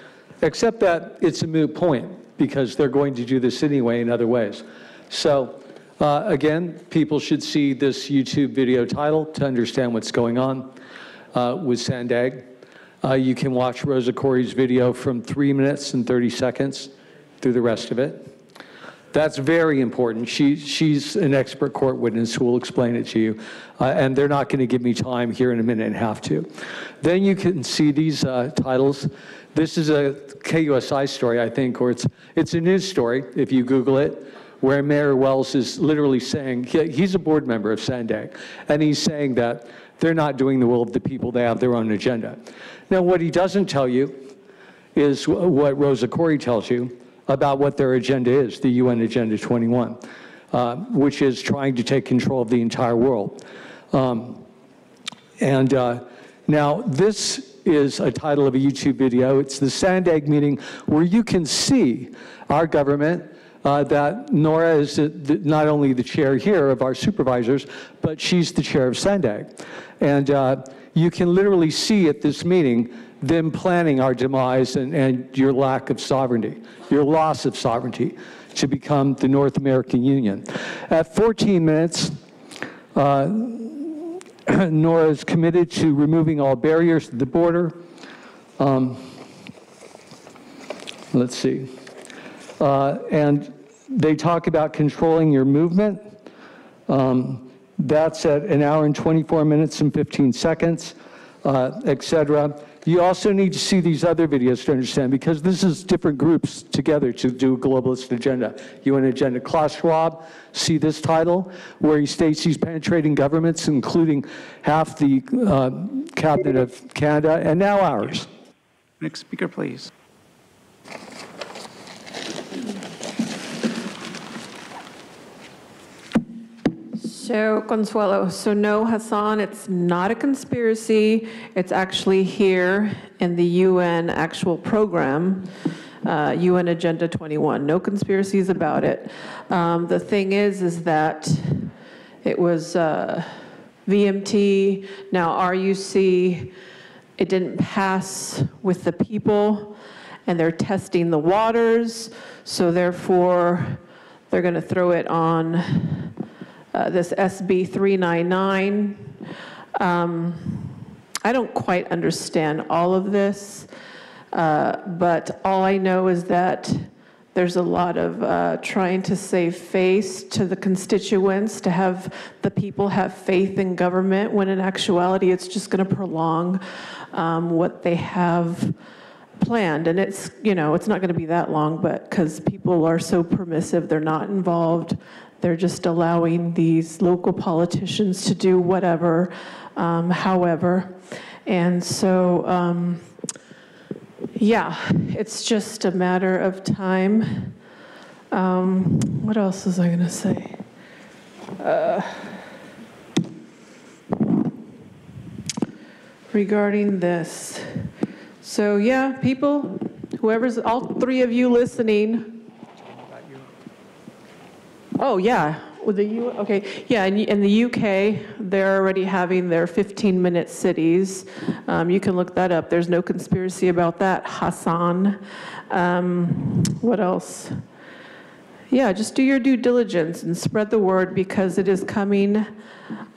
S9: except that it's a moot point because they're going to do this anyway in other ways. So uh, again, people should see this YouTube video title to understand what's going on uh, with Sandag. Uh, you can watch Rosa Koire's video from three minutes and 30 seconds through the rest of it. That's very important. She, she's an expert court witness who will explain it to you. Uh, and they're not going to give me time here in a minute and have to. Then you can see these uh, titles. This is a KUSI story, I think, or it's, it's a news story, if you Google it, where Mayor Wells is literally saying, he, he's a board member of Sandag, and he's saying that they're not doing the will of the people, they have their own agenda. Now, what he doesn't tell you is what Rosa Koire tells you about what their agenda is, the UN Agenda 21, uh, which is trying to take control of the entire world. Um, and uh, now this is a title of a YouTube video. It's the Sandag meeting where you can see our government uh, that Nora is the, the, not only the chair here of our supervisors, but she's the chair of Sandag. And uh, you can literally see at this meeting them planning our demise and, and your lack of sovereignty, your loss of sovereignty to become the North American Union. At 14 minutes, uh, Nora is committed to removing all barriers to the border. Um, let's see. Uh, and they talk about controlling your movement. Um, that's at an hour and 24 minutes and 15 seconds, uh, et cetera. You also need to see these other videos to understand, because this is different groups together to do a globalist agenda. UN agenda. Klaus Schwab, see this title, where he states he's penetrating governments, including half the uh, cabinet of Canada, and now ours.
S4: Next speaker, please.
S8: So, Consuelo, so no, Hasan, it's not a conspiracy. It's actually here in the UN actual program, uh, UN Agenda 21. No conspiracies about it. Um, the thing is, is that it was uh, VMT, now RUC. It didn't pass with the people, and they're testing the waters. So therefore, they're going to throw it on uh, this SB 399. Um, I don't quite understand all of this, uh, but all I know is that there's a lot of uh, trying to save face to the constituents, to have the people have faith in government, when in actuality it's just going to prolong um, what they have planned. And it's, you know, it's not going to be that long, but because people are so permissive, they're not involved. They're just allowing these local politicians to do whatever, um, however. And so, um, yeah, it's just a matter of time. Um, what else was I going to say? Uh, regarding this. So, yeah, people, whoever's, all three of you listening, Oh, yeah, the U, okay, yeah, in, in the UK, They're already having their 15-minute cities. Um, You can look that up. There's no conspiracy about that, Hasan. Um, What else? Yeah, just do your due diligence and spread the word because it is coming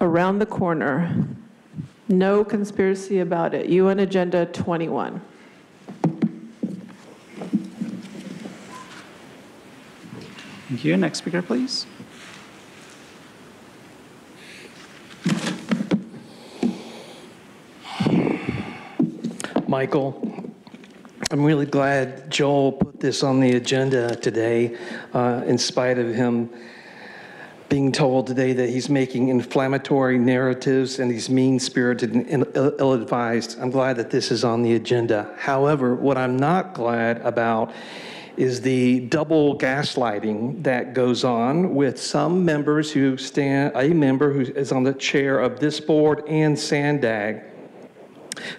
S8: around the corner. No conspiracy about it. UN Agenda 21.
S4: Thank you. Next speaker, please.
S17: Michael, I'm really glad Joel put this on the agenda today, uh, in spite of him being told today that he's making inflammatory narratives and he's mean-spirited and ill- ill-advised. I'm glad that this is on the agenda. However, what I'm not glad about is the double gaslighting that goes on with some members who stand, a member who is on the chair of this board and Sandag.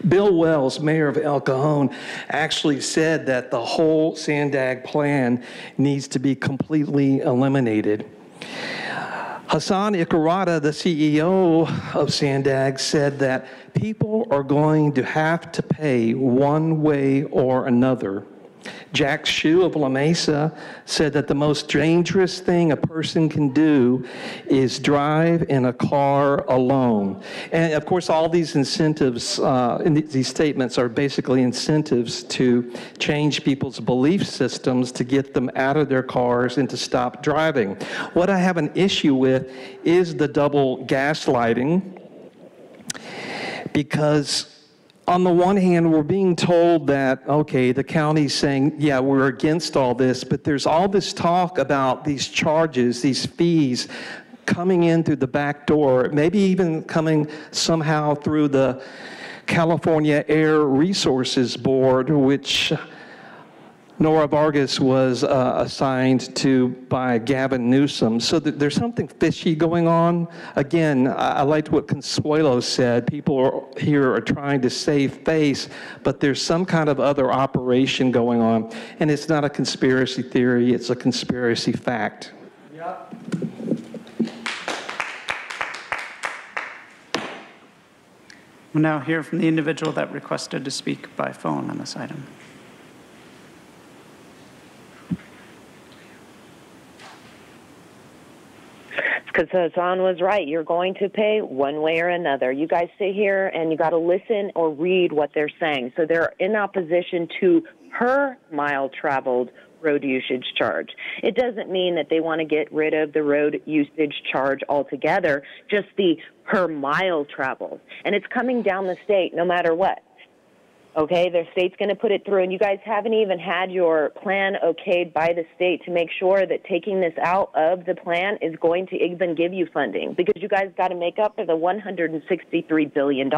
S17: Bill Wells, mayor of El Cajon, actually said that the whole Sandag plan needs to be completely eliminated. Hasan Ikhrata, the CEO of Sandag, said that people are going to have to pay one way or another. Jack Shu of La Mesa said that the most dangerous thing a person can do is drive in a car alone. And of course, all these incentives uh, in th- these statements are basically incentives to change people's belief systems to get them out of their cars and to stop driving. What I have an issue with is the double gaslighting because on the one hand, we're being told that, okay, the county's saying, yeah, we're against all this, but there's all this talk about these charges, these fees coming in through the back door, maybe even coming somehow through the California Air Resources Board, which Nora Vargas was uh, assigned to by Gavin Newsom. So th- there's something fishy going on. Again, I, I liked what Consuelo said. People are, here are trying to save face, but there's some kind of other operation going on. And it's not a conspiracy theory, it's a conspiracy fact.
S4: We'll now hear from the individual that requested to speak by phone on this item.
S13: Because Hasan was right. You're going to pay one way or another. You guys sit here and you got to listen or read what they're saying. So they're in opposition to per mile traveled road usage charge. It doesn't mean that they want to get rid of the road usage charge altogether, just the per mile traveled. And it's coming down the state no matter what. Okay, the state's going to put it through, and you guys haven't even had your plan okayed by the state to make sure that taking this out of the plan is going to even give you funding. Because you guys got to make up for the $163 billion.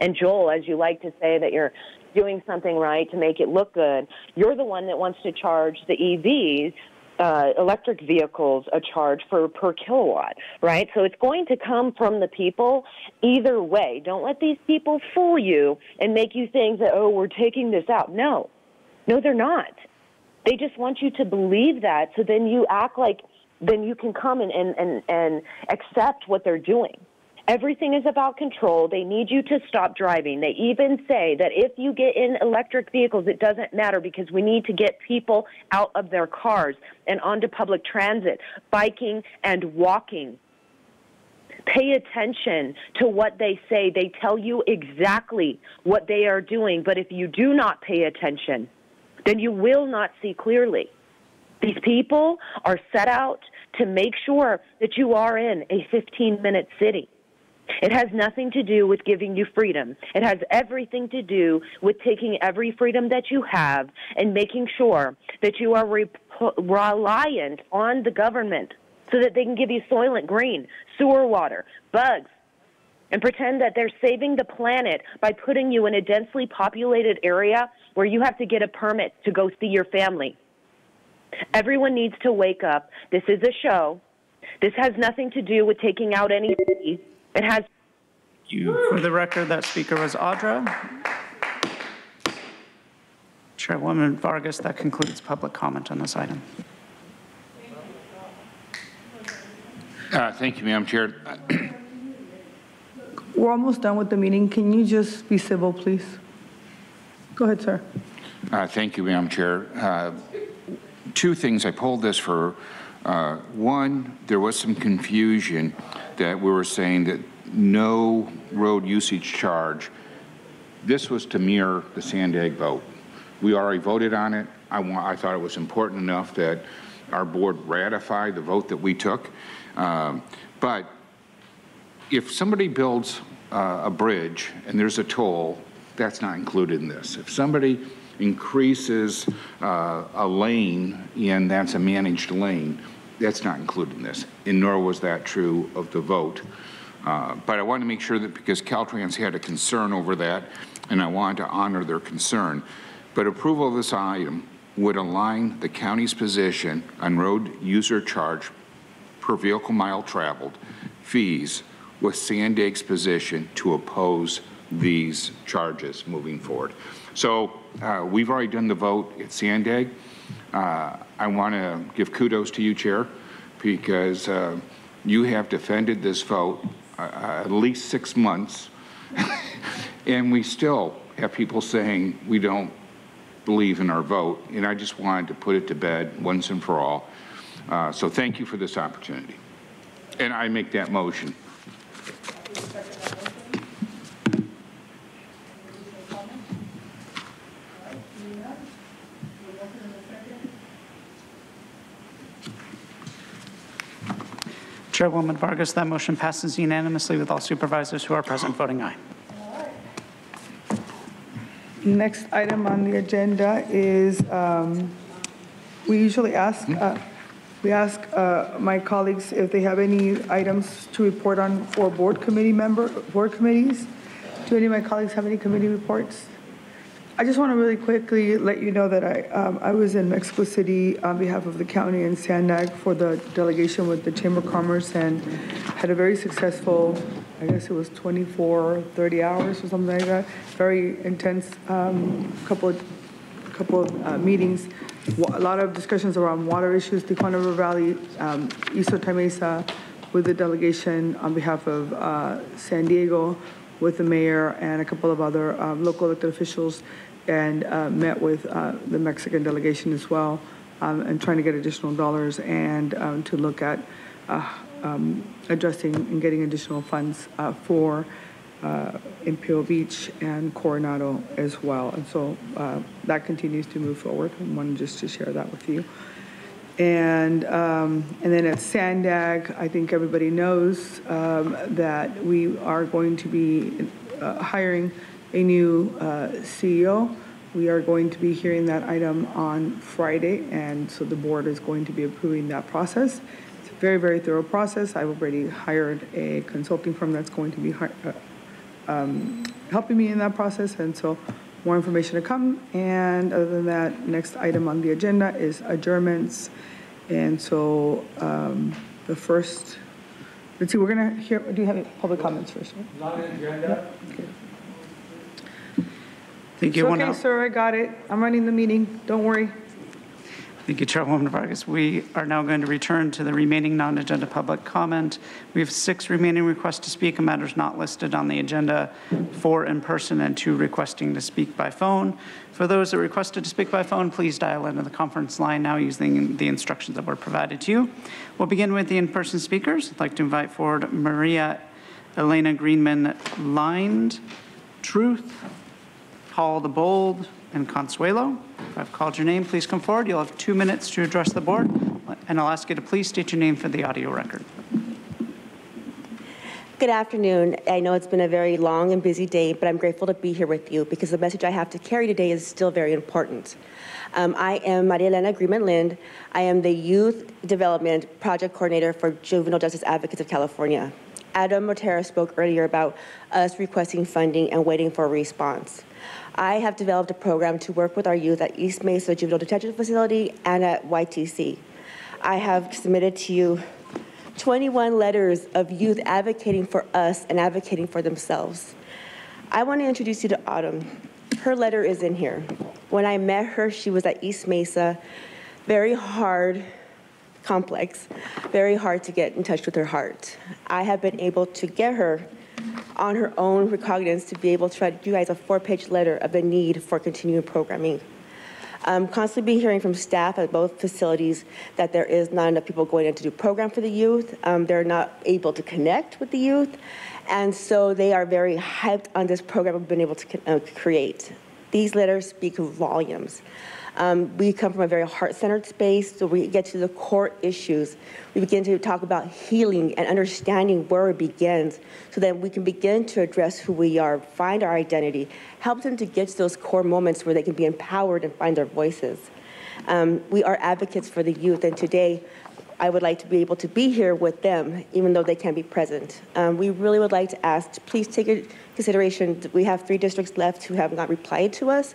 S13: And Joel, as you like to say that you're doing something right to make it look good, you're the one that wants to charge the EVs uh, electric vehicles a charge for per kilowatt, right? So it's going to come from the people either way. Don't let these people fool you and make you think that, oh, we're taking this out. No, no, they're not. They just want you to believe that so then you act like, then you can come and, and, and, and accept what they're doing. Everything is about control. They need you to stop driving. They even say that if you get in electric vehicles, it doesn't matter because we need to get people out of their cars and onto public transit, biking and walking. Pay attention to what they say. They tell you exactly what they are doing, but if you do not pay attention, then you will not see clearly. These people are set out to make sure that you are in a 15 minute city. It has nothing to do with giving you freedom. It has everything to do with taking every freedom that you have and making sure that you are re- reliant on the government so that they can give you soylent green, sewer water, bugs, and pretend that they're saving the planet by putting you in a densely populated area where you have to get a permit to go see your family. Everyone needs to wake up. This is a show. This has nothing to do with taking out any. It has.
S4: You, for the record, that speaker was Audra. Chairwoman Vargas, that concludes public comment on this item.
S14: Uh, Thank you, Madam Chair.
S3: We're almost done with the meeting. Can you just be civil, please? Go ahead, sir.
S14: Uh, Thank you, Madam Chair. Uh, Two things, I pulled this for, uh, one, there was some confusion that we were saying that no road usage charge. This was to mirror the Sandag vote. We already voted on it. I want, I thought it was important enough that our board ratify the vote that we took. Um, But if somebody builds uh, a bridge and there's a toll, that's not included in this. If somebody increases uh, a lane and that's a managed lane, that's not included in this, and nor was that true of the vote. Uh, But I want to make sure that, because Caltrans had a concern over that, and I wanted to honor their concern, but approval of this item would align the county's position on road user charge per vehicle mile traveled fees with Sandag's position to oppose these charges moving forward. So uh, we've already done the vote at Sandag. Uh, I want to give kudos to you, Chair, because uh, you have defended this vote uh, at least six months, and we still have people saying we don't believe in our vote, and I just wanted to put it to bed once and for all. Uh, So thank you for this opportunity. And I make that motion.
S4: Chairwoman Vargas, that motion passes unanimously with all supervisors who are present voting aye.
S3: Next item on the agenda is, um, we usually ask, uh, we ask uh, my colleagues if they have any items to report on for board committee member, board committees. Do any of my colleagues have any committee reports? I just want to really quickly let you know that I, um, I was in Mexico City on behalf of the county and Sandag for the delegation with the Chamber of Commerce and had a very successful, I guess it was 24, 30 hours or something like that, very intense um, couple of, couple of uh, meetings, a lot of discussions around water issues, Tijuana River Valley, um, with the delegation on behalf of uh, San Diego, with the mayor and a couple of other um, local elected officials, and uh, met with uh, the Mexican delegation as well, um, and trying to get additional dollars and um, to look at uh, um, addressing and getting additional funds uh, for Imperial Beach and Coronado as well. And so that continues to move forward. I wanted just to share that with you. And, um, and then at Sandag, I think everybody knows um, that we are going to be uh, hiring a new uh, CEO. We are going to be hearing that item on Friday, and so the board is going to be approving that process. It's a very, very thorough process. I've already hired a consulting firm that's going to be hi- uh, um, helping me in that process, and so more information to come. And other than that, next item on the agenda is adjournments. And so um, the first, let's see, we're going to hear, do you have any public comments first? right?
S9: Not an agenda.
S4: Thank you.
S3: It's okay,
S4: out.
S3: sir, I got it. I'm running the meeting, don't worry.
S4: Thank you, Chairwoman Vargas. We are now going to return to the remaining non-agenda public comment. We have six remaining requests to speak on matters not listed on the agenda, four in person and two requesting to speak by phone. For those that requested to speak by phone, please dial into the conference line now using the instructions that were provided to you. We'll begin with the in-person speakers. I'd like to invite forward Maria Elena Greenman Lind, Truth, Paul the Bold, and Consuelo. If I've called your name, please come forward. You'll have two minutes to address the board, and I'll ask you to please state your name for the audio record.
S44: Good afternoon. I know it's been a very long and busy day, but I'm grateful to be here with you because the message I have to carry today is still very important. Um, I am Maria Elena Greenman Lind. I am the Youth Development Project Coordinator for Juvenile Justice Advocates of California. Adam Montero spoke earlier about us requesting funding and waiting for a response. I have developed a program to work with our youth at East Mesa Juvenile Detention Facility and at YTC. I have submitted to you 21 letters of youth advocating for us and advocating for themselves. I want to introduce you to Autumn. Her letter is in here. When I met her, she was at East Mesa, very hard, complex, very hard to get in touch with her heart. I have been able to get her on her own recognizance to be able to write you guys a four-page letter of the need for continuing programming. I'm constantly been hearing from staff at both facilities that there is not enough people going in to do program for the youth. Um, they're not able to connect with the youth. And so they are very hyped on this program we've been able to uh, create. These letters speak volumes. Um, we come from a very heart-centered space, so we get to the core issues. We begin to talk about healing and understanding where it begins, so that we can begin to address who we are, find our identity, help them to get to those core moments where they can be empowered and find their voices. Um, we are advocates for the youth, and today I would like to be able to be here with them, even though they can't be present. Um, we really would like to ask, please take into consideration, we have three districts left who have not replied to us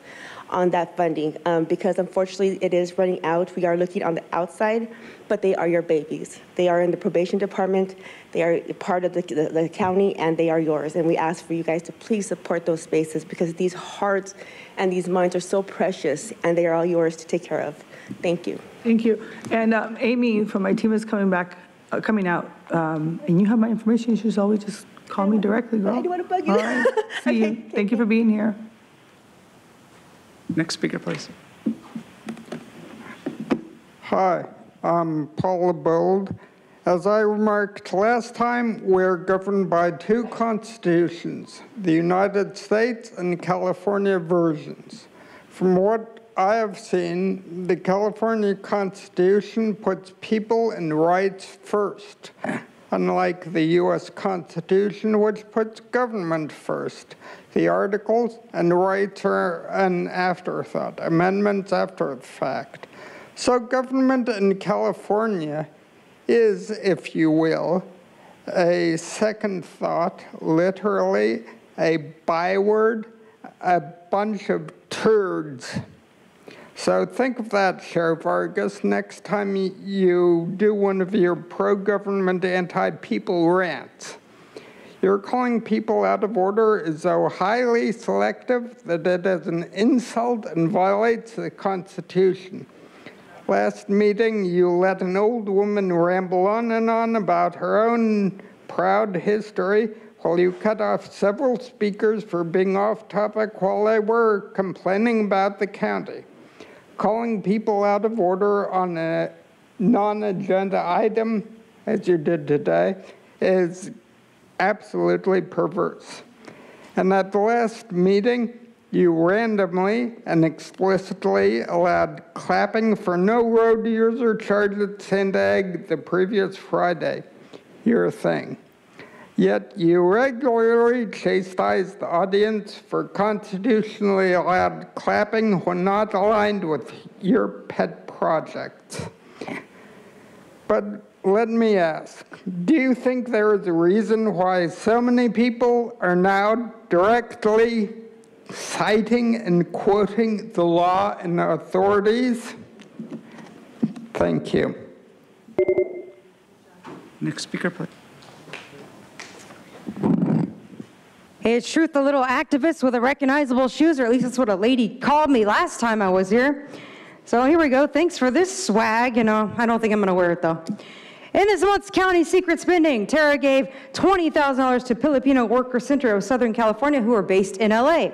S44: on that funding, um, because unfortunately it is running out. We are looking on the outside, but they are your babies. They are in the probation department, they are part of the, the, the county, and they are yours. And we ask for you guys to please support those spaces, because these hearts and these minds are so precious, and they are all yours to take care of. Thank you.
S3: Thank you. And um, Amy from my team is coming back, uh, coming out, um, and you have my information. You should always just call me directly, girl.
S44: I don't want to bug you.
S3: All right. See you. Thank you for being here.
S4: Next speaker, please.
S5: Hi, I'm Paula Bold. As I remarked last time, we're governed by two constitutions, the United States and California versions. From what I have seen, the California Constitution puts people and rights first, unlike the U.S. Constitution, which puts government first. The articles and rights are an afterthought, amendments after the fact. So government in California is, if you will, a second thought, literally a byword, a bunch of turds. So think of that, Sheriff Vargas, next time you do one of your pro-government, anti-people rants. You're calling people out of order is so highly selective that it is an insult and violates the Constitution. Last meeting, you let an old woman ramble on and on about her own proud history while you cut off several speakers for being off topic while they were complaining about the county. Calling people out of order on a non agenda item, as you did today, is absolutely perverse. And at the last meeting, you randomly and explicitly allowed clapping for no road user charged at Sandag the previous Friday. Your thing. Yet you regularly chastise the audience for constitutionally allowed clapping when not aligned with your pet projects. But let me ask do you think there is a reason why so many people are now directly citing and quoting the law and the authorities? Thank you.
S4: Next speaker, please.
S6: It's Truth, the little activist with a recognizable shoes, or at least that's what a lady called me last time I was here. So here we go. Thanks for this swag. You know, I don't think I'm going to wear it though. In this month's county secret spending, Terra gave $20,000 to Filipino Worker Center of Southern California, who are based in LA,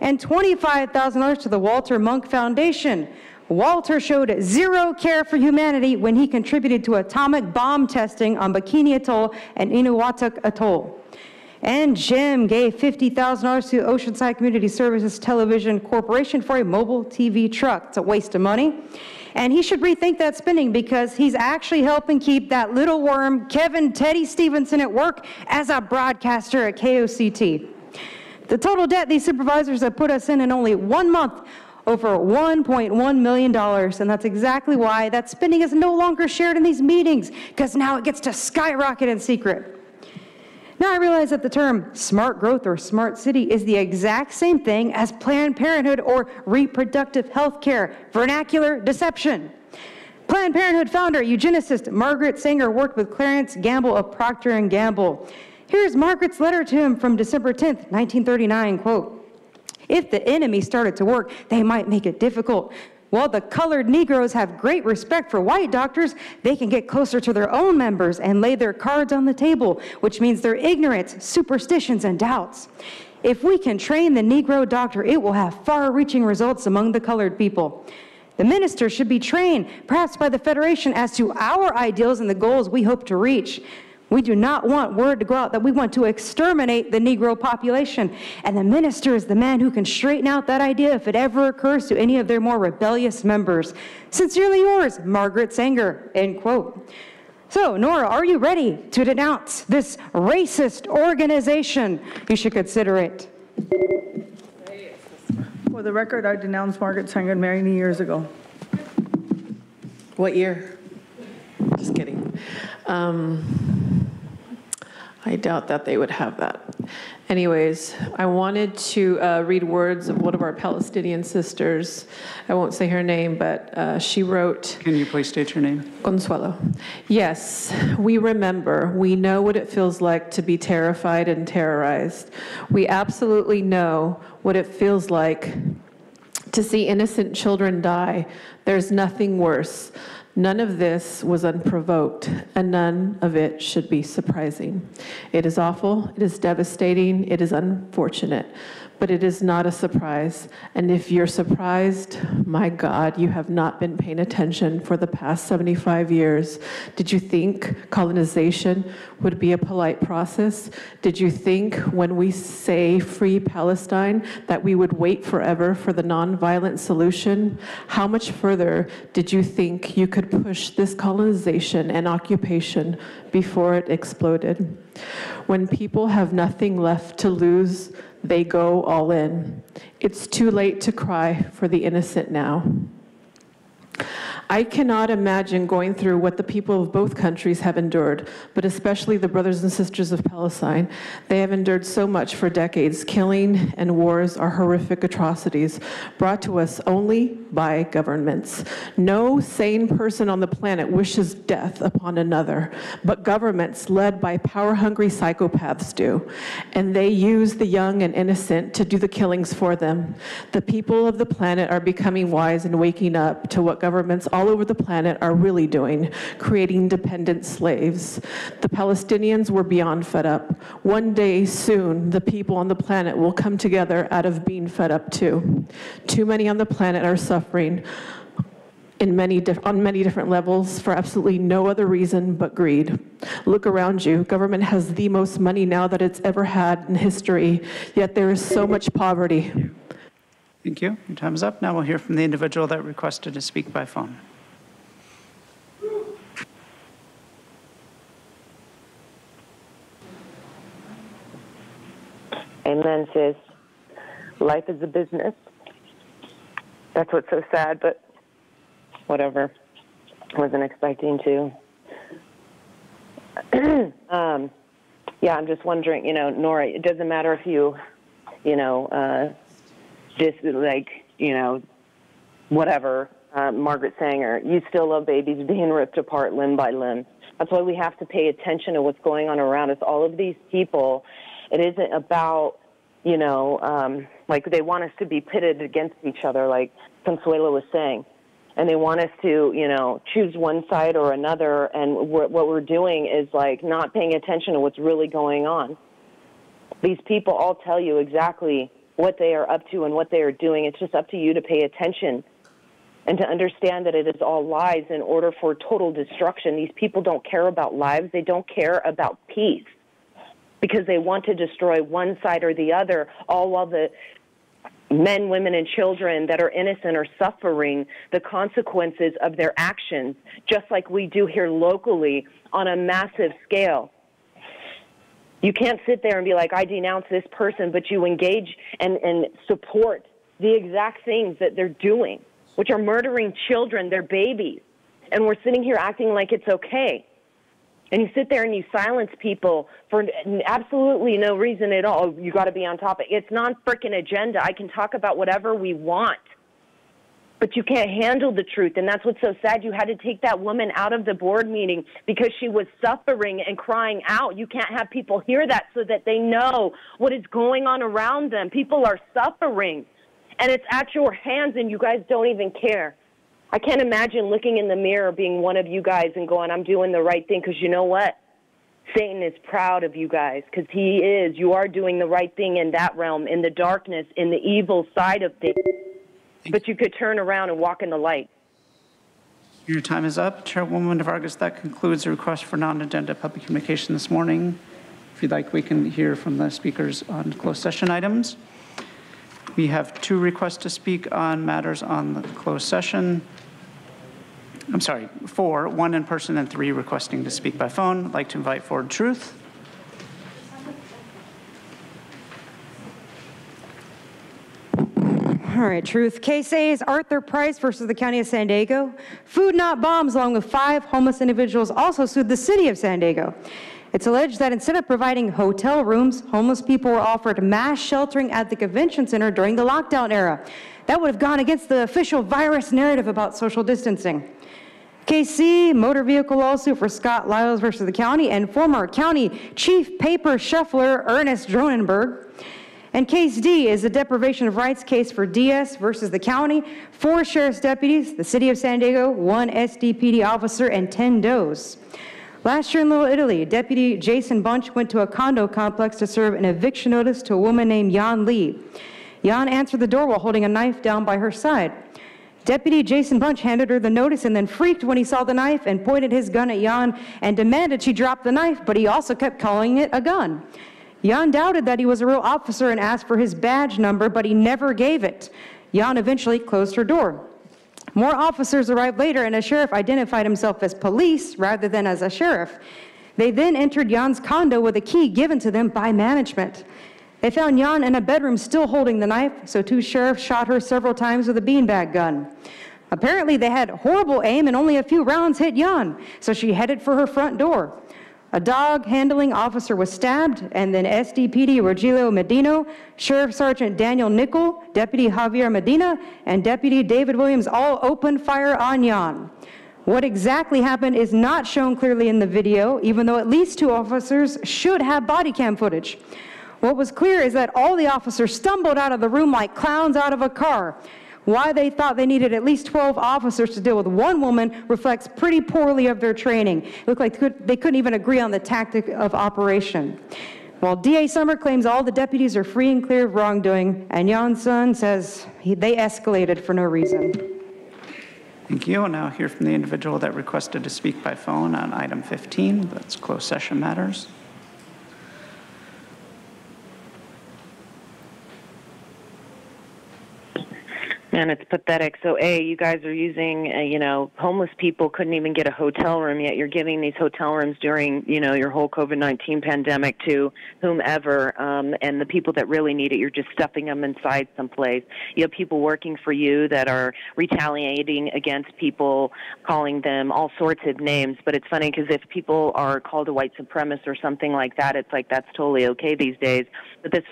S6: and $25,000 to the Walter Munk Foundation. Walter showed zero care for humanity when he contributed to atomic bomb testing on Bikini Atoll and Enewetak Atoll. And Jim gave $50,000 to Oceanside Community Services Television Corporation for a mobile TV truck. It's a waste of money. And he should rethink that spending because he's actually helping keep that little worm, Kevin Teddy Stevenson, at work as a broadcaster at KOCT. The total debt these supervisors have put us in in only one month over $1.1 million. And that's exactly why that spending is no longer shared in these meetings, because now it gets to skyrocket in secret. Now I realize that the term smart growth or smart city is the exact same thing as Planned Parenthood or reproductive health care, vernacular deception. Planned Parenthood founder, eugenicist Margaret Sanger worked with Clarence Gamble of Procter & Gamble. Here's Margaret's letter to him from December 10th, 1939, quote, if the enemy started to work, they might make it difficult. While the colored Negroes have great respect for white doctors, they can get closer to their own members and lay their cards on the table, which means their ignorance, superstitions, and doubts. If we can train the Negro doctor, it will have far reaching results among the colored people. The minister should be trained, perhaps by the Federation, as to our ideals and the goals we hope to reach. We do not want word to go out that we want to exterminate the Negro population. And the minister is the man who can straighten out that idea if it ever occurs to any of their more rebellious members. Sincerely yours, Margaret Sanger, end quote. So, Nora, are you ready to denounce this racist organization? You should consider it.
S3: For the record, I denounced Margaret Sanger many years ago.
S8: What year? Just kidding. Um, I doubt that they would have that. Anyways, I wanted to uh, read words of one of our Palestinian sisters. I won't say her name, but uh, she wrote.
S4: Can you please state your name?
S8: Consuelo. Yes, we remember. We know what it feels like to be terrified and terrorized. We absolutely know what it feels like to see innocent children die. There's nothing worse. None of this was unprovoked, and none of it should be surprising. It is awful, it is devastating, it is unfortunate, but it is not a surprise. And if you're surprised, my God, you have not been paying attention for the past 75 years. Did you think colonization would be a polite process? Did you think when we say free Palestine that we would wait forever for the nonviolent solution? How much further did you think you could push this colonization and occupation before it exploded? When people have nothing left to lose, they go all in. It's too late to cry for the innocent now. I cannot imagine going through what the people of both countries have endured, but especially the brothers and sisters of Palestine. They have endured so much for decades. Killing and wars are horrific atrocities brought to us only by governments. No sane person on the planet wishes death upon another, but governments led by power hungry psychopaths do. And they use the young and innocent to do the killings for them. The people of the planet are becoming wise and waking up to what governments all over the planet are really doing, creating dependent slaves. The Palestinians were beyond fed up. One day soon, the people on the planet will come together out of being fed up too. Too many on the planet are suffering in many on many different levels for absolutely no other reason but greed. Look around you. Government has the most money now that it's ever had in history, yet there is so much poverty.
S4: Thank you. Your time is up. Now we'll hear from the individual that requested to speak by phone.
S13: Amen, sis. Life is a business. That's what's so sad, but whatever. Wasn't expecting to. um, yeah, I'm just wondering, you know, Nora, it doesn't matter if you, you know, uh, just like, you know, whatever, uh, Margaret Sanger, you still love babies being ripped apart limb by limb. That's why we have to pay attention to what's going on around us. All of these people, it isn't about, you know, um, like they want us to be pitted against each other, like Consuelo was saying. And they want us to, you know, choose one side or another. And we're, what we're doing is like not paying attention to what's really going on. These people all tell you exactly what they are up to and what they are doing. It's just up to you to pay attention and to understand that it is all lies in order for total destruction. These people don't care about lives, they don't care about peace because they want to destroy one side or the other, all while the men, women, and children that are innocent are suffering the consequences of their actions, just like we do here locally on a massive scale. You can't sit there and be like, I denounce this person, but you engage and, and support the exact things that they're doing, which are murdering children, their babies. And we're sitting here acting like it's okay. And you sit there and you silence people for absolutely no reason at all. You got to be on topic. It's non freaking agenda. I can talk about whatever we want but you can't handle the truth. And that's what's so sad. You had to take that woman out of the board meeting because she was suffering and crying out. You can't have people hear that so that they know what is going on around them. People are suffering, and it's at your hands, and you guys don't even care. I can't imagine looking in the mirror being one of you guys and going, I'm doing the right thing because you know what? Satan is proud of you guys because he is. You are doing the right thing in that realm, in the darkness, in the evil side of things. But you could turn around and walk in the light.
S4: Your time is up. Chairwoman Vargas, that concludes the request for non-agenda public communication this morning. If you'd like, we can hear from the speakers on closed session items. We have two requests to speak on matters on the closed session. I'm sorry, four, one in person and three requesting to speak by phone. I'd like to invite forward Truth.
S6: All right, truth. Case A is Arthur Price versus the County of San Diego. Food Not Bombs, along with five homeless individuals, also sued the City of San Diego. It's alleged that instead of providing hotel rooms, homeless people were offered mass sheltering at the convention center during the lockdown era. That would have gone against the official virus narrative about social distancing. KC, motor vehicle lawsuit for Scott Lyles versus the county, and former county chief paper shuffler Ernest Dronenberg. And case D is a deprivation of rights case for DS versus the county, four sheriff's deputies, the city of San Diego, one SDPD officer, and 10 does. Last year in Little Italy, Deputy Jason Bunch went to a condo complex to serve an eviction notice to a woman named Yan Lee. Yan answered the door while holding a knife down by her side. Deputy Jason Bunch handed her the notice and then freaked when he saw the knife and pointed his gun at Yan and demanded she drop the knife, but he also kept calling it a gun. Jan doubted that he was a real officer and asked for his badge number, but he never gave it. Jan eventually closed her door. More officers arrived later, and a sheriff identified himself as police rather than as a sheriff. They then entered Jan's condo with a key given to them by management. They found Jan in a bedroom still holding the knife, so two sheriffs shot her several times with a beanbag gun. Apparently, they had horrible aim and only a few rounds hit Jan, so she headed for her front door. A dog handling officer was stabbed, and then SDPD Rogelio Medino, Sheriff Sergeant Daniel Nickel, Deputy Javier Medina, and Deputy David Williams all opened fire on Jan. What exactly happened is not shown clearly in the video, even though at least two officers should have body cam footage. What was clear is that all the officers stumbled out of the room like clowns out of a car. Why they thought they needed at least 12 officers to deal with one woman reflects pretty poorly of their training. It looked like they couldn't even agree on the tactic of operation. While DA Summer claims all the deputies are free and clear of wrongdoing, and Sun says he, they escalated for no reason.
S4: Thank you. And now hear from the individual that requested to speak by phone on item 15, that's closed session matters.
S13: Man, it's pathetic. So, A, you guys are using, uh, you know, homeless people couldn't even get a hotel room, yet you're giving these hotel rooms during, you know, your whole COVID 19 pandemic to whomever. Um, and the people that really need it, you're just stuffing them inside someplace. You have people working for you that are retaliating against people, calling them all sorts of names. But it's funny because if people are called a white supremacist or something like that, it's like that's totally okay these days. But this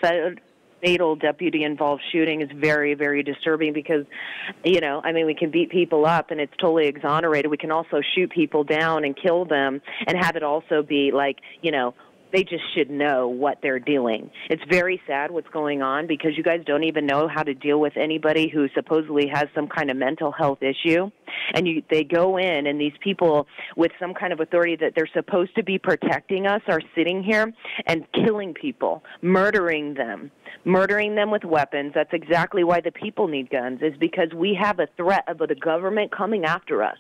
S13: fatal deputy involved shooting is very, very disturbing because, you know, I mean, we can beat people up and it's totally exonerated. We can also shoot people down and kill them and have it also be like, you know, they just should know what they're doing. It's very sad what's going on because you guys don't even know how to deal with anybody who supposedly has some kind of mental health issue. And you, they go in, and these people with some kind of authority that they're supposed to be protecting us are sitting here and killing people, murdering them, murdering them with weapons. That's exactly why the people need guns, is because we have a threat of the government coming after us.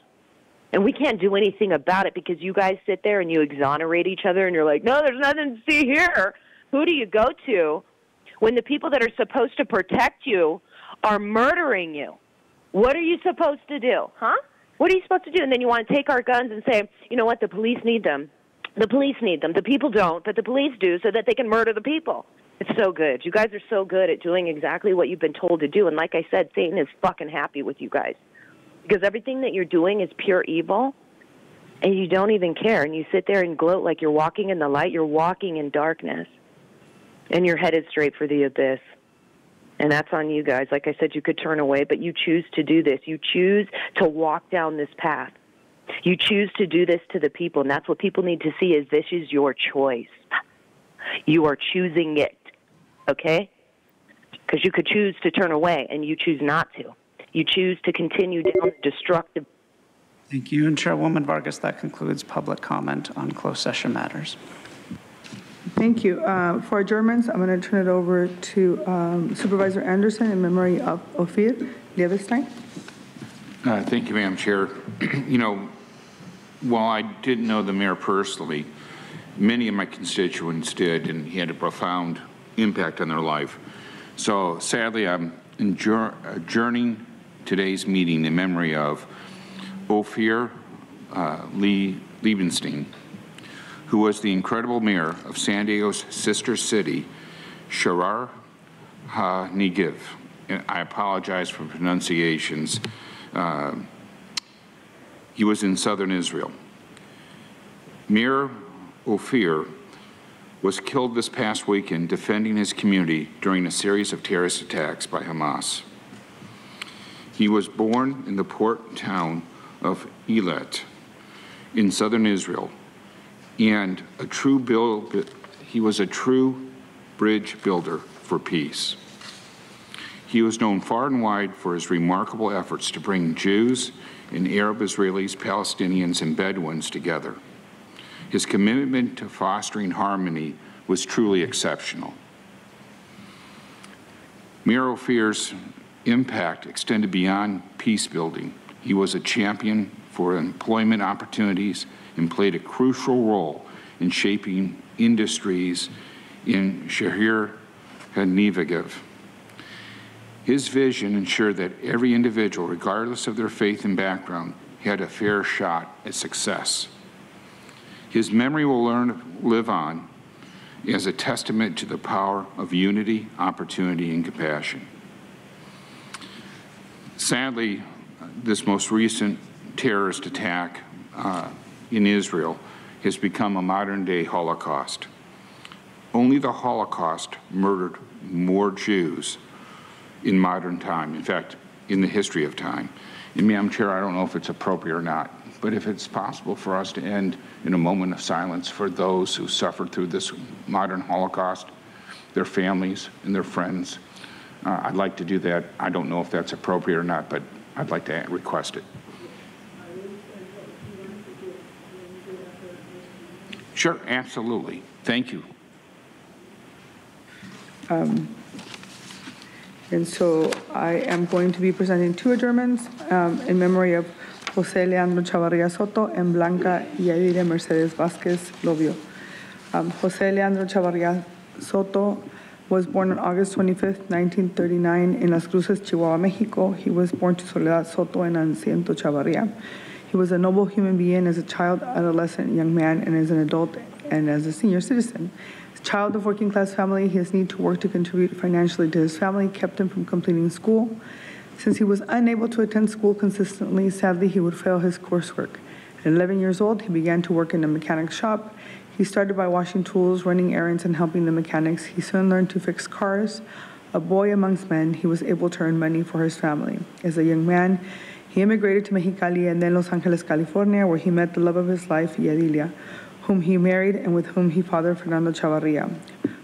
S13: And we can't do anything about it because you guys sit there and you exonerate each other and you're like, no, there's nothing to see here. Who do you go to when the people that are supposed to protect you are murdering you? What are you supposed to do? Huh? What are you supposed to do? And then you want to take our guns and say, you know what, the police need them. The police need them. The people don't, but the police do so that they can murder the people. It's so good. You guys are so good at doing exactly what you've been told to do. And like I said, Satan is fucking happy with you guys because everything that you're doing is pure evil and you don't even care and you sit there and gloat like you're walking in the light. You're walking in darkness and you're headed straight for the abyss. And that's on you guys. Like i said you could turn away but you choose to do this. You choose to walk down this path. You choose to do this to the people and that's what people need to see is this is your choice. You are choosing it okay? Because you could choose to turn away and you choose not to you choose to continue down the destructive
S4: Thank you. And Chairwoman Vargas, that concludes public comment on closed session matters.
S3: Thank you. Uh, For adjournments, I'm going to turn it over to um, Supervisor Anderson in memory of Ophir Lievestein.
S14: Uh, Thank you, Madam Chair. You know, while I didn't know the mayor personally, many of my constituents did, and he had a profound impact on their life. So sadly, I'm adjour- adjourning today's meeting in memory of Ophir uh, Lee Liebenstein, who was the incredible mayor of San Diego's sister city, Sharar HaNegev. And I apologize for pronunciations. Uh, he was in southern Israel. Mir Ophir was killed this past weekend defending his community during a series of terrorist attacks by Hamas. He was born in the port town of Eilat in southern Israel, and a true build, he was a true bridge builder for peace. He was known far and wide for his remarkable efforts to bring Jews and Arab Israelis, Palestinians, and Bedouins together. His commitment to fostering harmony was truly exceptional. Mir Ophir's impact extended beyond peace building. He was a champion for employment opportunities and played a crucial role in shaping industries in Shahir HaNegev. His vision ensured that every individual, regardless of their faith and background, had a fair shot at success. His memory will learn, live on as a testament to the power of unity, opportunity, and compassion. Sadly, this most recent terrorist attack uh, in Israel has become a modern day Holocaust. Only the Holocaust murdered more Jews in modern time, in fact, in the history of time. And Madam Chair, I don't know if it's appropriate or not, but if it's possible for us to end in a moment of silence for those who suffered through this modern Holocaust, their families and their friends, uh, I'd like to do that. I don't know if that's appropriate or not, but I'd like to request it. Sure, absolutely. Thank you.
S3: Um, And so I am going to be presenting two adjournments um, in memory of Jose Leandro Chavarria Soto and Blanca Yadira Mercedes Vasquez Lobio. Um, Jose Leandro Chavarria Soto was born on August 25th, 1939 in Las Cruces, Chihuahua, Mexico. He was born to Soledad Soto and Anciento Chavarria. He was a noble human being as a child, adolescent, young man, and as an adult and as a senior citizen. As a child of working class family, his need to work to contribute financially to his family kept him from completing school. Since he was unable to attend school consistently, sadly, he would fail his coursework. At 11 years old, he began to work in a mechanic shop. He started by washing tools, running errands, and helping the mechanics. He soon learned to fix cars. A boy amongst men, he was able to earn money for his family. As a young man, he immigrated to Mexicali and then Los Angeles, California, where he met the love of his life, Yadilia, whom he married and with whom he fathered Fernando Chavarria,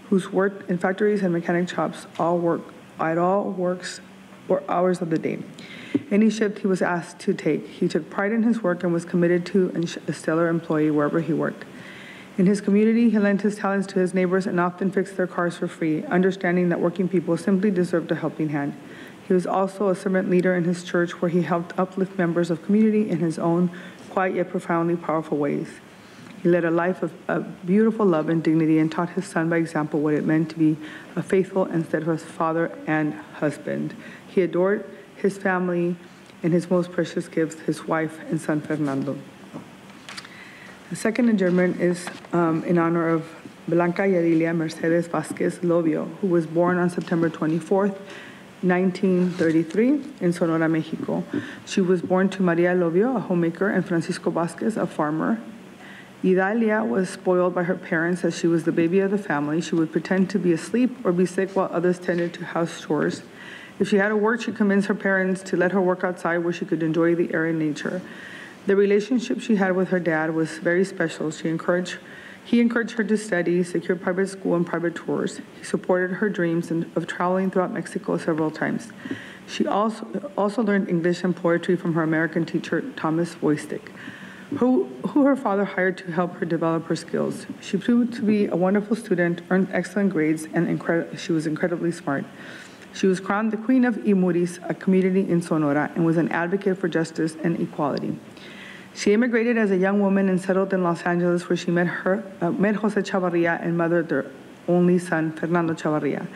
S3: whose work in factories and mechanic shops all work at all works or hours of the day. Any shift he was asked to take, he took pride in his work and was committed to a stellar employee wherever he worked. In his community, he lent his talents to his neighbors and often fixed their cars for free, understanding that working people simply deserved a helping hand. He was also a servant leader in his church where he helped uplift members of community in his own quiet yet profoundly powerful ways. He led a life of, of beautiful love and dignity and taught his son by example what it meant to be a faithful and steadfast father and husband. He adored his family and his most precious gifts, his wife and son Fernando. The second adjournment is um, in honor of Blanca Yadilia Mercedes Vasquez Lobio, who was born on September 24th, 1933 in Sonora, Mexico. She was born to Maria Lobio, a homemaker, and Francisco Vasquez, a farmer. Idalia was spoiled by her parents as she was the baby of the family. She would pretend to be asleep or be sick while others tended to house chores. If she had to work, she convinced her parents to let her work outside where she could enjoy the air and nature. The relationship she had with her dad was very special. She encouraged, he encouraged her to study, secure private school and private tours. He supported her dreams of traveling throughout Mexico several times. She also, also learned English and poetry from her American teacher, Thomas Voistick, who, who her father hired to help her develop her skills. She proved to be a wonderful student, earned excellent grades, and she was incredibly smart. She was crowned the Queen of Imuris, a community in Sonora, and was an advocate for justice and equality. She immigrated as a young woman and settled in Los Angeles, where she met her uh, met Jose Chavarria and mothered their only son, Fernando Chavarria.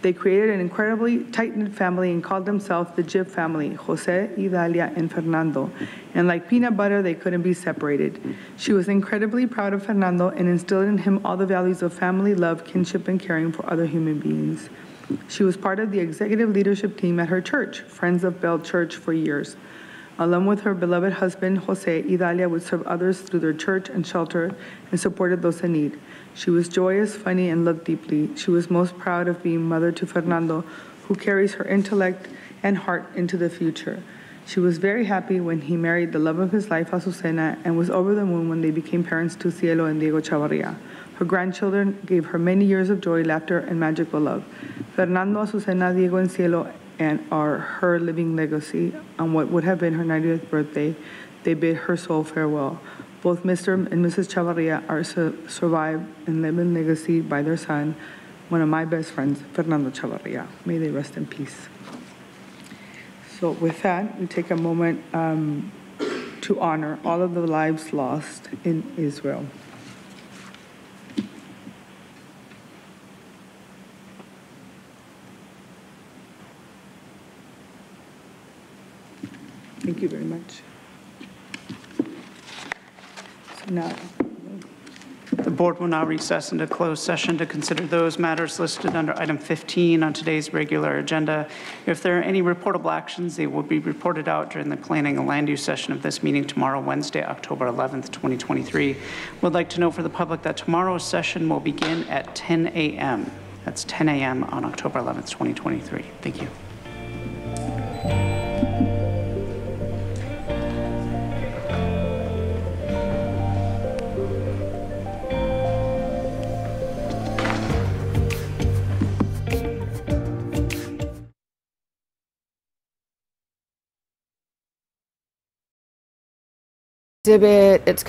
S3: They created an incredibly tight-knit family and called themselves the JIF family, Jose, Idalia, and Fernando. And like peanut butter, they couldn't be separated. She was incredibly proud of Fernando and instilled in him all the values of family, love, kinship, and caring for other human beings. She was part of the executive leadership team at her church, Friends of Bell Church, for years. Along with her beloved husband, Jose, Idalia would serve others through their church and shelter and supported those in need. She was joyous, funny, and loved deeply. She was most proud of being mother to Fernando, who carries her intellect and heart into the future. She was very happy when he married the love of his life, Azucena, and was over the moon when they became parents to Cielo and Diego Chavarria. Her grandchildren gave her many years of joy, laughter, and magical love. Fernando, Azucena, Diego, and Cielo and are her living legacy on what would have been her 90th birthday. They bid her soul farewell. Both Mr. and Mrs. Chavarria are su- survived and live in legacy by their son, one of my best friends, Fernando Chavarria. May they rest in peace. So with that, we take a moment um, to honor all of the lives lost in Israel. Thank you very much. So now,
S4: The board will now recess into closed session to consider those matters listed under item 15 on today's regular agenda. If there are any reportable actions, they will be reported out during the planning and land use session of this meeting tomorrow, Wednesday, October 11th, 2023. We'd like to know for the public that tomorrow's session will begin at 10 a.m. That's 10 a.m. on October 11th, 2023. Thank you.
S45: Exhibit. It's